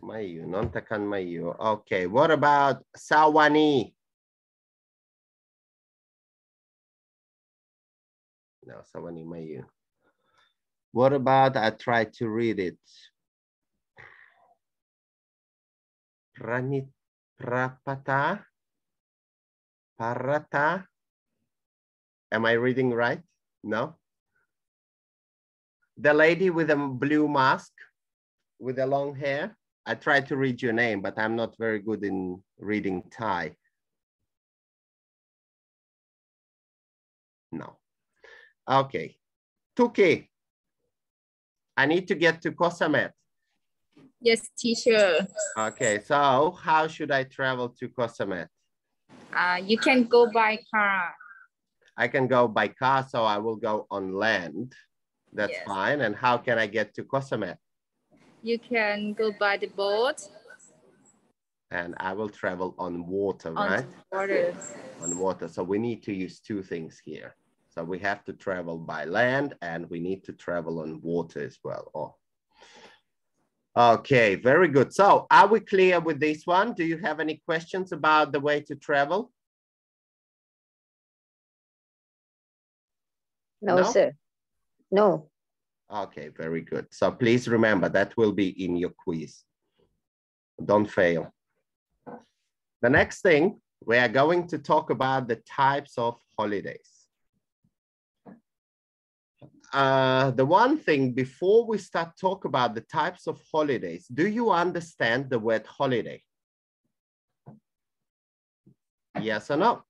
Mayu, Nontakan Mayu. Okay, what about Sawani? Now, sama lima you. What about I try to read it? Pranit, prapata, parata. Am I reading right? No? The lady with a blue mask, with the long hair. I tried to read your name, but I'm not very good in reading Thai. No. Okay. Tuki. I need to get to Koh Samet. Yes, teacher. Okay, so how should I travel to Koh Samet? Uh, you can go by car. I can go by car, so I will go on land. That's Yes. fine. And how can I get to Koh Samet? You can go by the boat And I will travel on water, on right? water. On water. So we need to use two things here. So we have to travel by land and we need to travel on water as well. Oh. Okay, very good. So are we clear with this one? Do you have any questions about the way to travel? No, No? sir. No. Okay, very good. So please remember that will be in your quiz. Don't fail. The next thing, we are going to talk about the types of holidays. Uh, the one thing before we start talk about the types of holidays, do you understand the word holiday? Yes or no?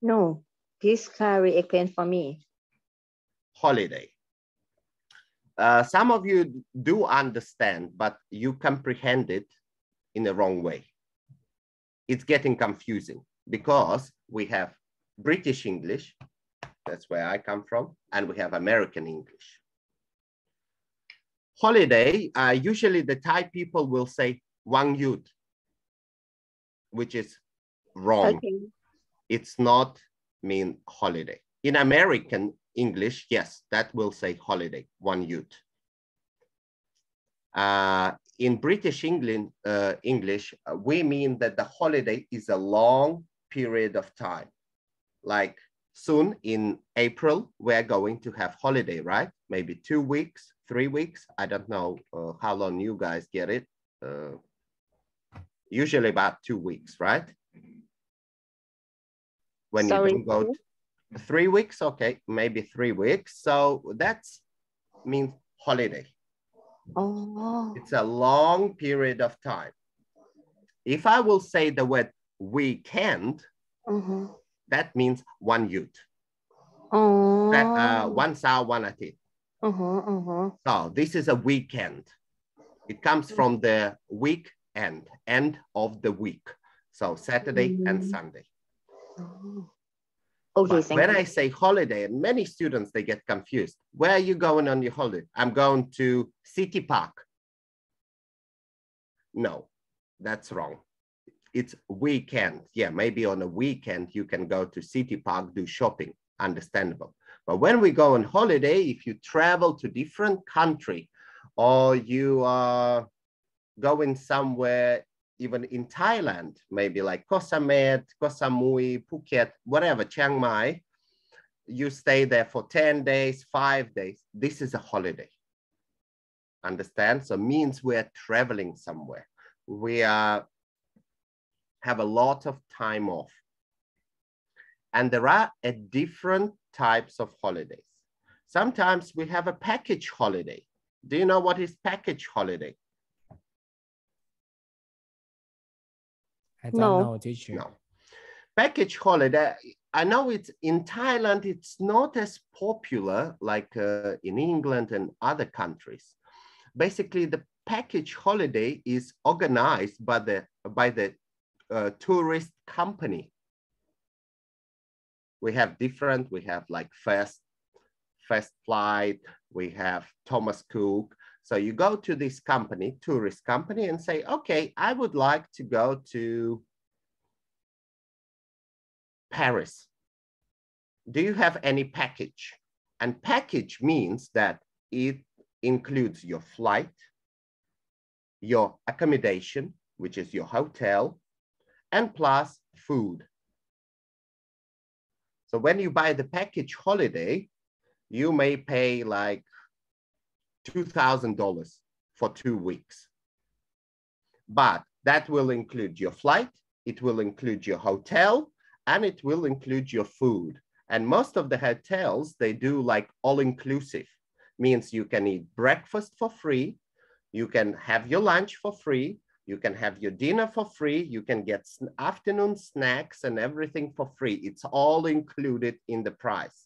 No. Please carry explain for me. holiday. Uh, some of you do understand, but you comprehend it in the wrong way. It's getting confusing because we have British English, that's where I come from, and we have American English. Holiday, uh, usually the Thai people will say Wang Yut, which is wrong. Okay. It's not mean holiday. In American English, yes, that will say holiday, one Yut. Uh, in British England, uh, English, uh, we mean that the holiday is a long period of time. Like soon in April, we're going to have holiday, right? Maybe two weeks, three weeks. I don't know uh, how long you guys get it. Uh, usually about two weeks, right? When Sorry, you don't go three weeks, okay, maybe three weeks. So that's means holiday. Oh. It's a long period of time. If I will say the word weekend, Mhm. That means one youth. Oh. That, uh, one sao, one atit. Uh-huh, uh-huh. So this is a weekend. It comes from the week end, end of the week. So Saturday and Mm. Sunday. Okay, thank when you. I say holiday, and many students, they get confused. Where are you going on your holiday? I'm going to City Park. No, that's wrong. It's weekend. Yeah, maybe on a weekend you can go to City Park, do shopping, understandable. But when we go on holiday, if you travel to different country or you are going somewhere, even in Thailand, maybe like Koh Samet, Koh Samui, Phuket, whatever, Chiang Mai, you stay there for 10 days, five days. This is a holiday. Understand? So means we're traveling somewhere. We are have a lot of time off. And there are a different types of holidays. Sometimes we have a package holiday. Do you know what is package holiday? I don't No. know teacher No. Package holiday, I know it's in Thailand, it's not as popular like uh, in England and other countries. Basically, the package holiday is organized by the, by the uh, tourist company. We have different, we have like First, First Flight, we have Thomas Cook. So you go to this company, tourist company, and say, okay, I would like to go to Paris. Do you have any package? And package means that it includes your flight, your accommodation, which is your hotel, and plus food. So when you buy the package holiday, you may pay like $2,000 for two weeks. But that will include your flight, it will include your hotel, and it will include your food. And most of the hotels, they do like all inclusive, means you can eat breakfast for free, you can have your lunch for free, you can have your dinner for free, you can get afternoon snacks and everything for free. It's all included in the price.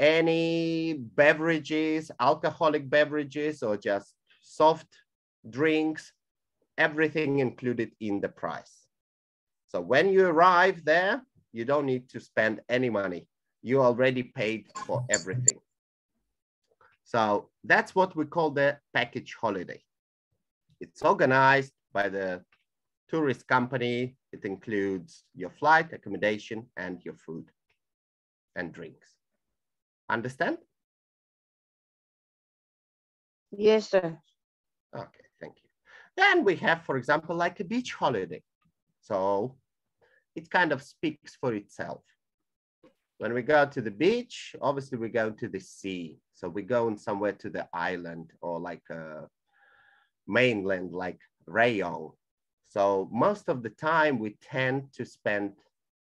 Any beverages, alcoholic beverages, or just soft drinks, everything included in the price. So when you arrive there, you don't need to spend any money. You already paid for everything. So that's what we call the package holiday. It's organized by the tourist company. It includes your flight, accommodation, and your food and drinks. Understand? Yes, sir. Okay, thank you. Then we have, for example, like a beach holiday. So it kind of speaks for itself. When we go to the beach, obviously we go to the sea. So we go in somewhere to the island or like a mainland like Rayong. So most of the time we tend to spend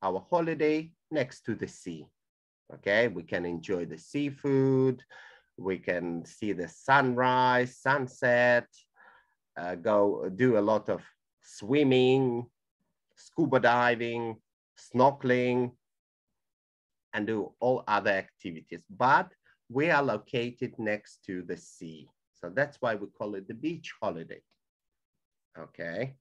our holiday next to the sea. Okay, we can enjoy the seafood, we can see the sunrise, sunset, uh, go do a lot of swimming, scuba diving, snorkeling, and do all other activities. But we are located next to the sea. So that's why we call it the beach holiday. Okay.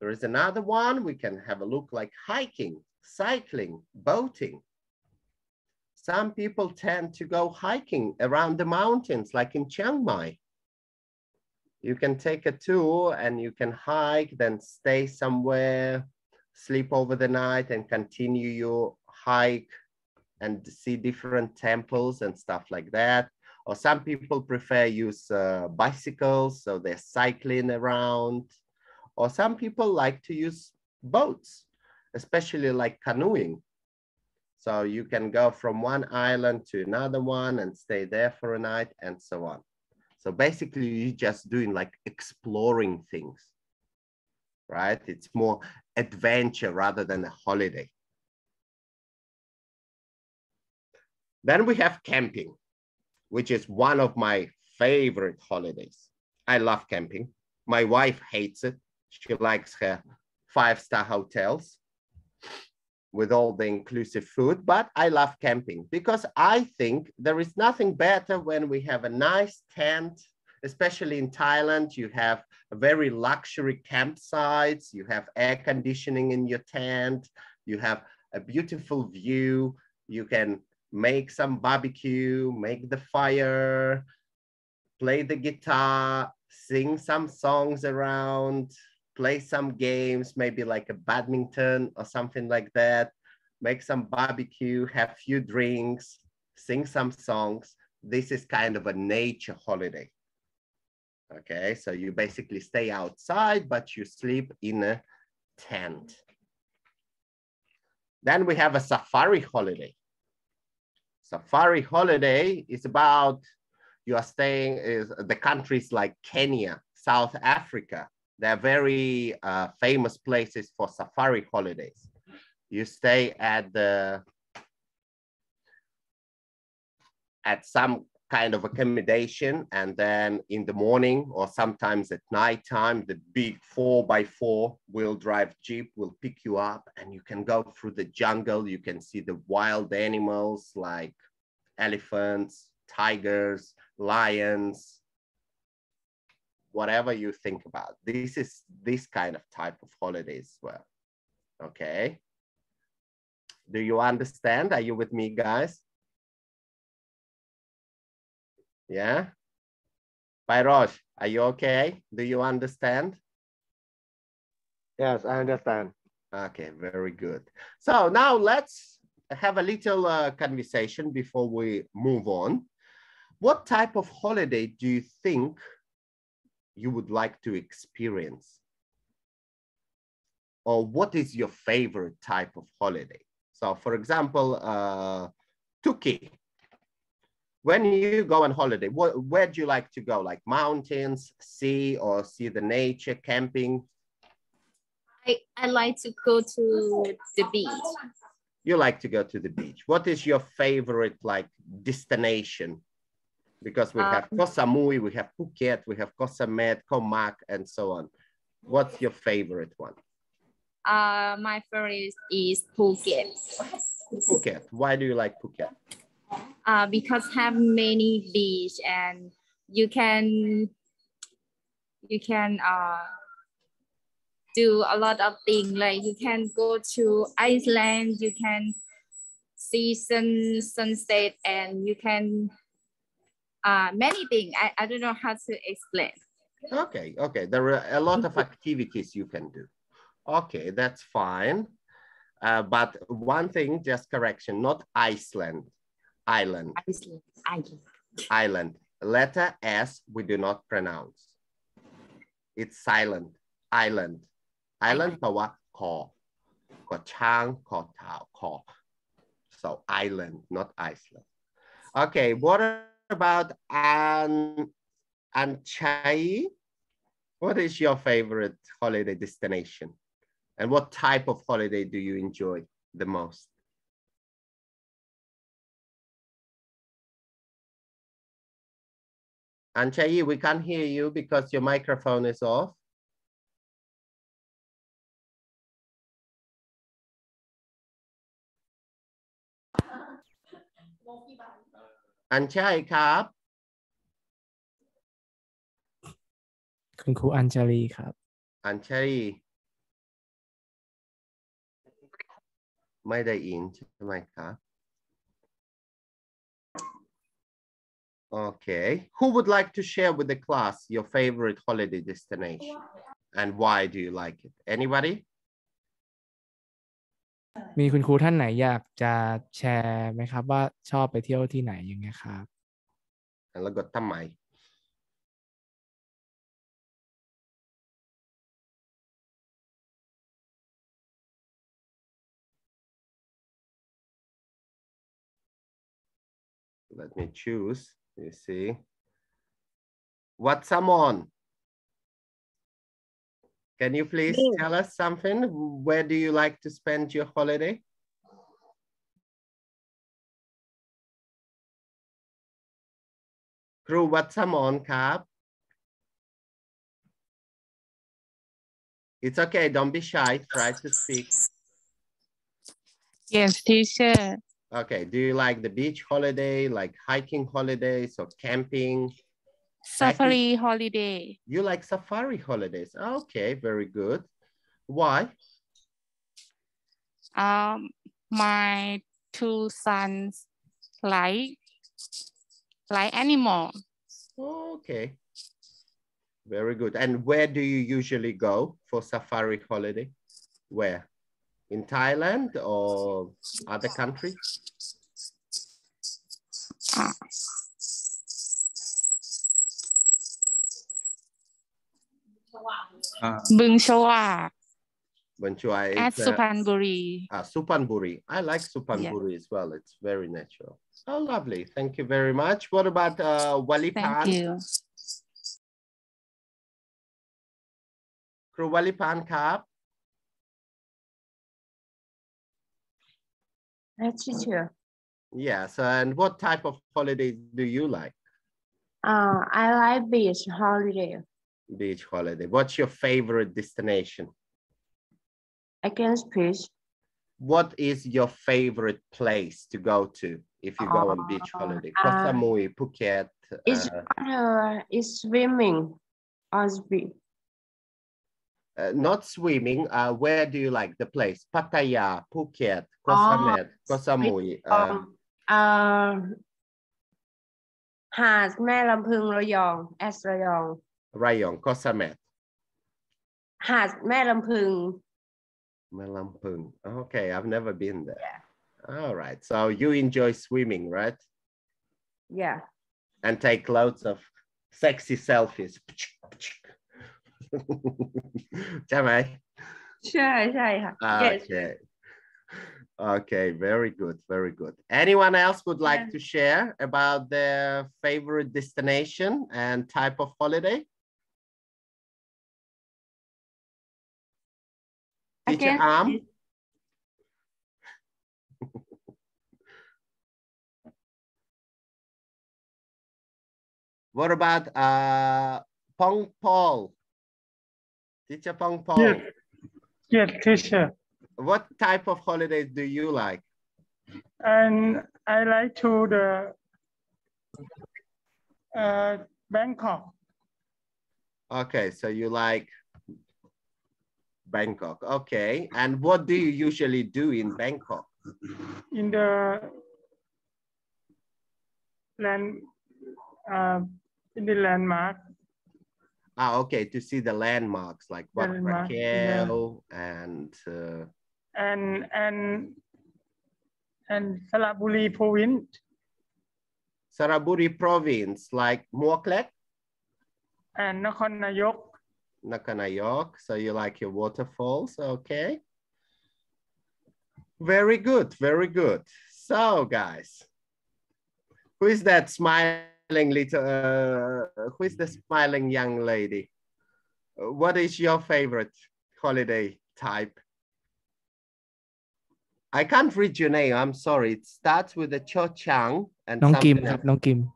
There is another one. We can have a look like hiking, cycling, boating. Some people tend to go hiking around the mountains, like in Chiang Mai. You can take a tour and you can hike, then stay somewhere, sleep over the night and continue your hike and see different temples and stuff like that. Or some people prefer use uh, bicycles, so they're cycling around. Or some people like to use boats, especially like canoeing. So you can go from one island to another one and stay there for a night and so on. So basically you're just doing like exploring things, right? It's more adventure rather than a holiday. Then we have camping, which is one of my favorite holidays. I love camping. My wife hates it. She likes her five-star hotels with all the inclusive food, but I love camping because I think there is nothing better when we have a nice tent, especially in Thailand, you have very luxury campsites, you have air conditioning in your tent, you have a beautiful view, you can make some barbecue, make the fire, play the guitar, sing some songs around, play some games, maybe like a badminton or something like that, make some barbecue, have few drinks, sing some songs. This is kind of a nature holiday. Okay, so you basically stay outside, but you sleep in a tent. Then we have a safari holiday. Safari holiday is about you are staying is the countries like Kenya, South Africa. They're very uh, famous places for safari holidays. You stay at the at some kind of accommodation and then in the morning or sometimes at night time the big four by four wheel drive jeep will pick you up and you can go through the jungle. You can see the wild animals like elephants tigers lions whatever you think about. This is this kind of type of holidays well. Okay? Do you understand? Are you with me guys yeah. Pairosh, are you okay? Do you understand? Yes, I understand. Okay, very good. So now let's have a little uh, conversation before we move on. What type of holiday do you think you would like to experience? Or what is your favorite type of holiday? So for example, uh, Tuki, when you go on holiday, what, where do you like to go? Like mountains, sea, or see the nature, camping? I, I like to go to the beach. You like to go to the beach. What is your favorite like destination? Because we have Um, Koh Samui, we have Phuket, we have Koh Samet, Koh Mak, and so on. What's your favorite one? Uh, my favorite is Phuket. Phuket. Why do you like Phuket? Uh, because have many beach and you can you can uh do a lot of things like you can go to Iceland, you can see sun sunset and you can uh many things. I, I don't know how to explain. Okay, okay. There are a lot of activities you can do. Okay, that's fine. Uh, but one thing, just correction, not Iceland, island, Iceland, Iceland. island. Letter S we do not pronounce. It's silent, island. Island แปลว่าคอกอช้างคอเท้าคอ So island, not Iceland. Okay, what about An Anchai? What is your favorite holiday destination? And what type of holiday do you enjoy the most? Anchai, we can't hear you because your microphone is off. Anchai ครับคุณครูอัญชลีครับ อัญชลีไม่ได้ยินใช่ไหมครับ Okay. Who would like to share with the class your favorite holiday destination and why do you like it? Anybody? มีคุณครูท่านไหนอยากจะแชร์ไหมครับ ว่าชอบไปเที่ยวที่ไหนยังไงครับ แล้วก็ทำไม Let me choose. You see? What's Samon? Can you please yeah. tell us something? Where do you like to spend your holiday? Kru, what's Samon, Cap? It's okay, don't be shy, try to speak. Yes, teacher. Okay. Do you like the beach holiday, like hiking holidays or camping? Safari holiday. You like safari holidays? Okay, very good. Why? Um, my two sons like like animal. Okay. Very good. And where do you usually go for safari holiday? Where? In Thailand or other countries? Uh, Uh, Bung Chua Banchua is, at uh, Supanburi. uh, Supanburi. I like Supanburi as well. It's very natural. Oh, lovely. Thank you very much. What about uh, Walipan? Thank you. ครูวลิพานครับ Yes, teacher. Yes, and what type of holidays do you like? Uh, I like beach holiday. Beach holiday. What's your favorite destination? Against beach. What is your favorite place to go to if you go on beach holiday? Koh uh, Samui, Phuket. It's uh, uh, it's swimming or beach. Uh, not swimming, uh, where do you like the place? Pattaya, Phuket, ah, Koh Samet, Koh Samui. Um, uh, um, Has, Mae Lampung, Rayong, Rayong. Koh Samet. Has, Mae Lampung. Mae Okay, I've never been there. Yeah. All right. So you enjoy swimming, right? Yeah. And take loads of sexy selfies. ใช่ไหม ใช่ใช่ค่ะ yes Okay. Okay, very good, very good. Anyone else would like to share about their favorite destination and type of holiday? Teacher Again, Am? What about uh, Pong Paul? Teacher Pong Paul? Yes. Yes, teacher. What type of holidays do you like? And I like to the uh, Bangkok. Okay, so you like Bangkok. Okay, and what do you usually do in Bangkok? in the land uh, in the landmark Ah, okay, to see the landmarks like Wat Landmark, yeah. And uh, and and and Salaburi province Saraburi province, like Muaklek, and Nakhon Nayok Nakanayok. So you like your waterfalls, okay? Very good, very good. So, guys, who is that smiling smiling little, uh, who is the smiling young lady? What is your favorite holiday type? I can't read your name. I'm sorry. It starts with a Cho Chang and Nong Kim. Nong Kim.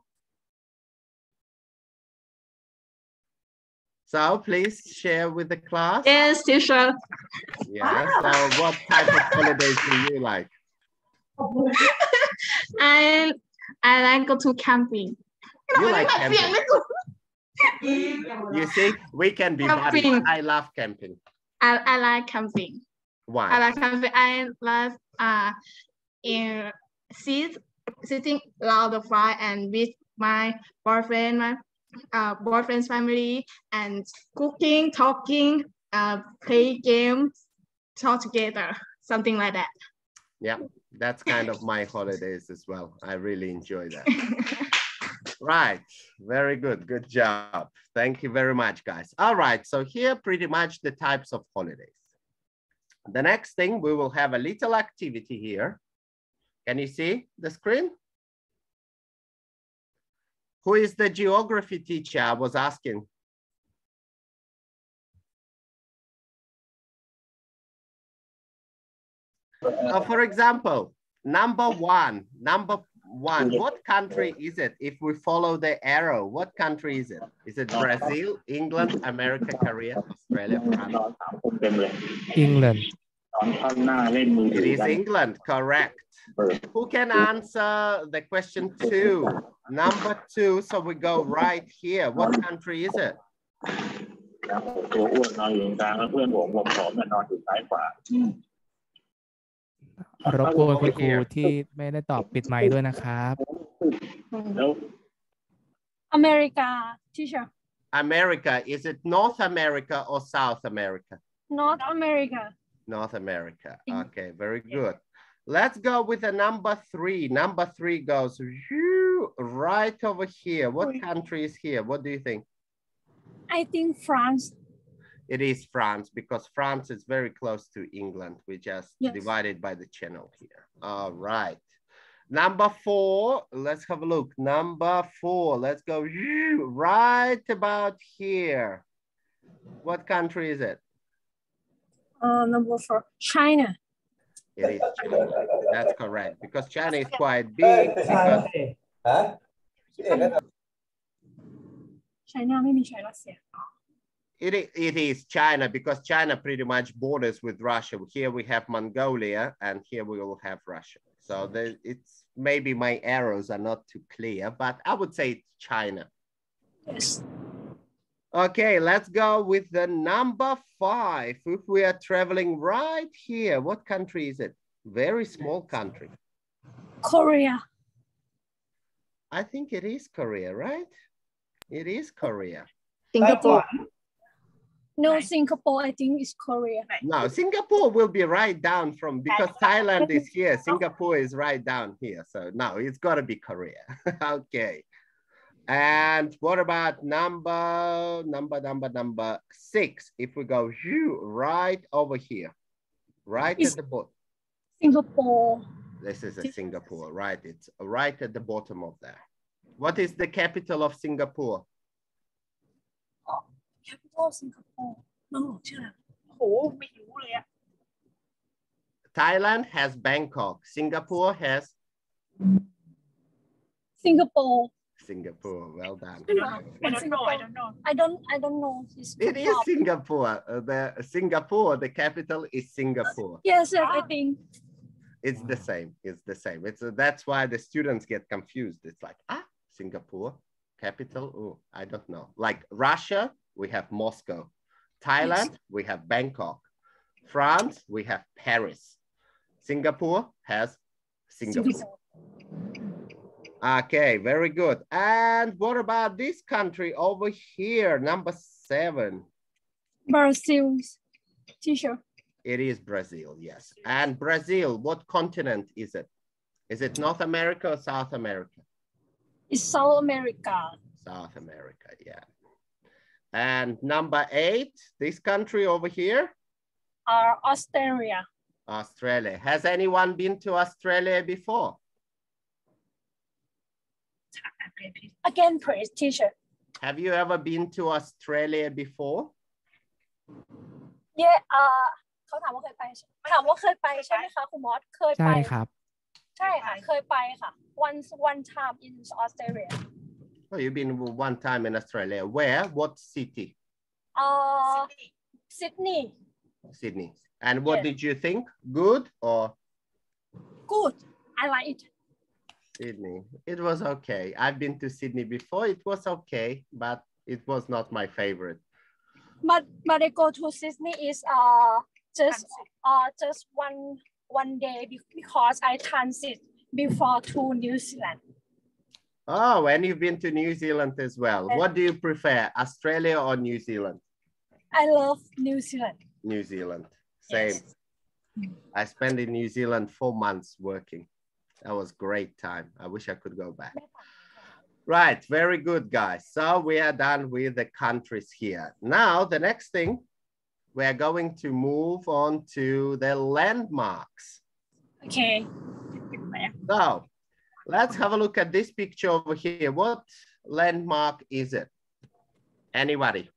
So please share with the class. Yes, teacher. Yeah. So what type of holidays do you like? I I like go to camping. You like camping. You see, we can be buddies. I love camping. I, I like camping. Why? I like camping. I love uh in sit sitting around the fire and with my boyfriend, my uh boyfriend's family, and cooking, talking, uh play games, talk together, something like that. Yeah, that's kind of my holidays as well. I really enjoy that. right, very good. Good job. Thank you very much, guys. All right, so here pretty much the types of holidays. The next thing, we will have a little activity here. Can you see the screen? Who is the geography teacher I was asking? Uh, for example, number one, number one. What country is it? If we follow the arrow, what country is it? Is it Brazil, England, America, Korea, Australia, France? England It is England, correct. Who can answer the question two? Number two, so we go right here. What country is it? Mm. รงกลางแล้วเพื่อนผมผมผอมเนี่ยนอนอยู่ซ้ายขวา รบกวนคุณครูที่ไม่ได้ตอบปิดไมค์ด้วยนะครับ แล้ว America teacher America, is it North America or South America? North America North America. Okay, very good. Let's go with the number three. Number three goes whew, right over here. What country is here? What do you think? I think France it is France because France is very close to England. We just yes. divided by the channel here. All right. Number four, let's have a look. Number four, let's go right about here. What country is it? Uh, number four, China. It is China. That's correct because China is quite big. Because... China, maybe China it, it is China because China pretty much borders with Russia. Here we have Mongolia and here we will have Russia. So mm. the, it's maybe my arrows are not too clear, but I would say it's China. yes Okay, let's go with the number five. If we are traveling right here, what country is it? Very small country. Korea I think it is Korea, right? It is Korea. Singapore no Singapore I think it's Korea No, Singapore will be right down from because Thailand is here. Singapore is right down here. So no, it's got to be Korea. okay. And what about number, number, number, number six? If we go phew, right over here, right Is- at the bottom. Singapore This is a Singapore, right? It's right at the bottom of there. What is the capital of Singapore? Thailand has Bangkok. Singapore has Singapore. Singapore. Well done. I don't know. I don't know. I don't I don't know it is Singapore. Uh, the Singapore the capital is Singapore. Yes I think. It's the same. It's the same. It's uh, that's why the students get confused. It's like ah Singapore capital? Oh I don't know. Like Russia we have Moscow. Thailand, we have Bangkok. France, we have Paris. Singapore has Singapore. Okay, very good. And what about this country over here? Number seven. Brazil teacher It is Brazil, yes. And Brazil, what continent is it? Is it North America or South America? it's South America South America, yeah. And number eight, this country over here, are Australia Australia. Has anyone been to Australia before? again please teacher Have you ever been to Australia before? yeah อ่าเขาถามว่าเคยไปใช่ถามว่าเคยไปใช่ไหมคะคุณมอสเคยไป ใช่ครับ ใช่ค่ะ เคยไปค่ะ once one time in Australia Oh, you've been one time in Australia. Where? What city? Uh, Sydney. Sydney. And what did you think? Good or? Good. I like it. Sydney. It was okay. I've been to Sydney before. It was okay, but it was not my favorite. But but I go to Sydney is uh just uh just one one day because I transit before to New Zealand. Ah, oh, and you've been to New Zealand as well. Yes. What do you prefer, Australia or New Zealand? I love New Zealand New Zealand. Same. I spent in New Zealand four months working. That was great time. I wish I could go back. Right, very good, guys. So we are done with the countries here. Now, the next thing, we are going to move on to the landmarks. okay So Let's have a look at this picture over here. What landmark is it? Anybody?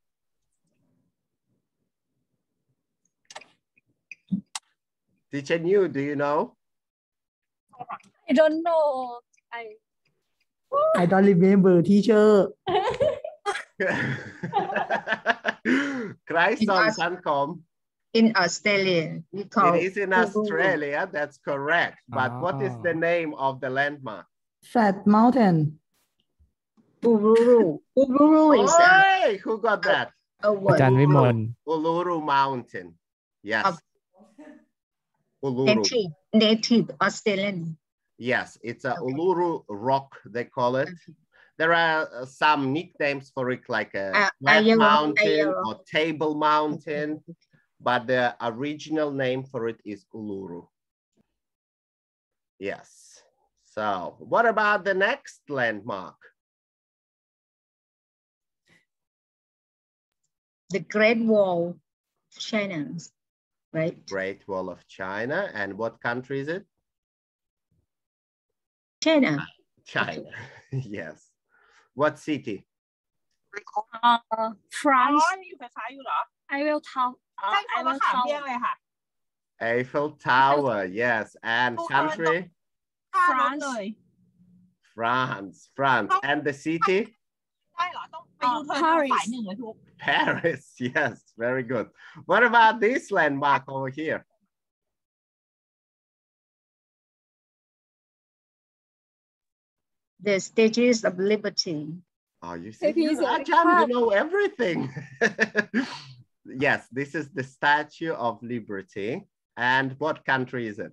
Teacher New, do you know? I don't know. I I don't remember, teacher. Christ on Suncom in Australia. We call it is in Australia, that's correct. But what is the ah. name of the landmark? Fat Mountain. Uluru. Uluru is. Hey, who got that? A, what Uluru, Uluru Mountain. Yes. Uluru. Native, native Australian. Yes, it's a okay. Uluru rock, they call it. There are uh, some nicknames for it, like a uh, flat mountain or table mountain but the original name for it is Uluru. Yes. So what about the next landmark? The Great Wall of China, right? Great Wall of China. And what country is it? China. Ah, China, yes. What city? Uh, France. I will tell ใช่ uh, เขา I มา will ขาม tell เรียกเลยค่ะ Eiffel Tower. Yes. And country? ค่ารถเลย France. France. And the city? ได้เหรอ ต้องไปยูเทิร์นทางฝ่ายหนึ่งเลยทุก Paris. Yes. Very good. What about this landmark over here? The Statues of Liberty. Oh, you see, Statues you, of Ajahn, you Liberty. know everything. yes, this is the Statue of Liberty. And what country is it?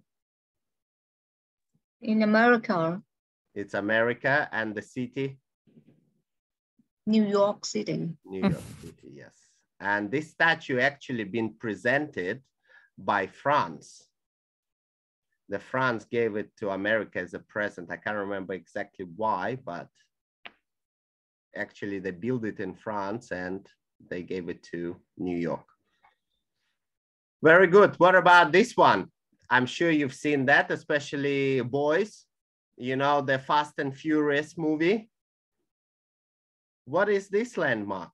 In America, It's America and the city, New York City. New York City, yes. And this statue actually been presented by France. The France gave it to America as a present. I can't remember exactly why, but actually they built it in France and they gave it to New York. Very good. What about this one? I'm sure you've seen that, especially boys. You know, the Fast and Furious movie. What is this landmark?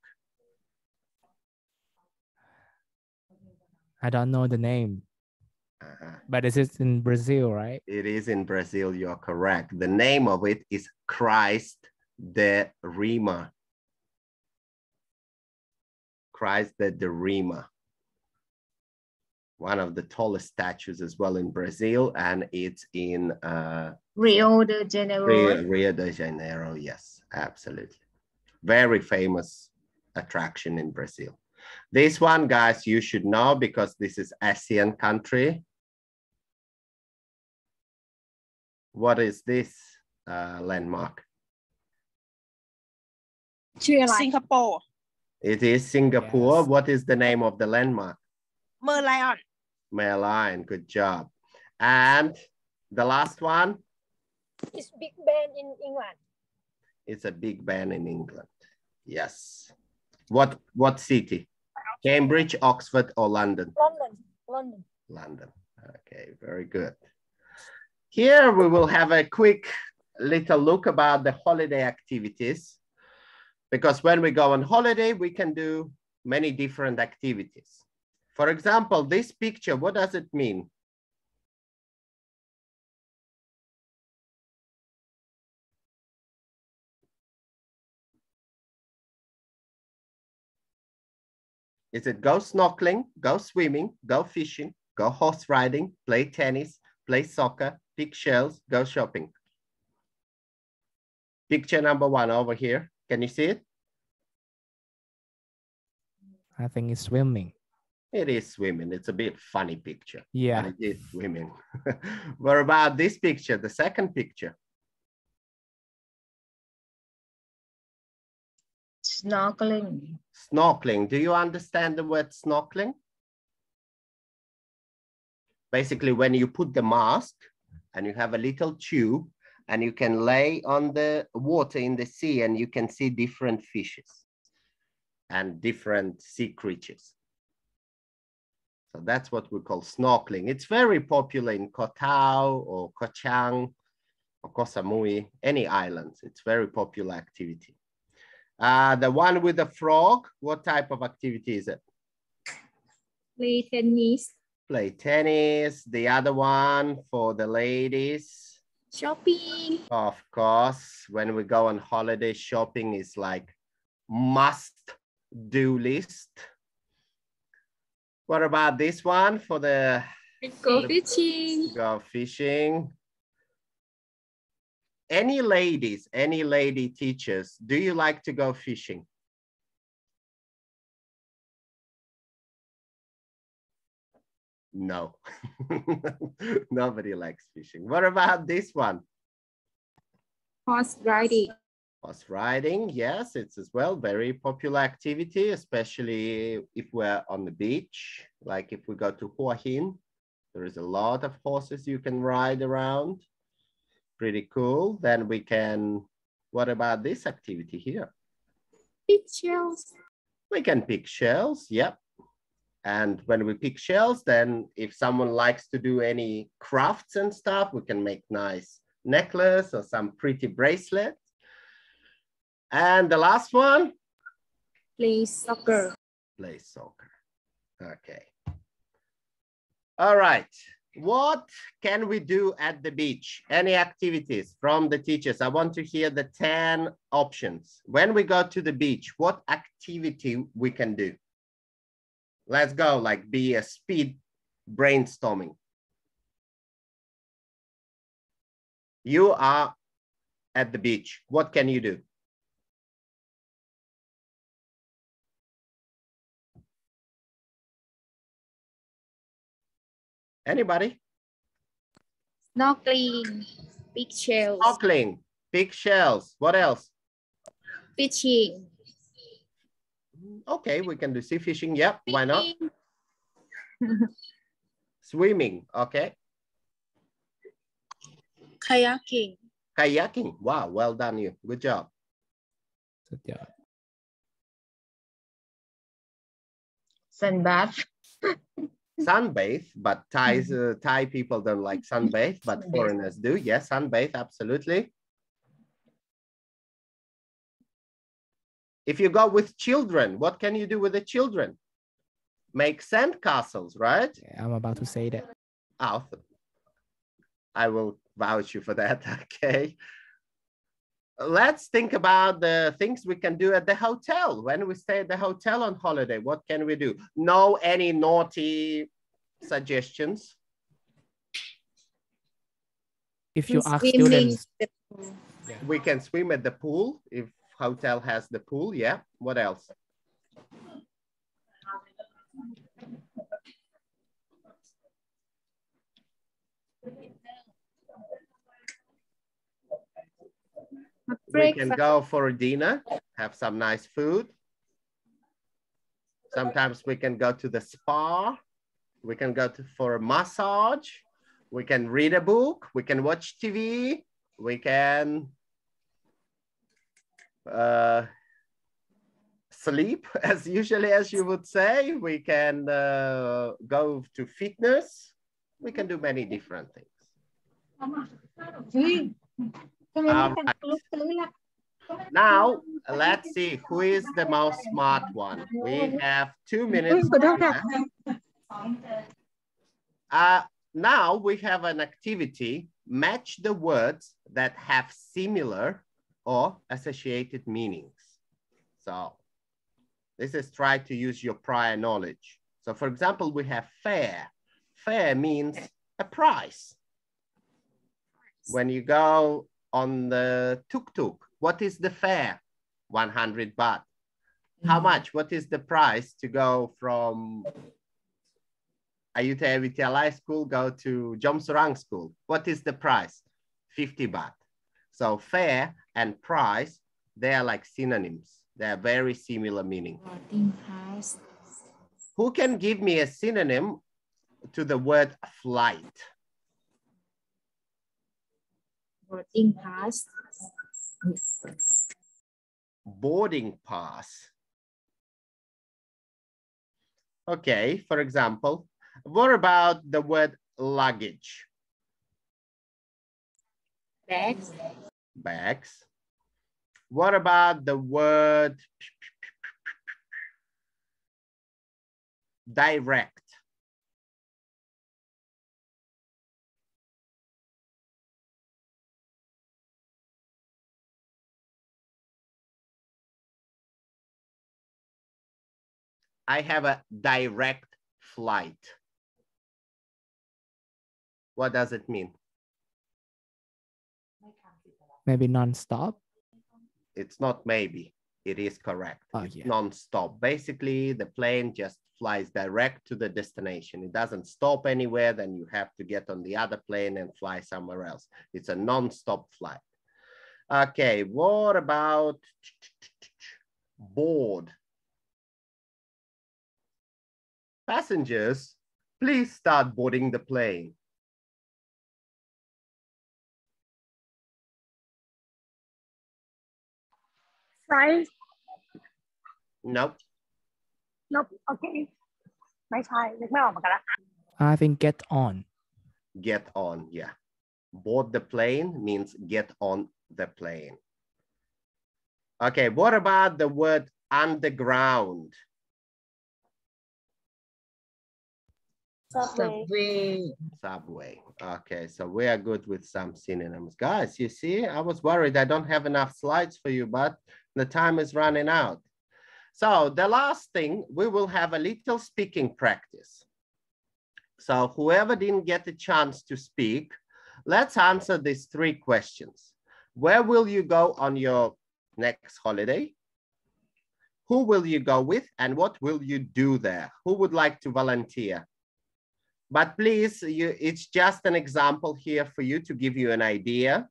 I don't know the name Uh-huh. but this is in Brazil right It is in Brazil, you're correct. The name of it is Christ the Redeemer. Christ the Redeemer. One of the tallest statues as well in Brazil, and it's in uh, Rio de Janeiro. Rio, Rio de Janeiro. Yes, absolutely. Very famous attraction in Brazil. This one, guys, you should know because this is ASEAN country. What is this uh, landmark? ชื่ it is Singapore. Yes. What is the name of the landmark? Merlion. Merlion, good job. And the last one? It's Big Ben in England. It's a Big Ben in England. Yes. What what city? Cambridge, Oxford, or London? London. London. London. Okay, very good. Here we will have a quick little look about the holiday activities. Because when we go on holiday, we can do many different activities. For example, this picture, what does it mean? Is it go snorkeling, go swimming, go fishing, go horse riding, play tennis, play soccer, pick shells, go shopping? Picture number one over here. Can you see it? I think it's swimming It is swimming. It's a bit funny picture. Yeah. but It is swimming. what about this picture, the second picture? Snorkeling. Snorkeling. Do you understand the word snorkeling? Basically, when you put the mask and you have a little tube and you can lay on the water in the sea and you can see different fishes and different sea creatures. So that's what we call snorkeling. It's very popular in Koh Tao or Koh Chang or Koh Samui, any islands. It's very popular activity. Uh, the one with the frog, what type of activity is it? play tennis Play tennis. The other one for the ladies, Shopping. Of course, when we go on holiday, shopping is like must do list. What about this one for the Go fishing. Go fishing. Any ladies, any lady teachers, do you like to go fishing? No, nobody likes fishing. What about this one? Horse riding. Horse riding, yes, it's as well very popular activity, especially if we're on the beach. Like if we go to Hua Hin, there is a lot of horses you can ride around. Pretty cool. Then we can, what about this activity here? Big shells. We can pick shells, yep. And when we pick shells, then if someone likes to do any crafts and stuff, we can make nice necklace or some pretty bracelet. And the last one, Play soccer. play soccer. Okay. All right. What can we do at the beach? Any activities from the teachers? I want to hear the 10 options. When we go to the beach, what activity we can do? Let's go, like be a speed brainstorming. You are at the beach. What can you do? Anybody? Snorkeling, big shells. Snorkeling, big shells. What else? Fishing. Okay, we can do sea fishing. Yep, fishing. why not? Swimming, okay. Kayaking. Kayaking. Wow, well done you. Good job. Good job. Sunbathe, but Thais, uh, Thai people don't like sunbathe, but foreigners do. Yes, sunbathe, absolutely. If you go with children, what can you do with the children? Make sand castles, right? I'm about to say that Oh, I will vouch you for that. Okay. Let's think about the things we can do at the hotel. When we stay at the hotel on holiday, what can we do? No, any naughty suggestions? if you ask students We can swim at the pool if hotel has the pool. Yeah. What else? We can go for a dinner, have some nice food. Sometimes we can go to the spa. We can go to, for a massage. We can read a book. We can watch TV. We can uh, sleep as usually as you would say. We can uh, go to fitness. We can do many different things. All right. Now, let's see who is the most smart one. We have two minutes. Uh, now we have an activity, match the words that have similar or associated meanings. So this is try to use your prior knowledge. So for example, we have fair. Fair means a price. When you go on the tuk-tuk, what is the fare? 100 baht. How mm-hmm. much? What is the price to go from Ayutthaya Wittayalai School, go to Jomsurang School? What is the price? 50 baht. So fare and price, they are like synonyms. They are very similar meaning. Who can give me a synonym to the word flight? Boarding pass. boarding pass. Okay, for example, what about the word luggage? Bags. Bags. What about the word direct? I have a direct flight. What does it mean? maybe non-stop It's not maybe, it is correct. Oh, it's yeah. non-stop. Basically, the plane just flies direct to the destination. It doesn't stop anywhere, then you have to get on the other plane and fly somewhere else. It's a non-stop flight. Okay, what about board? Passengers, please start boarding the plane. Flight Nope. nope โอเค ไม่ใช่นึกไม่ออกเหมือนกันละ I think get on Get on, yeah. Board the plane means get on the plane. Okay, what about the word underground? Subway. Subway. Okay, so we are good with some synonyms. Guys, you see, I was worried I don't have enough slides for you, but the time is running out. So the last thing, we will have a little speaking practice. So whoever didn't get a chance to speak, let's answer these three questions. Where will you go on your next holiday? Who will you go with and what will you do there? Who would like to volunteer? But please, you, it's just an example here for you to give you an idea.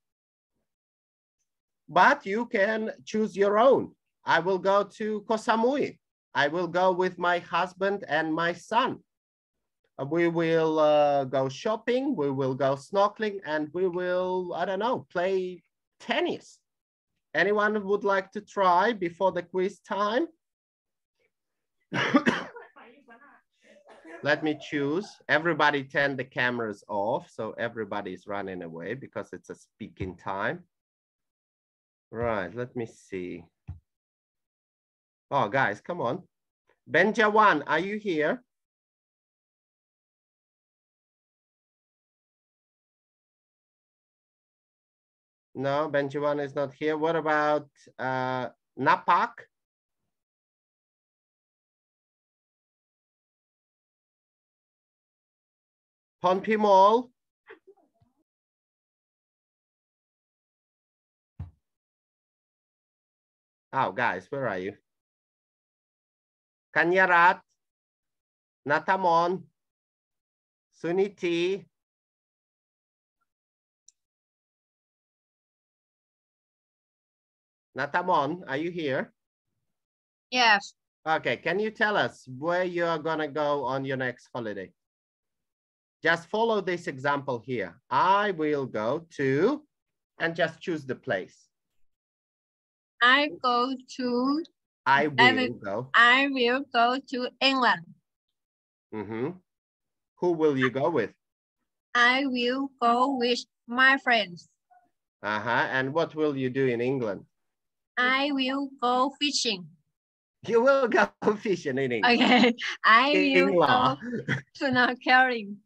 But you can choose your own. I will go to Koh Samui. I will go with my husband and my son. We will uh, go shopping, we will go snorkeling, and we will, I don't know, play tennis. Anyone would like to try before the quiz time? Let me choose. Everybody turn the cameras off, so everybody's running away because it's a speaking time. Right, let me see. Oh, guys, come on. Benjawan, are you here? No, Benjamin is not here. What about uh, Napak? Ponpimol? Oh, guys, where are you? Kanyarat, Natamon, Suniti, Natamon, are you here? Yes. Okay, can you tell us where you are gonna go on your next holiday? Just follow this example here. I will go to, and just choose the place. I go to I I will will- go. I will go to England. Mm -hmm. Who will you go with? I will go with my friends. Uh-huh. And what will you do in England? I will go fishing. You will go fishing in England. Okay. I will go snorkeling.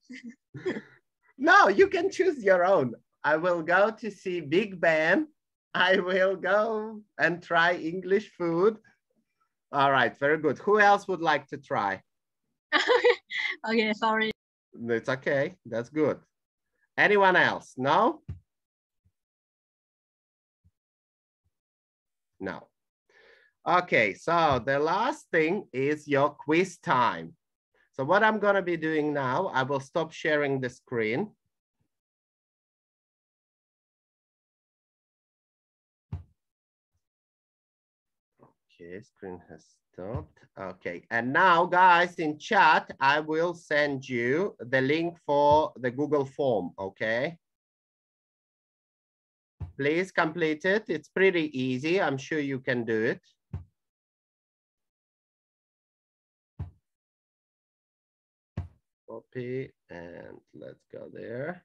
No, you can choose your own. I will go to see Big Ben. I will go and try English food. All right, very good. Who else would like to try? Okay, sorry. It's okay. That's good. Anyone else? No? No. Okay, so the last thing is your quiz time. So what I'm gonna be doing now, I will stop sharing the screen. Okay, screen has stopped. Okay, and now guys in chat, I will send you the link for the Google form, okay? Please complete it. It's pretty easy. I'm sure you can do it. Copy and let's go there.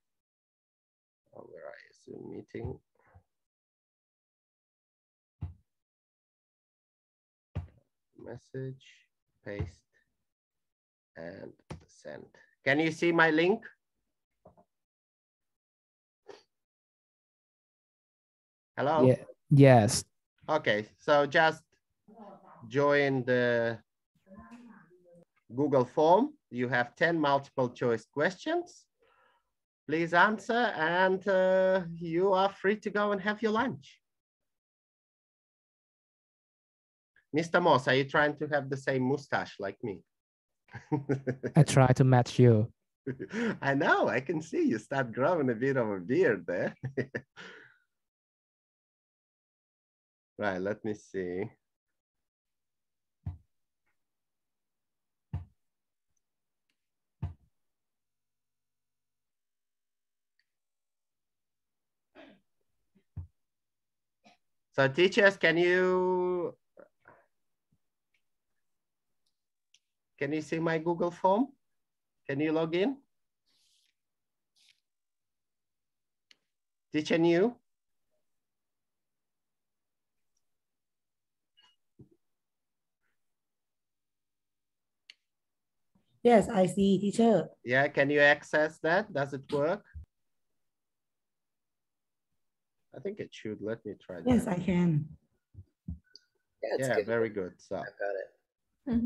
Oh, where are you? Zoom meeting. Message, paste, and send. Can you see my link? Hello? yeah yes Okay, so just join the Google form. You have 10 multiple choice questions. Please answer and uh, you are free to go and have your lunch. Mr. Moss, are you trying to have the same mustache like me? I try to match you. I know, I can see you start growing a bit of a beard there. right, let me see. So teachers, can you can you see my Google form? Can you log in? Teacher new? Yes, I see, teacher. Yeah, can you access that? Does it work? I think it should. Let me try that. Yes, I can. Yeah, it's yeah good. very good. So I've got it.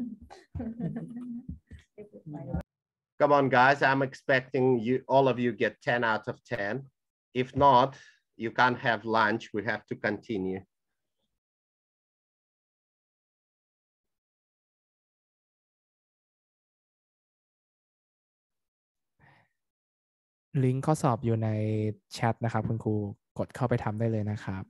come on, guys. I'm expecting you all of you get 10 out of 10. If not, you can't have lunch. We have to continue. ลิงก์ข้อสอบอยู่ในแชทนะครับ คุณครู กดเข้าไปทำได้เลยนะครับ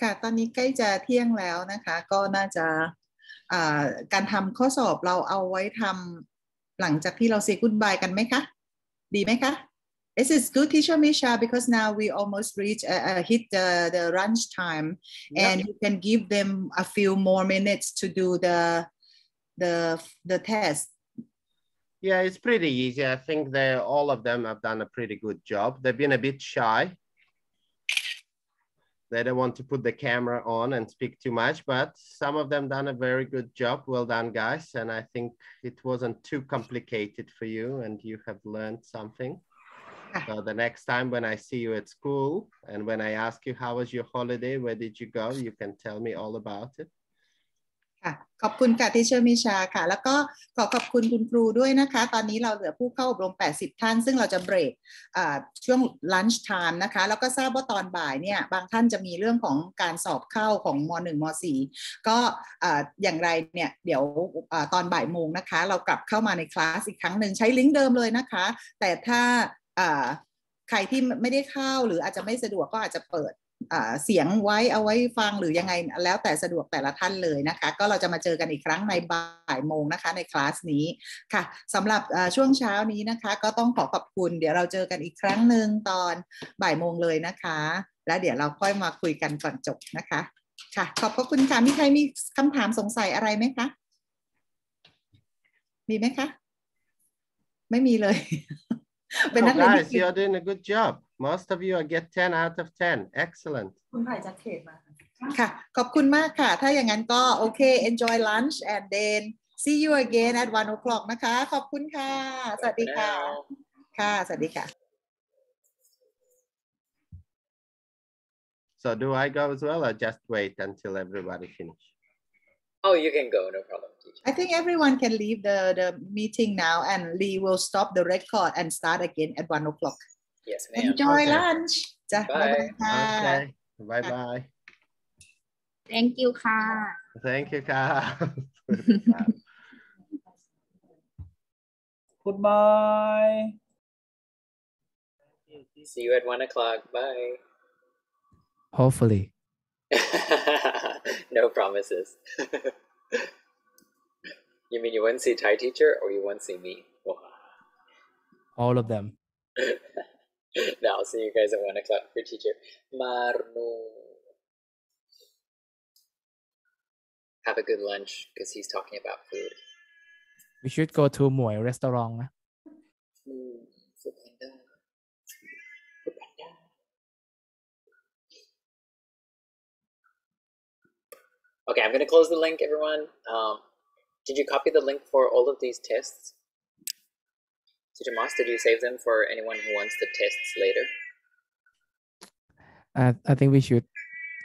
ค่ะ ตอนนี้ใกล้จะเที่ยงแล้วนะคะ ก็น่าจะ การทำข้อสอบเราเอาไว้ทำหลังจากที่เรา say goodbye กันไหมคะ ดีไหมคะ This is good, teacher Misha, because now we almost reach uh, uh, hit the the lunch time, and you can give them a few more minutes to do the the the test. Yeah, it's pretty easy. I think they all of them have done a pretty good job. They've been a bit shy. they don't want to put the camera on and speak too much, but some of them done a very good job. Well done, guys. And I think it wasn't too complicated for you and you have learned something. So the next time when I see you at school and when I ask you, how was your holiday? Where did you go? You can tell me all about it. ค่ะขอบคุณค่ะที่เชอร์มิชาค่ะ แล้วก็ขอขอบคุณคุณครูด้วยนะคะ ตอนนี้เราเหลือผู้เข้าอบรม 80 ท่าน ซึ่งเราจะเบรกช่วง lunch time นะคะ แล้วก็ทราบว่าตอนบ่ายเนี่ยบางท่านจะมีเรื่องของการสอบเข้าของม .1 ม .4 ก็อ่าอย่างไรเนี่ยเดี๋ยวอตอนบ่ายโมงนะคะ เรากลับเข้ามาในคลาสอีกครั้งหนึ่งใช้ลิงก์เดิมเลยนะคะ แต่ถ้าใครที่ไม่ได้เข้าหรืออาจจะไม่สะดวกก็อาจจะเปิด เสียงไว้เอาไว้ฟังหรือยังไงแล้วแต่สะดวกแต่ละท่านเลยนะคะ ก็เราจะมาเจอกันอีกครั้งในบ่ายโมงนะคะ ในคลาสนี้ค่ะสำหรับช่วงเช้านี้นะคะ ก็ต้องขอขอบคุณเดี๋ยวเราเจอกันอีกครั้งหนึ่งตอนบ่ายโมงเลยนะคะ แล้วเดี๋ยวเราค่อยมาคุยกันก่อนจบนะคะ ค่ะ ขอบพระคุณค่ะมีใครมีคำถามสงสัยอะไรไหมคะมีไหมคะ ไม่มีเลย เป็นนักเรียน guys, you're doing a good job. most of you are get 10 out of 10 excellent คุณไผ่จากเขตมาค่ะขอบคุณมากค่ะ ถ้าอย่างนั้นก็โอเค enjoy lunch and then see you again at one o'clock นะคะ ขอบคุณค่ะ สวัสดีค่ะ ค่ะ สวัสดีค่ะ So do I go as well or just wait until everybody finish? Oh, you can go, no problem. I think everyone can leave the, the meeting now and Lee will stop the record and start again at one o'clock. Yes, ma'am. Enjoy Okay. lunch จ้ะ Bye. บ๊ายบายค่ะ Okay. Bye bye. Thank you ค่ะ Thank you, Carl. Goodbye. See you at one o'clock. Bye. hopefully no promises. you mean you won't see Thai teacher or you won't see me? Well, all of them no, I'll see you guys at one o'clock for teacher. Marno. Have a good lunch because he's talking about food. We should go to Moy restaurant. Hmm, okay, I'm gonna close the link, everyone. Um, did you copy the link for all of these tests? Moss, did you save them for anyone who wants the tests later? I I think we should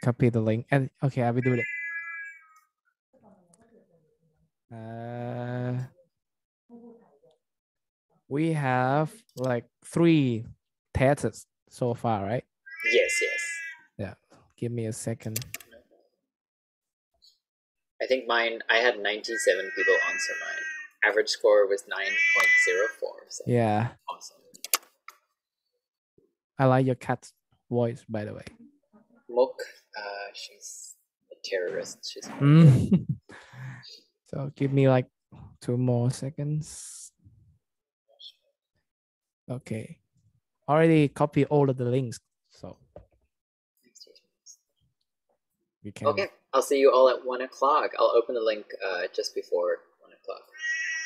copy the link. And okay, I will do it. Uh, we have like three tests so far, right? Yes, yes. Yeah. Give me a second. I think mine, I had 97 people answer mine. Average score was 9.04. So Yeah. awesome. I like your cat's voice, by the way. Mook, uh, she's a terrorist. She's Mm. so give me like two more seconds. Okay. Already copy all of the links. So we can Okay, I'll see you all at one o'clock. I'll open the link uh, just before.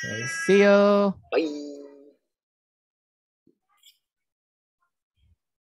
Okay, see you. Bye.